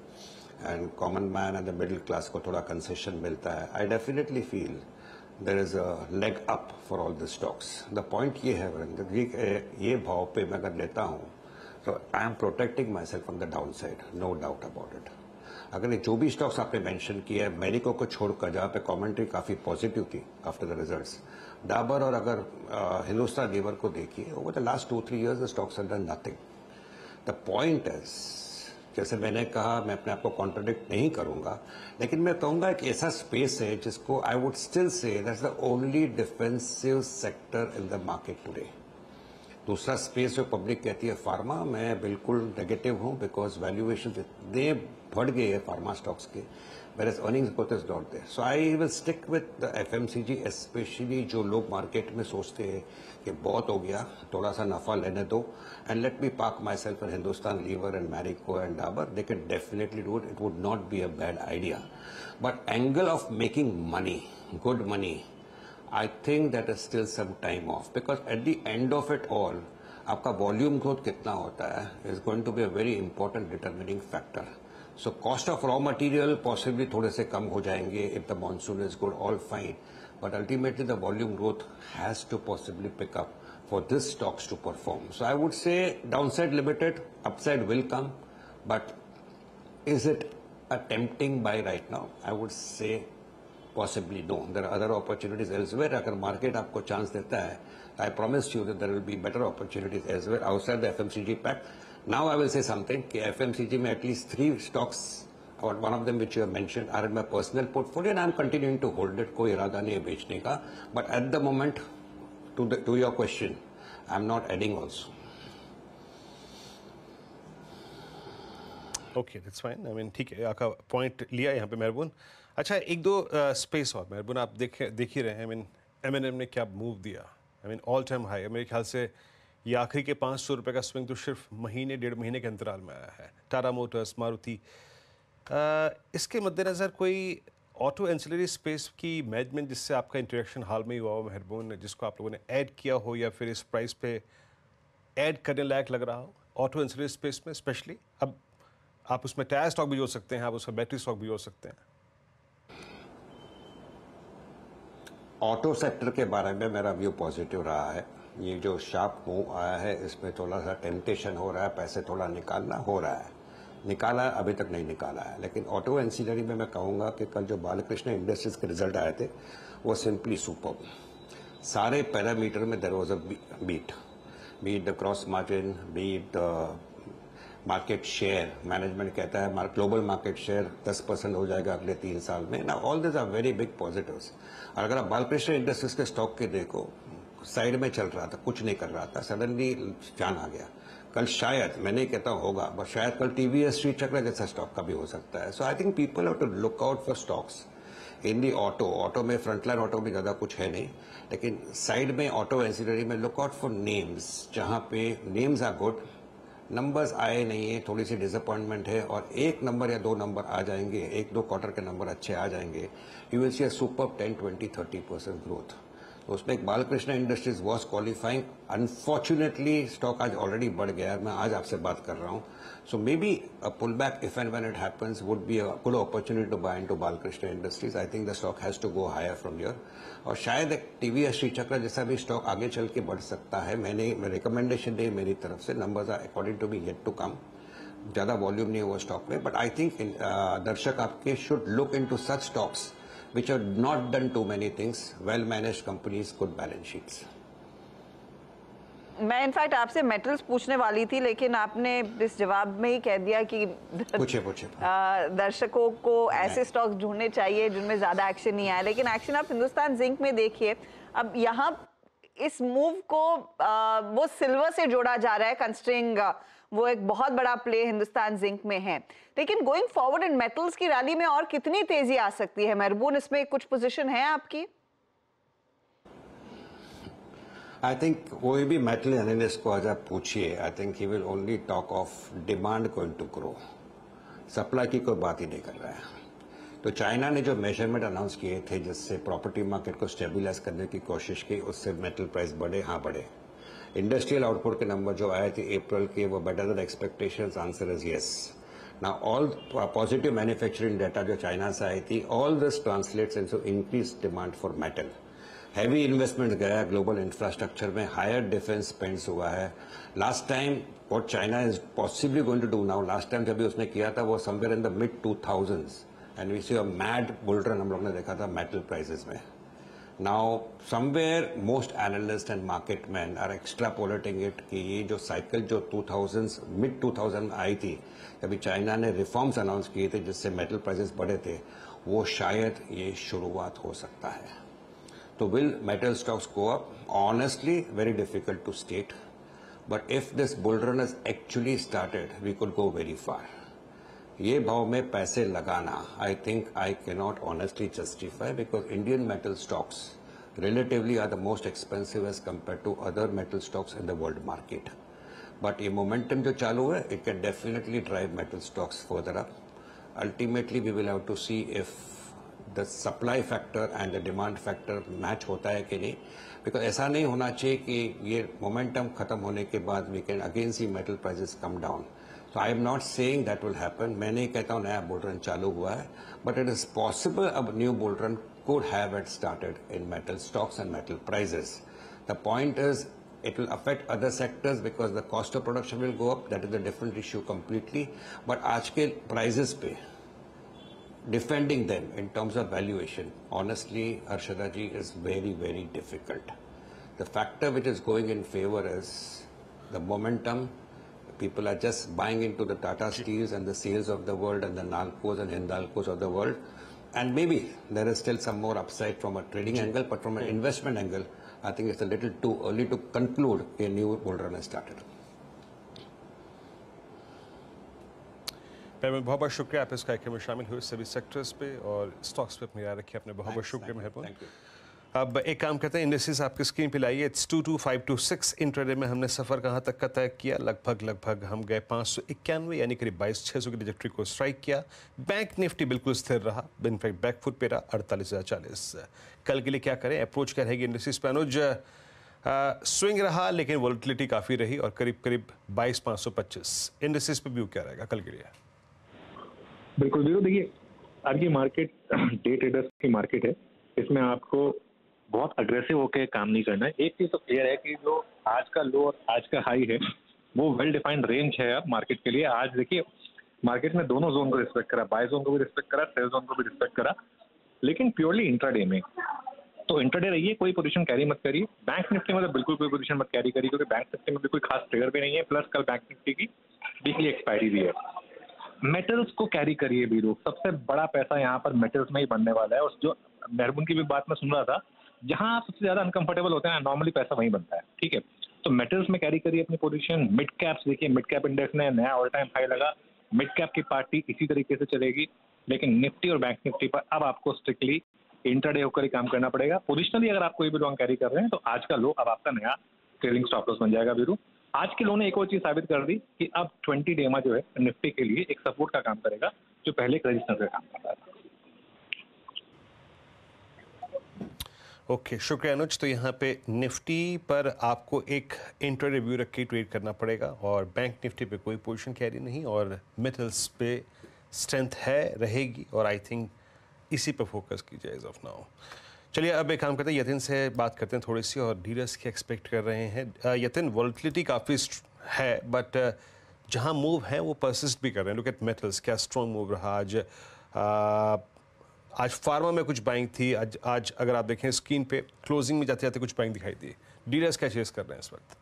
and common man and the middle class को थोड़ा कंसेशन मिलता है I definitely feel there is a leg up for all the stocks the point ये है वरिंदर जी ये भाव पे मैं अगर लेता हूँ तो I am protecting myself from the downside no doubt about it अगर ये जो भी स्टॉक्स आपने मेंशन किया है मेरिको को छोड़कर जहाँ पे कमेंट्री काफ़ी पॉजिटिव थी आफ्टर द रिजल्ट्स डाबर और अगर हिंदुस्तान लीवर को देखिए over the last two three the stocks are done nothing the point is जैसे मैंने कहा, मैं अपने आप को कॉन्ट्रोडिक्ट नहीं करूँगा, लेकिन मैं कहूँगा एक ऐसा स्पेस है जिसको I would still say that's the only defensive sector in the market today दूसरा स्पेस जो पब्लिक कहती है फार्मा मैं बिल्कुल नेगेटिव हूँ बिकॉज़ वैल्यूएशन इतने बढ़ गए हैं फार्मा स्टॉक्स के whereas earnings growth is not there. So I will stick with the FMCG, especially जो लोग मार्केट में सोचते हैं कि बहुत हो गया थोड़ा सा नफा लेने दो। Let me park myself in Hindustan Lever and Marico and Dabur they can definitely do it it would not be a bad idea but angle of making money good money I think that is still some time off. Because at the end of it all, आपका वॉल्यूम ग्रोथ कितना होता है is going to be a very important determining factor so cost of raw material possibly थोड़े से कम हो जाएँगे if the monsoon is good all fine but ultimately the volume growth has to possibly pick up for this stocks to perform so I would say downside limited upside will come but is it attempting buy right now I would say possibly no there other opportunities elsewhere अगर मार्केट आपको चांस देता है I promise you there will be better opportunities elsewhere outside the F M C G pack Now I will say something FMCG में at least three stocks or one of them which you have mentioned are in my personal portfolio and I'm continuing to hold it कोई इरादा नहीं है बेचने का but at the moment to the, to your question I'm not adding also okay that's fine I mean ठीक है आपका पॉइंट लिया यहाँ पे मेहरबून अच्छा एक दो स्पेस और मेहरबून आप देख देख ही रहे हैं आई मीन एम एम ने क्या मूव दिया I mean all time high मेरे ख्याल से ये आखिरी के पाँच सौ रुपये का स्विंग तो सिर्फ़ महीने, डेढ़ महीने के अंतराल में आया है। टाटा मोटर्स, मारुति। इसके मद्देनज़र कोई ऑटो एंसिलरी स्पेस की मैनेजमेंट जिससे आपका इंटरेक्शन हाल में ही हुआ हो, मेहरबान, जिसको आप लोगों ने ऐड किया हो या फिर इस प्राइस पे ऐड करने लायक लग रहा हो ऑटो एंसिलरी स्पेस में स्पेशली अब आप उसमें टायर स्टॉक भी जोड़ सकते हैं, आप उसमें बैटरी स्टॉक भी जोड़ सकते हैं। ऑटो सेक्टर के बारे में मेरा व्यू पॉजिटिव रहा है। ये जो शार्प मूव आया है, इसमें थोड़ा सा टेम्पटेशन हो रहा है, पैसे थोड़ा निकालना हो रहा है। निकाला अभी तक नहीं निकाला है, लेकिन ऑटो एंसिलरी में मैं कहूँगा कि कल जो बालकृष्ण इंडस्ट्रीज़ के रिज़ल्ट आए थे, वो सिंपली सुपर सारे पैरामीटर में there was a beat beat the gross margin beat market share management कहता है ग्लोबल मार्केट शेयर 10 परसेंट हो जाएगा अगले तीन साल में। ना all this are very big positives और अगर आप बालकृष्ण इंडस्ट्रीज़ के स्टॉक के देखो साइड में चल रहा था, कुछ नहीं कर रहा था। सडनली जान आ गया। कल शायद मैं नहीं कहता होगा बट शायद कल टीवीएस स्ट्रीट चक्र जैसा स्टॉक का भी हो सकता है। So I think people have to look out for stocks in the auto auto में फ्रंटलाइन ऑटो में ज़्यादा कुछ है नहीं, लेकिन साइड में ऑटो एंसिलरी में लुक आउट फॉर नेम्स जहाँ पे नेम्स आर गुड नंबर्स आए नहीं है, थोड़ी सी डिसअपॉइंटमेंट है, और एक नंबर या दो नंबर आ जाएँगे, एक दो क्वार्टर के नंबर अच्छे आ जाएँगे you will see a super ten twenty thirty percent growth तो उसमें एक Balkrishna Industries was qualifying unfortunately stock आज ऑलरेडी बढ़ गया है। मैं आज आपसे बात कर रहा हूँ। So maybe a pull back if and when it happens would be a good opportunity to buy into Balkrishna Industries. I think the stock has to go higher from your और शायद एक टीवीएस श्री चक्र जैसा भी स्टॉक आगे चल के बढ़ सकता है। मैंने रिकमेंडेशन दी मेरी तरफ़ से। Numbers are according to be yet to come ज़्यादा वॉल्यूम नहीं हुआ स्टॉक में बट आई थिंक दर्शक आपके should look into such stocks which have not done too many things, well-managed companies, good balance sheets. मैं इनफैक्ट आपसे मेटल्स पूछने वाली थी लेकिन आपने इस जवाब में ही कह दिया कि पूछे पूछे [laughs] दर्शकों को ऐसे स्टॉक्स ढूँढने चाहिए जिनमें ज़्यादा एक्शन नहीं आया लेकिन एक्शन आप हिंदुस्तान जिंक में देखिए अब यहाँ इस मूव को आ, वो सिल्वर से जोड़ा जा रहा है कंस्ट्रिंग वो एक बहुत बड़ा प्ले हिंदुस्तान जिंक में है। लेकिन गोइंग फॉरवर्ड इन मेटल्स की रैली में और कितनी तेज़ी आ सकती है? मेहरबून इसमें कुछ पोजिशन है आपकी? आई थिंक कोई भी मेटल एनालिस्ट को आज आप पूछिए I think he will only talk of demand going to grow supply की कोई बात ही नहीं कर रहा है। तो चाइना ने जो मेज़रमेंट अनाउंस किए थे, जिससे प्रॉपर्टी मार्केट को स्टेबिलाईज करने की कोशिश की, उससे मेटल प्राइस बढ़े हाँ बढ़े। इंडस्ट्रियल आउटपुट के नंबर जो आए थे अप्रैल के वो better than expectations answer is yes Now, all positive manufacturing data जो चाइना से आई थी, all this translates into increase demand for metal heavy investment गया ग्लोबल इंफ्रास्ट्रक्चर में, हायर डिफेंस स्पेंड्स हुआ है. Last time what China is possibly going to do now last time जब भी उसने किया था वो somewhere in the mid 2000s and we see a mad bull हम लोग ने देखा था मेटल प्राइसेस में. Now, somewhere most analysts and market men are extrapolating it कि ये जो साइकिल जो 2000s मिड 2000 में आई थी जब चाइना ने रिफॉर्म्स अनाउंस किए थे जिससे मेटल प्राइसेस बढ़े थे वो शायद ये शुरुआत हो सकता है। तो will metal stocks go up honestly very difficult to state but if this bull run is actually started we could go very far ये भाव में पैसे लगाना I think I can not honestly justify because Indian metal stocks relatively are the most expensive as compare to other metal stocks in the world market but ये मोमेंटम जो चालू है it can definitely drive metal stocks for up ultimately we will have to see if the supply factor and the demand factor match होता है कि नहीं. बिकॉज़ ऐसा नहीं होना चाहिए कि ये मोमेंटम खत्म होने के बाद we can again see metal prices come down So I am not saying that will happen. मैं नहीं कहता हूँ नया बुल रन चालू हुआ है but it is possible a new bull run could have it started in metal stocks and metal prices. The point is it will affect other sectors because the cost of production will go up. That is a different issue completely. But आज के prices पे defending them in terms of valuation, honestly, Arshada ji is very, very difficult. The factor which is going in favor is the momentum People are just buying into the Tata Steels and the sales of the world and the Nalcos and Hindalcos of the world. And maybe there is still some more upside from a trading angle, but from an investment angle, I think it's a little too early to conclude a new bull run has started. बहुत बहुत शुक्रिया आप इस कार्यक्रम में शामिल हुए सभी सेक्टर्स पे और स्टॉक्स पे अपनी राय रखी आपने बहुत बहुत शुक्रिया मेहरबान अब एक काम करते हैं इंडस्ट्रीज़ आपकी स्क्रीन पे लाइए। It's two two five two six intraday में हमने सफ़र कहाँ तक का तय किया? लगभग लगभग हम गए पाँच सौ इक्यानवे, यानी करीब बाईस छः सौ की ट्रिजेक्ट्री को स्ट्राइक किया। बैंक निफ्टी बिल्कुल स्थिर रहा। इनफैक्ट बैकफुट पे रहा, अड़तालीस हज़ार चालीस। कल के लिए क्या करें? अप्रोच क्या रहेगी इंडस्ट्रीज़ पे। अनुज स्विंग रहा, लेकिन वॉलिटिलिटी काफ़ी रही और करीब करीब बाईस पाँच सौ पच्चीस। इंडस्ट्रीज़ पे व्यू क्या रहेगा कल के लिए? बिल्कुल देखिए, आज की मार्केट डे ट्रेडर्स की मार्केट है। इसमें आपको बहुत अग्रेसिव होकर काम नहीं करना। है एक चीज़ तो क्लियर है कि जो आज का लो और आज का हाई है, वो वेल डिफाइंड रेंज है अब मार्केट के लिए। आज देखिए मार्केट में दोनों जोन को रिस्पेक्ट करा बाय जोन को भी रिस्पेक्ट करा सेल जोन को भी रिस्पेक्ट करा। लेकिन प्योरली इंट्राडे में तो इंटरडे रहिए, कोई पोजीशन कैरी मत करिए। बैंक निफ्टी में तो बिल्कुल कोई पोजीशन मत कैरी करिए, क्योंकि बैंक निफ्टी में भी कोई खास ट्रिगर भी नहीं है। प्लस कल बैंक निफ्टी की वीकली एक्सपायरी भी है। मेटल्स को कैरी करिए भी लोग। सबसे बड़ा पैसा यहाँ पर मेटल्स में ही बनने वाला है। और जो मेहरबून की भी बात मैं सुन रहा था जहाँ आप सबसे ज़्यादा अनकंफर्टेबल होते हैं नॉर्मली पैसा वहीं बनता है, ठीक है? तो मेटल्स में कैरी करिए अपनी पोजीशन मिड कैप्स देखिए मिड कैप इंडेक्स ने नया ऑल टाइम हाई लगा मिड कैप की पार्टी इसी तरीके से चलेगी, लेकिन निफ्टी और बैंक निफ्टी पर अब आपको स्ट्रिक्टली इंटरडे होकर ही काम करना पड़ेगा। पोजिशनली अगर आप कोई भी लॉन्ग कैरी कर रहे हैं तो आज का लो अब आपका नया ट्रेडिंग स्टॉप लॉस बन जाएगा वीरू आज के लो ने एक और चीज़ साबित कर दी कि अब 20 डेमा जो है, निफ्टी के लिए एक सपोर्ट का काम करेगा, जो पहले एक रजिस्टर का काम कर रहा था। ओके शुक्रिया अनुज। तो यहाँ पे निफ्टी पर आपको एक इंटर रिव्यू रख के ट्रेड करना पड़ेगा और बैंक निफ्टी पे कोई पोजीशन कैरी नहीं और मिथल्स पे स्ट्रेंथ है, रहेगी और आई थिंक इसी पे फोकस कीजिए एज ऑफ़ नाउ चलिए, अब एक काम करते हैं, यतिन से बात करते हैं थोड़ी सी और डीलर्स की एक्सपेक्ट कर रहे हैं। यतिन वॉलिटिलिटी काफ़ी है बट जहाँ मूव है, वो परसिस्ट भी कर रहे हैं। लुक एट मेटल्स क्या स्ट्रॉन्ग मूव रहा आज। आज फार्मा में कुछ बाइंग थी, आज आज अगर आप देखें स्क्रीन पे, क्लोजिंग में जाते जाते कुछ बाइंग दिखाई दी। डीलर्स क्या चेस कर रहे हैं इस वक्त?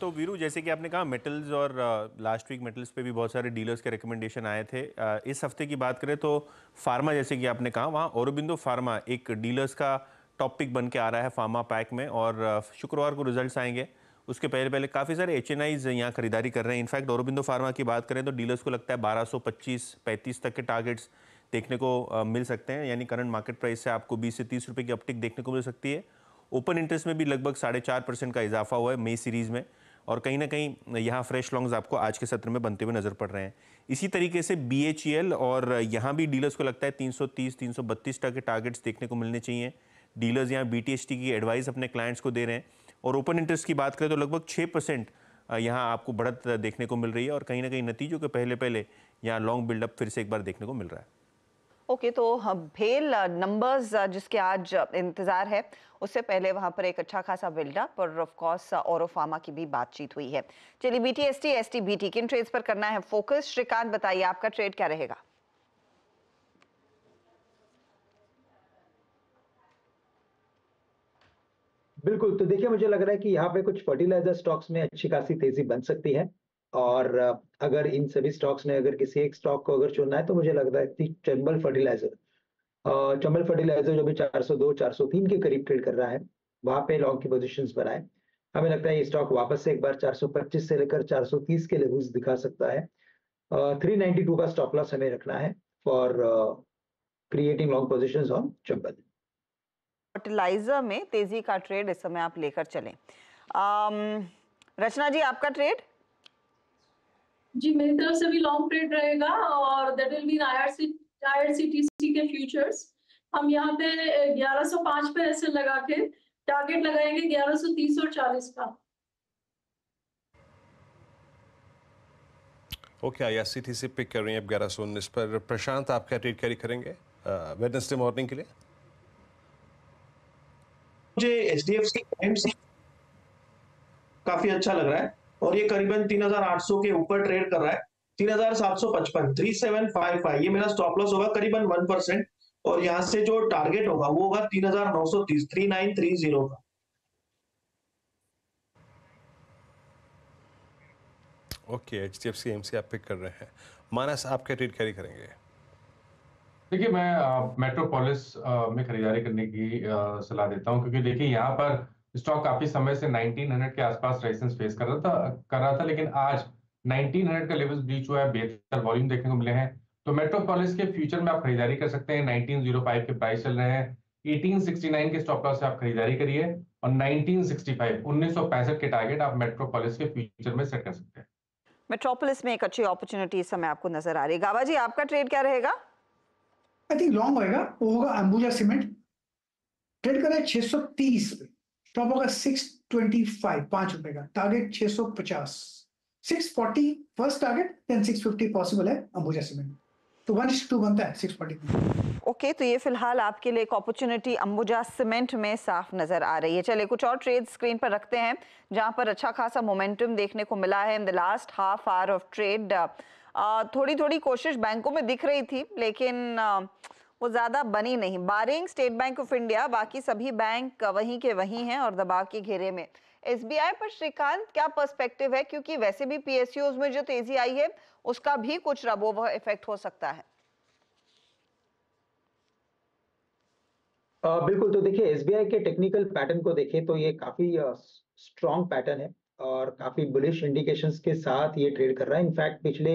तो वीरू, जैसे कि आपने कहा मेटल्स और लास्ट वीक मेटल्स पे भी बहुत सारे डीलर्स के रिकमेंडेशन आए थे। इस हफ़्ते की बात करें तो फार्मा, जैसे कि आपने कहा, वहाँ औरबिंदो फार्मा एक डीलर्स का टॉपिक बन के आ रहा है फार्मा पैक में और शुक्रवार को रिजल्ट्स आएँगे। उसके पहले पहले काफ़ी सारे एच एन आईज यहाँ खरीदारी कर रहे हैं। इनफैक्ट औरबिंदो फार्मा की बात करें तो डीलर्स को लगता है बारह सौ पच्चीस, पैंतीस तक के टारगेट्स देखने को मिल सकते हैं। यानी करंट मार्केट प्राइस से आपको बीस से तीस रुपये की अपटिक देखने को मिल सकती है। ओपन इंटरेस्ट में भी लगभग साढ़े चार परसेंट का इजाफा हुआ है मई सीरीज़ में। और कहीं ना कहीं यहाँ फ्रेश लॉन्ग्स आपको आज के सत्र में बनते हुए नज़र पड़ रहे हैं। इसी तरीके से बीएचईएल और यहाँ भी डीलर्स को लगता है 330 332 तक के टारगेट्स देखने को मिलने चाहिए। डीलर्स यहाँ बी की एडवाइस अपने क्लाइंट्स को दे रहे हैं। और ओपन इंटरेस्ट की बात करें तो लगभग छः परसेंट यहाँ आपको बढ़त देखने को मिल रही है। और कहीं ना कहीं नतीजों के पहले पहले यहाँ लॉन्ग बिल्डअप फिर से एक बार देखने को मिल रहा है। ओके okay, तो भेल नंबर्स जिसके आज इंतज़ार है उससे पहले वहाँ पर एक अच्छा खासा बिल्डअप और ऑफ़ कोर्स ओरोफार्मा की भी बातचीत हुई है। चलिए BT S T S T BT किन ट्रेड्स पर करना है फोकस श्रीकांत बताइए आपका ट्रेड क्या रहेगा? बिल्कुल तो देखिए मुझे लग रहा है कि यहाँ पे कुछ फर्टिलाइज़र स्टॉक्स में अच्छी खासी तेज़ी बन सकती है। और अगर इन सभी स्टॉक्स में अगर किसी एक स्टॉक को अगर चुनना है तो मुझे लगता है कि चंबल फर्टिलाइज़र चंबल फर्टिलाइज़र जो भी 402 403 के करीब ट्रेड कर रहा है, वहाँ पे लॉन्ग की पोजिशन बनाए हमें लगता है ये स्टॉक वापस से एक बार 425 से लेकर 430 के लेवल्स दिखा सकता है। थ्री नाइनटी टू का स्टॉप लॉस हमें रखना है for creating long position on Chambal. Fertiliser में तेज़ी का ट्रेड इस समय आप लेकर चलें। रचना जी, आपका ट्रेड जी मेरी तरफ़ से भी लॉन्ग ट्रेड रहेगा और दैट विल बी आईआरसीटीसी के फ्यूचर्स हम यहाँ पे 1105 पे ऐसे लगा के टारगेट लगाएँगे 1130 और 40 का। Okay I S C pick कर रही हैं अब ग्यारह सौ उन्नीस पर। प्रशांत आप क्या ट्रेड कैरी करेंगे वेडनेसडे मॉर्निंग के लिए? मुझे एच डी एफ़ सी काफ़ी अच्छा लग रहा है। और ये करीबन 3800 के ऊपर ट्रेड कर रहा है। 3755 3755 ये मेरा स्टॉप लॉस होगा करीबन वन परसेंट और यहाँ से जो टारगेट होगा वो होगा 3930 3930 का। Okay H D F C M C आप पिक कर रहे हैं। मानस आप क्या ट्रेड कैरी करेंगे? देखिए मैं मेट्रोपोलिस में खरीदारी करने की सलाह देता हूँ क्योंकि देखिए यहाँ पर स्टॉक काफ़ी समय से 1900 के आसपास रेजिस्टेंस फेस कर रहा था कर रहा था लेकिन आज 1900 का लेवल ब्रीच हुआ है बेहतर वॉल्यूम देखने को मिले हैं। तो मेट्रोपोलिस के फ्यूचर में आप खरीदारी कर सकते हैं। 1905 के प्राइस चल रहे हैं। 1869 के स्टॉप लॉस से आप खरीदारी करिए और 1965 1965 के टारगेट आप मेट्रोपोलिस के फ्यूचर में सेट कर सकते हैं। मेट्रोपोलिस में एक अच्छी अपॉर्चुनिटी इस समय आपको नज़र आ रही है। गावा जी आपका ट्रेड क्या रहेगा? आई थिंक लॉन्ग होएगा। वो होगा अंबुजा सीमेंट। ट्रेड कर रहे हैं 630 पे। टॉप होगा सिक्स ट्वेंटी फाइव पाँच रुपए का। टारगेट छह सौ पचास। Six forty first target then six fifty possible है अंबुजा सीमेंट तो वन टू बनता है सिक्स फोर्टी ओके okay, तो ये फ़िलहाल आपके लिए एक अपॉर्चुनिटी अंबुजा सीमेंट में साफ़ नज़र आ रही है। चलिए कुछ और ट्रेड स्क्रीन पर रखते हैं जहाँ पर अच्छा खासा मोमेंटम देखने को मिला है in the last half hour of trade थोड़ी थोड़ी कोशिश बैंकों में दिख रही थी लेकिन uh, वो ज़्यादा बनी नहीं। Barring State Bank of India बाकी सभी बैंक वहीं के वहीं हैं और दबाव के घेरे में। एसबीआई पर श्रीकांत क्या पर्सपेक्टिव है? क्योंकि वैसे भी पी में जो तेज़ी आई है उसका भी कुछ रबो इफ़ेक्ट हो सकता है। आ, बिल्कुल तो देखिए एसबीआई के टेक्निकल पैटर्न को देखें तो ये काफ़ी स्ट्रॉन्ग पैटर्न है और काफ़ी बुलिश इंडिकेशंस के साथ ये ट्रेड कर रहा है। इनफैक्ट पिछले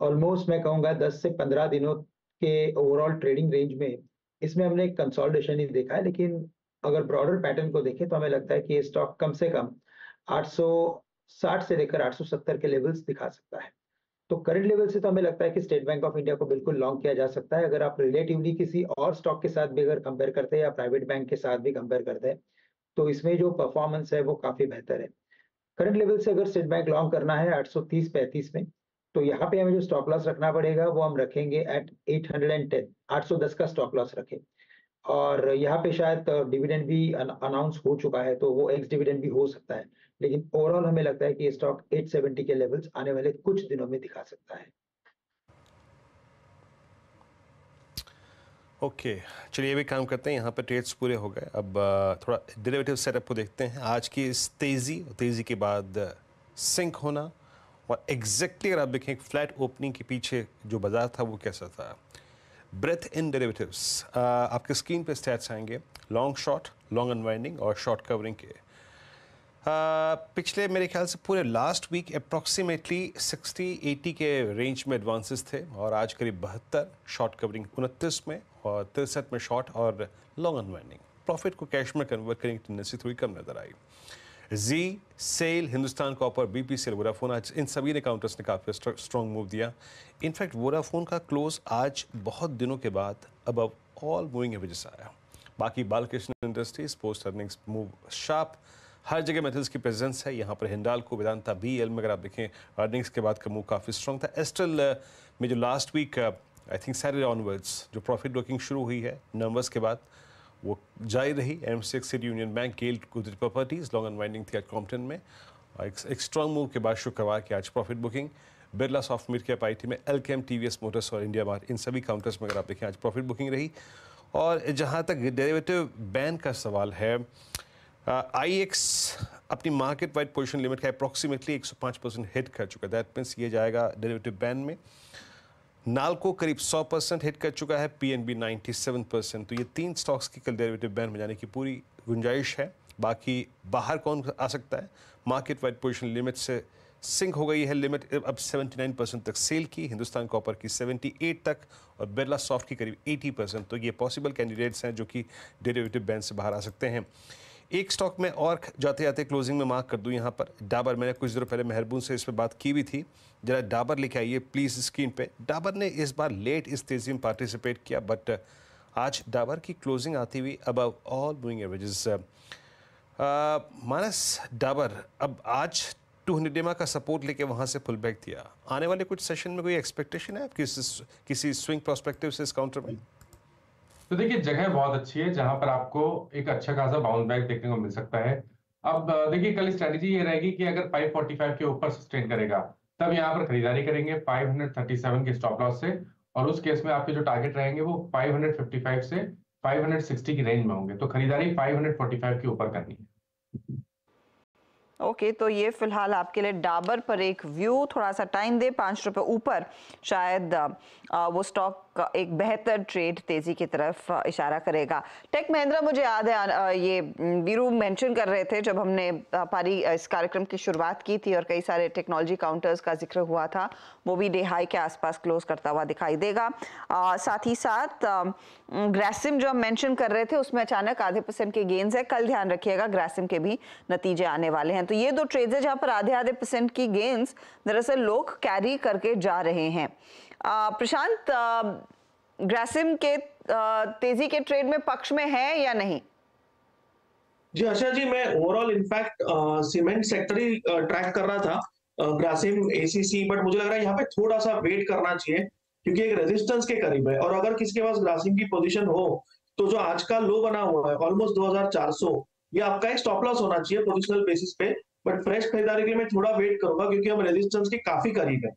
ऑलमोस्ट मैं कहूँगा 10 से 15 दिनों के ओवरऑल ट्रेडिंग रेंज में, इसमें हमने कंसोलिडेशन ही देखा है, लेकिन अगर ब्रॉडर पैटर्न को देखें तो हमें लगता है कि ये स्टॉक कम से कम 860 से लेकर 870 के लेवल्स दिखा सकता है। तो करंट लेवल से तो हमें लगता है कि स्टेट बैंक ऑफ़ इंडिया को बिल्कुल लॉन्ग किया जा सकता है। अगर आप रिलेटिवली किसी और स्टॉक के साथ भी अगर कंपेयर करते हैं या प्राइवेट बैंक के साथ भी कंपेयर करते हैं तो इसमें जो परफॉर्मेंस है वो काफ़ी बेहतर है। करंट लेवल से अगर स्टेट बैंक लॉन्ग करना है 830 35 में तो यहाँ पे हमें जो स्टॉप लॉस रखना पड़ेगा, वो हम रखेंगे एट 810 810 का स्टॉप लॉस रखें। और यहाँ पे शायद डिविडेंड भी अनाउंस हो चुका है तो वो एक्स डिविडेंड भी हो सकता है। लेकिन ओवरऑल हमें लगता है कि स्टॉक 870 के लेवल्स आने वाले कुछ दिनों में दिखा सकता है। Okay okay. चलिए भी काम करते हैं, यहाँ पर ट्रेड्स पूरे हो गए। अब थोड़ा डेरिवेटिव सेटअप को देखते हैं। आज की इस तेज़ी तेज़ी के बाद सिंक होना और एग्जैक्टली अगर आप देखें फ्लैट ओपनिंग के पीछे जो बाज़ार था वो कैसा था? ब्रेथ इन डेरिवेटिव्स आपके स्क्रीन पे स्टैट्स आएँगे। लॉन्ग शॉट लॉन्ग अनवाइंडिंग और शॉर्ट कवरिंग के। Uh, पिछले मेरे ख्याल से पूरे लास्ट वीक अप्रॉक्सीमेटली 60 80 के रेंज में एडवांसेस थे और आज करीब बहत्तर शॉर्ट कवरिंग उनतीस में और तिरसठ में शॉर्ट और लॉन्ग अनवाइंडिंग प्रॉफिट को कैश में कन्वर्ट करने की टेंडेंसी थोड़ी कम नज़र आई जी SAIL Hindustan Copper B P SAIL Vodafone आज इन सभी ने काउंटर्स ने काफ़ी स्ट्रॉन्ग मूव दिया। इनफैक्ट वोडाफोन का क्लोज आज बहुत दिनों के बाद अब ऑल मूविंग एवरेजेस आया। बाकी Balkrishna Industries post earnings move sharp हर जगह मेथल्स की प्रेजेंस है, यहाँ पर हिंडाल को वेदांता बी एल में, अगर आप देखें अर्निंग्स के बाद का मूव काफ़ी स्ट्रॉन्ग था। एस्ट्रल में जो last week I think Saturday onwards जो प्रॉफिट बुकिंग शुरू हुई है नंबर्स के बाद वो जारी रही। M six City Union Bank GAIL Gujarat properties long unwinding थी आज कॉम्पटन में। एक, स्ट्रॉन्ग मूव के बाद शुक्रवार की आज profit booking Birlasoft mid cap IT T में L K M T V S Motors और इंडिया मार्ट इन सभी काउंटर्स में अगर आप देखें आज प्रॉफिट बुकिंग रही। और जहाँ तक डेरिवेटिव बैन का सवाल है आई एक्स अपनी मार्केट वाइड पोजिशन लिमिट का अप्रॉक्सीमेटली 105 परसेंट हिट कर चुका दैट मीन्स ये जाएगा डेरिवेटिव बैन में। नालको करीब 100 परसेंट हिट कर चुका है पीएनबी 97 परसेंट। तो ये तीन स्टॉक्स की कल डेरिवेटिव बैन में जाने की पूरी गुंजाइश है। बाकी बाहर कौन आ सकता है? मार्केट वाइड पोजिशन लिमिट से सिंक हो गई है। लिमिट अब 79 परसेंट तक सेल की, हिंदुस्तान कॉपर की 78 तक और बिरला सॉफ्ट की करीब 80 परसेंट। तो ये पॉसिबल कैंडिडेट्स हैं जो कि डेरिवेटिव बैन से बाहर आ सकते हैं। एक स्टॉक में और जाते जाते क्लोजिंग में मार्क कर दूँ यहाँ पर। डाबर, मैंने कुछ दिनों पहले मेहरबून से इस पर बात की भी थी। जरा डाबर लेके आइए प्लीज़ स्क्रीन पे। डाबर ने इस बार लेट इस तेज़ी में पार्टिसिपेट किया बट आज डाबर की क्लोजिंग आती हुई अब all moving averages Manas Dabur, अब आज टू हंड्रेड का सपोर्ट लेके वहाँ से पुल बैक दिया। आने वाले कुछ सेशन में कोई एक्सपेक्टेशन है आपकी किसी किसी स्विंग प्रोस्पेक्टिव से इस काउंटर में? तो देखिए जगह बहुत अच्छी है जहाँ पर आपको एक अच्छा खासा बाउंस बैक देखने को मिल सकता है। अब देखिए कल स्ट्रेटेजी ये रहेगी कि अगर 545 के ऊपर सस्टेन करेगा तब यहाँ पर खरीदारी करेंगे 537 के स्टॉप लॉस से और उस केस में आपके जो टारगेट रहेंगे वो 555 से 560 की रेंज में होंगे। तो खरीदारी 545 के ऊपर करनी है। ओके okay, तो ये फ़िलहाल आपके लिए डाबर पर एक व्यू थोड़ा सा टाइम दे पाँच रुपए ऊपर शायद वो स्टॉक एक बेहतर ट्रेड तेज़ी की तरफ़ इशारा करेगा। टेक महिंद्रा मुझे याद है ये वीरू मेंशन कर रहे थे जब हमने पारी इस कार्यक्रम की शुरुआत की थी और कई सारे टेक्नोलॉजी काउंटर्स का ज़िक्र हुआ था वो भी डे हाई के आसपास क्लोज करता हुआ दिखाई देगा। आ, साथ ही साथ ग्रासिम जो हम मैंशन कर रहे थे उसमें अचानक आधे परसेंट के गेंस है। कल ध्यान रखिएगा ग्रासिम के भी नतीजे आने वाले हैं। तो ये दो ट्रेड्स है जहाँ पर आधे आधे परसेंट की गेंस दरअसल लोग कैरी करके जा रहे हैं। प्रशांत ग्रासिम के तेज़ी के ट्रेड में पक्ष में है या नहीं? जी आशा जी, मैं overall in fact cement sector he track कर रहा था ग्रासिम एसीसी बट मुझे लग रहा है यहाँ पे थोड़ा सा वेट करना चाहिए, क्योंकि एक रेजिस्टेंस के करीब है, और अगर किसी के पास ग्रासिम की पोजीशन हो तो जो आज का लो बना हुआ है ऑलमोस्ट 2400 ये आपका एक स्टॉप लॉस होना चाहिए पोजिशनल बेसिस पे बट फ्रेश खरीदारी के लिए मैं थोड़ा वेट करूँगा, क्योंकि हम रेजिस्टेंस के काफ़ी करीब है।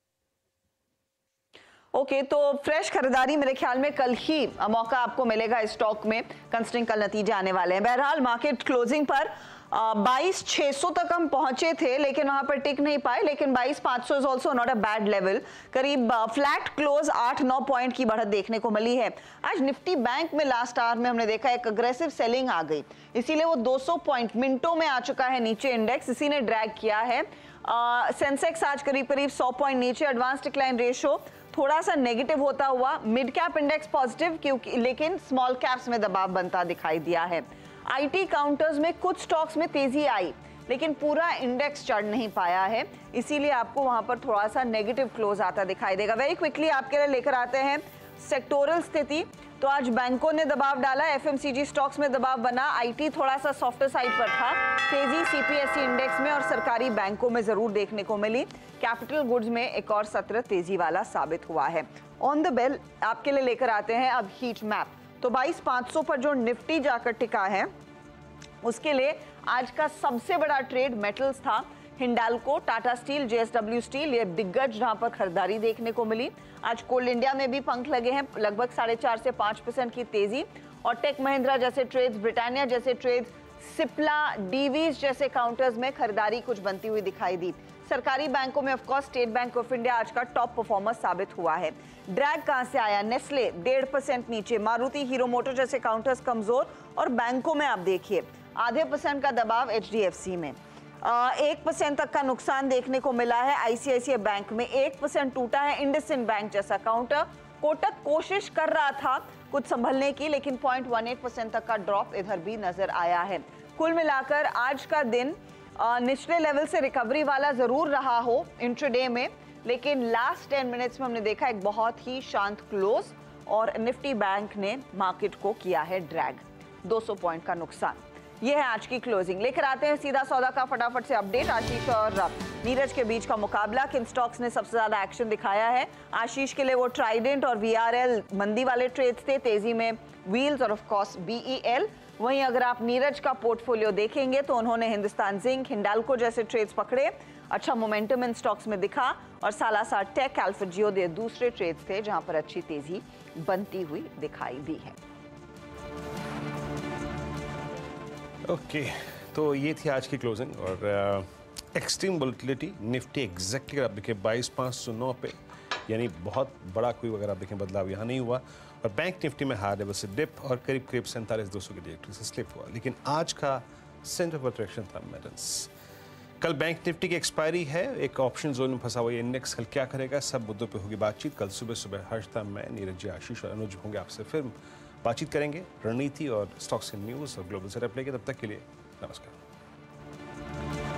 ओके तो फ्रेश खरीदारी मेरे ख्याल में कल ही मौका आपको मिलेगा स्टॉक में। कंसिडरिंग कल नतीजे आने वाले हैं। बहरहाल, मार्केट क्लोजिंग पर बाईस छह सौ तक हम पहुँचे थे, लेकिन वहाँ पर टिक नहीं पाए। लेकिन बाईस पाँच सौ is also not a bad level करीब फ्लैट क्लोज आठ नौ पॉइंट की बढ़त देखने को मिली है। आज निफ्टी बैंक में लास्ट आवर में हमने देखा एक अग्रेसिव सेलिंग आ गई। इसीलिए वो 200 पॉइंट मिनटों में आ चुका है नीचे इंडेक्स इसी ने ड्रैग किया है। सेंसेक्स आज करीब करीब सौ पॉइंट नीचे। एडवांस डिक्लाइन रेशियो थोड़ा सा नेगेटिव होता हुआ मिड कैप इंडेक्स पॉजिटिव क्योंकि, लेकिन स्मॉल कैप्स में दबाव बनता दिखाई दिया है। आईटी काउंटर्स में कुछ स्टॉक्स में तेज़ी आई, लेकिन पूरा इंडेक्स चढ़ नहीं पाया है। इसीलिए आपको वहाँ पर थोड़ा सा नेगेटिव क्लोज आता दिखाई देगा। वेरी क्विकली आपके लिए लेकर आते हैं सेक्टोरल स्थिति। तो आज बैंकों ने दबाव डाला, एफएमसीजी स्टॉक्स में दबाव बना। आईटी थोड़ा सा सॉफ्टर साइड पर था। तेज़ी सीपीएससी इंडेक्स में और सरकारी बैंकों में ज़रूर देखने को मिली। कैपिटल गुड्स में एक और सत्र तेज़ी वाला साबित हुआ है। ऑन द बेल आपके लिए लेकर आते हैं अब हीट मैप तो बाईस पाँच पर जो निफ्टी जाकर टिका है, उसके लिए आज का सबसे बड़ा ट्रेड मेटल्स था। Hindalco Tata steel, JSW steel ये दिग्गज जहाँ पर खरीदारी देखने को मिली। आज कोल इंडिया में भी पंख लगे हैं, लगभग साढ़े चार से पाँच परसेंट की तेज़ी। और टेक महिंद्रा जैसे ट्रेड्स, ब्रिटानिया जैसे ट्रेड्स, सिप्ला, डीवीज जैसे काउंटर्स में खरीदारी कुछ बनती हुई दिखाई दी। सरकारी बैंकों में of course state bank of India आज का टॉप परफॉर्मर साबित हुआ है। ड्रैग कहाँ से आया? नेस्ले, डेढ़ परसेंट नीचे। मारुति, हीरो मोटर जैसे काउंटर्स कमज़ोर। और बैंकों में आप देखिए, आधे परसेंट का दबाव एचडीएफसी में। एक परसेंट तक का नुकसान देखने को मिला है। आईसीआईसीआई बैंक में एक परसेंट टूटा है। इंडसिन बैंक जैसा काउंटर कोटक कोशिश कर रहा था कुछ संभलने की, लेकिन 0.18 परसेंट तक का ड्रॉप इधर भी नज़र आया है। कुल मिलाकर आज का दिन निचले लेवल से रिकवरी वाला ज़रूर रहा हो इंट्रडे में, लेकिन लास्ट टेन मिनट्स में हमने देखा एक बहुत ही शांत क्लोज और निफ्टी बैंक ने मार्केट को किया है ड्रैग। 200 पॉइंट का नुकसान। ये है आज की क्लोजिंग लेकर आते हैं सीधा सौदा का फटाफट से अपडेट आशीष और नीरज के बीच का मुकाबला किन स्टॉक्स ने सबसे ज़्यादा एक्शन दिखाया है। आशीष के लिए वो ट्राइडेंट और वीआरएल मंदी वाले ट्रेड्स थे, तेज़ी में व्हील्स और ऑफ़ कोर्स बीईएल वहीं अगर आप नीरज का पोर्टफोलियो देखेंगे तो उन्होंने हिंदुस्तान जिंक हिंडालको जैसे ट्रेड्स पकड़े। अच्छा मोमेंटम इन स्टॉक्स में दिखा और सालासार टेक एल्फजियो दे दूसरे ट्रेड्स थे, जहाँ पर अच्छी तेज़ी बनती हुई दिखाई दी है। ओके तो ये थी आज की क्लोजिंग और एक्सट्रीम वोलेटिलिटी निफ्टी एग्जैक्टली अगर आप देखें, बाईस पाँच सौ नौ पे, यानी बहुत बड़ा कोई अगर आप देखें, बदलाव यहाँ नहीं हुआ। और बैंक निफ्टी में हार लेवल से डिप और करीब करीब सैंतालीस दो सौ के डिरेक्टरी से स्लिप हुआ। लेकिन आज का सेंटर ऑफ़ अट्रैक्शन था मेटल्स कल बैंक निफ्टी की एक्सपायरी है, एक ऑप्शन जोन में फंसा हुआ ये इंडेक्स कल क्या करेगा? सब मुद्दों पे होगी बातचीत। कल सुबह सुबह हर्षता, मैं, नीरज जी, आशीष और अनुज होंगे आपसे फिर बातचीत करेंगे रणनीति और स्टॉक्स इन न्यूज़ और ग्लोबल सेटअप लेके। तब तक के लिए नमस्कार।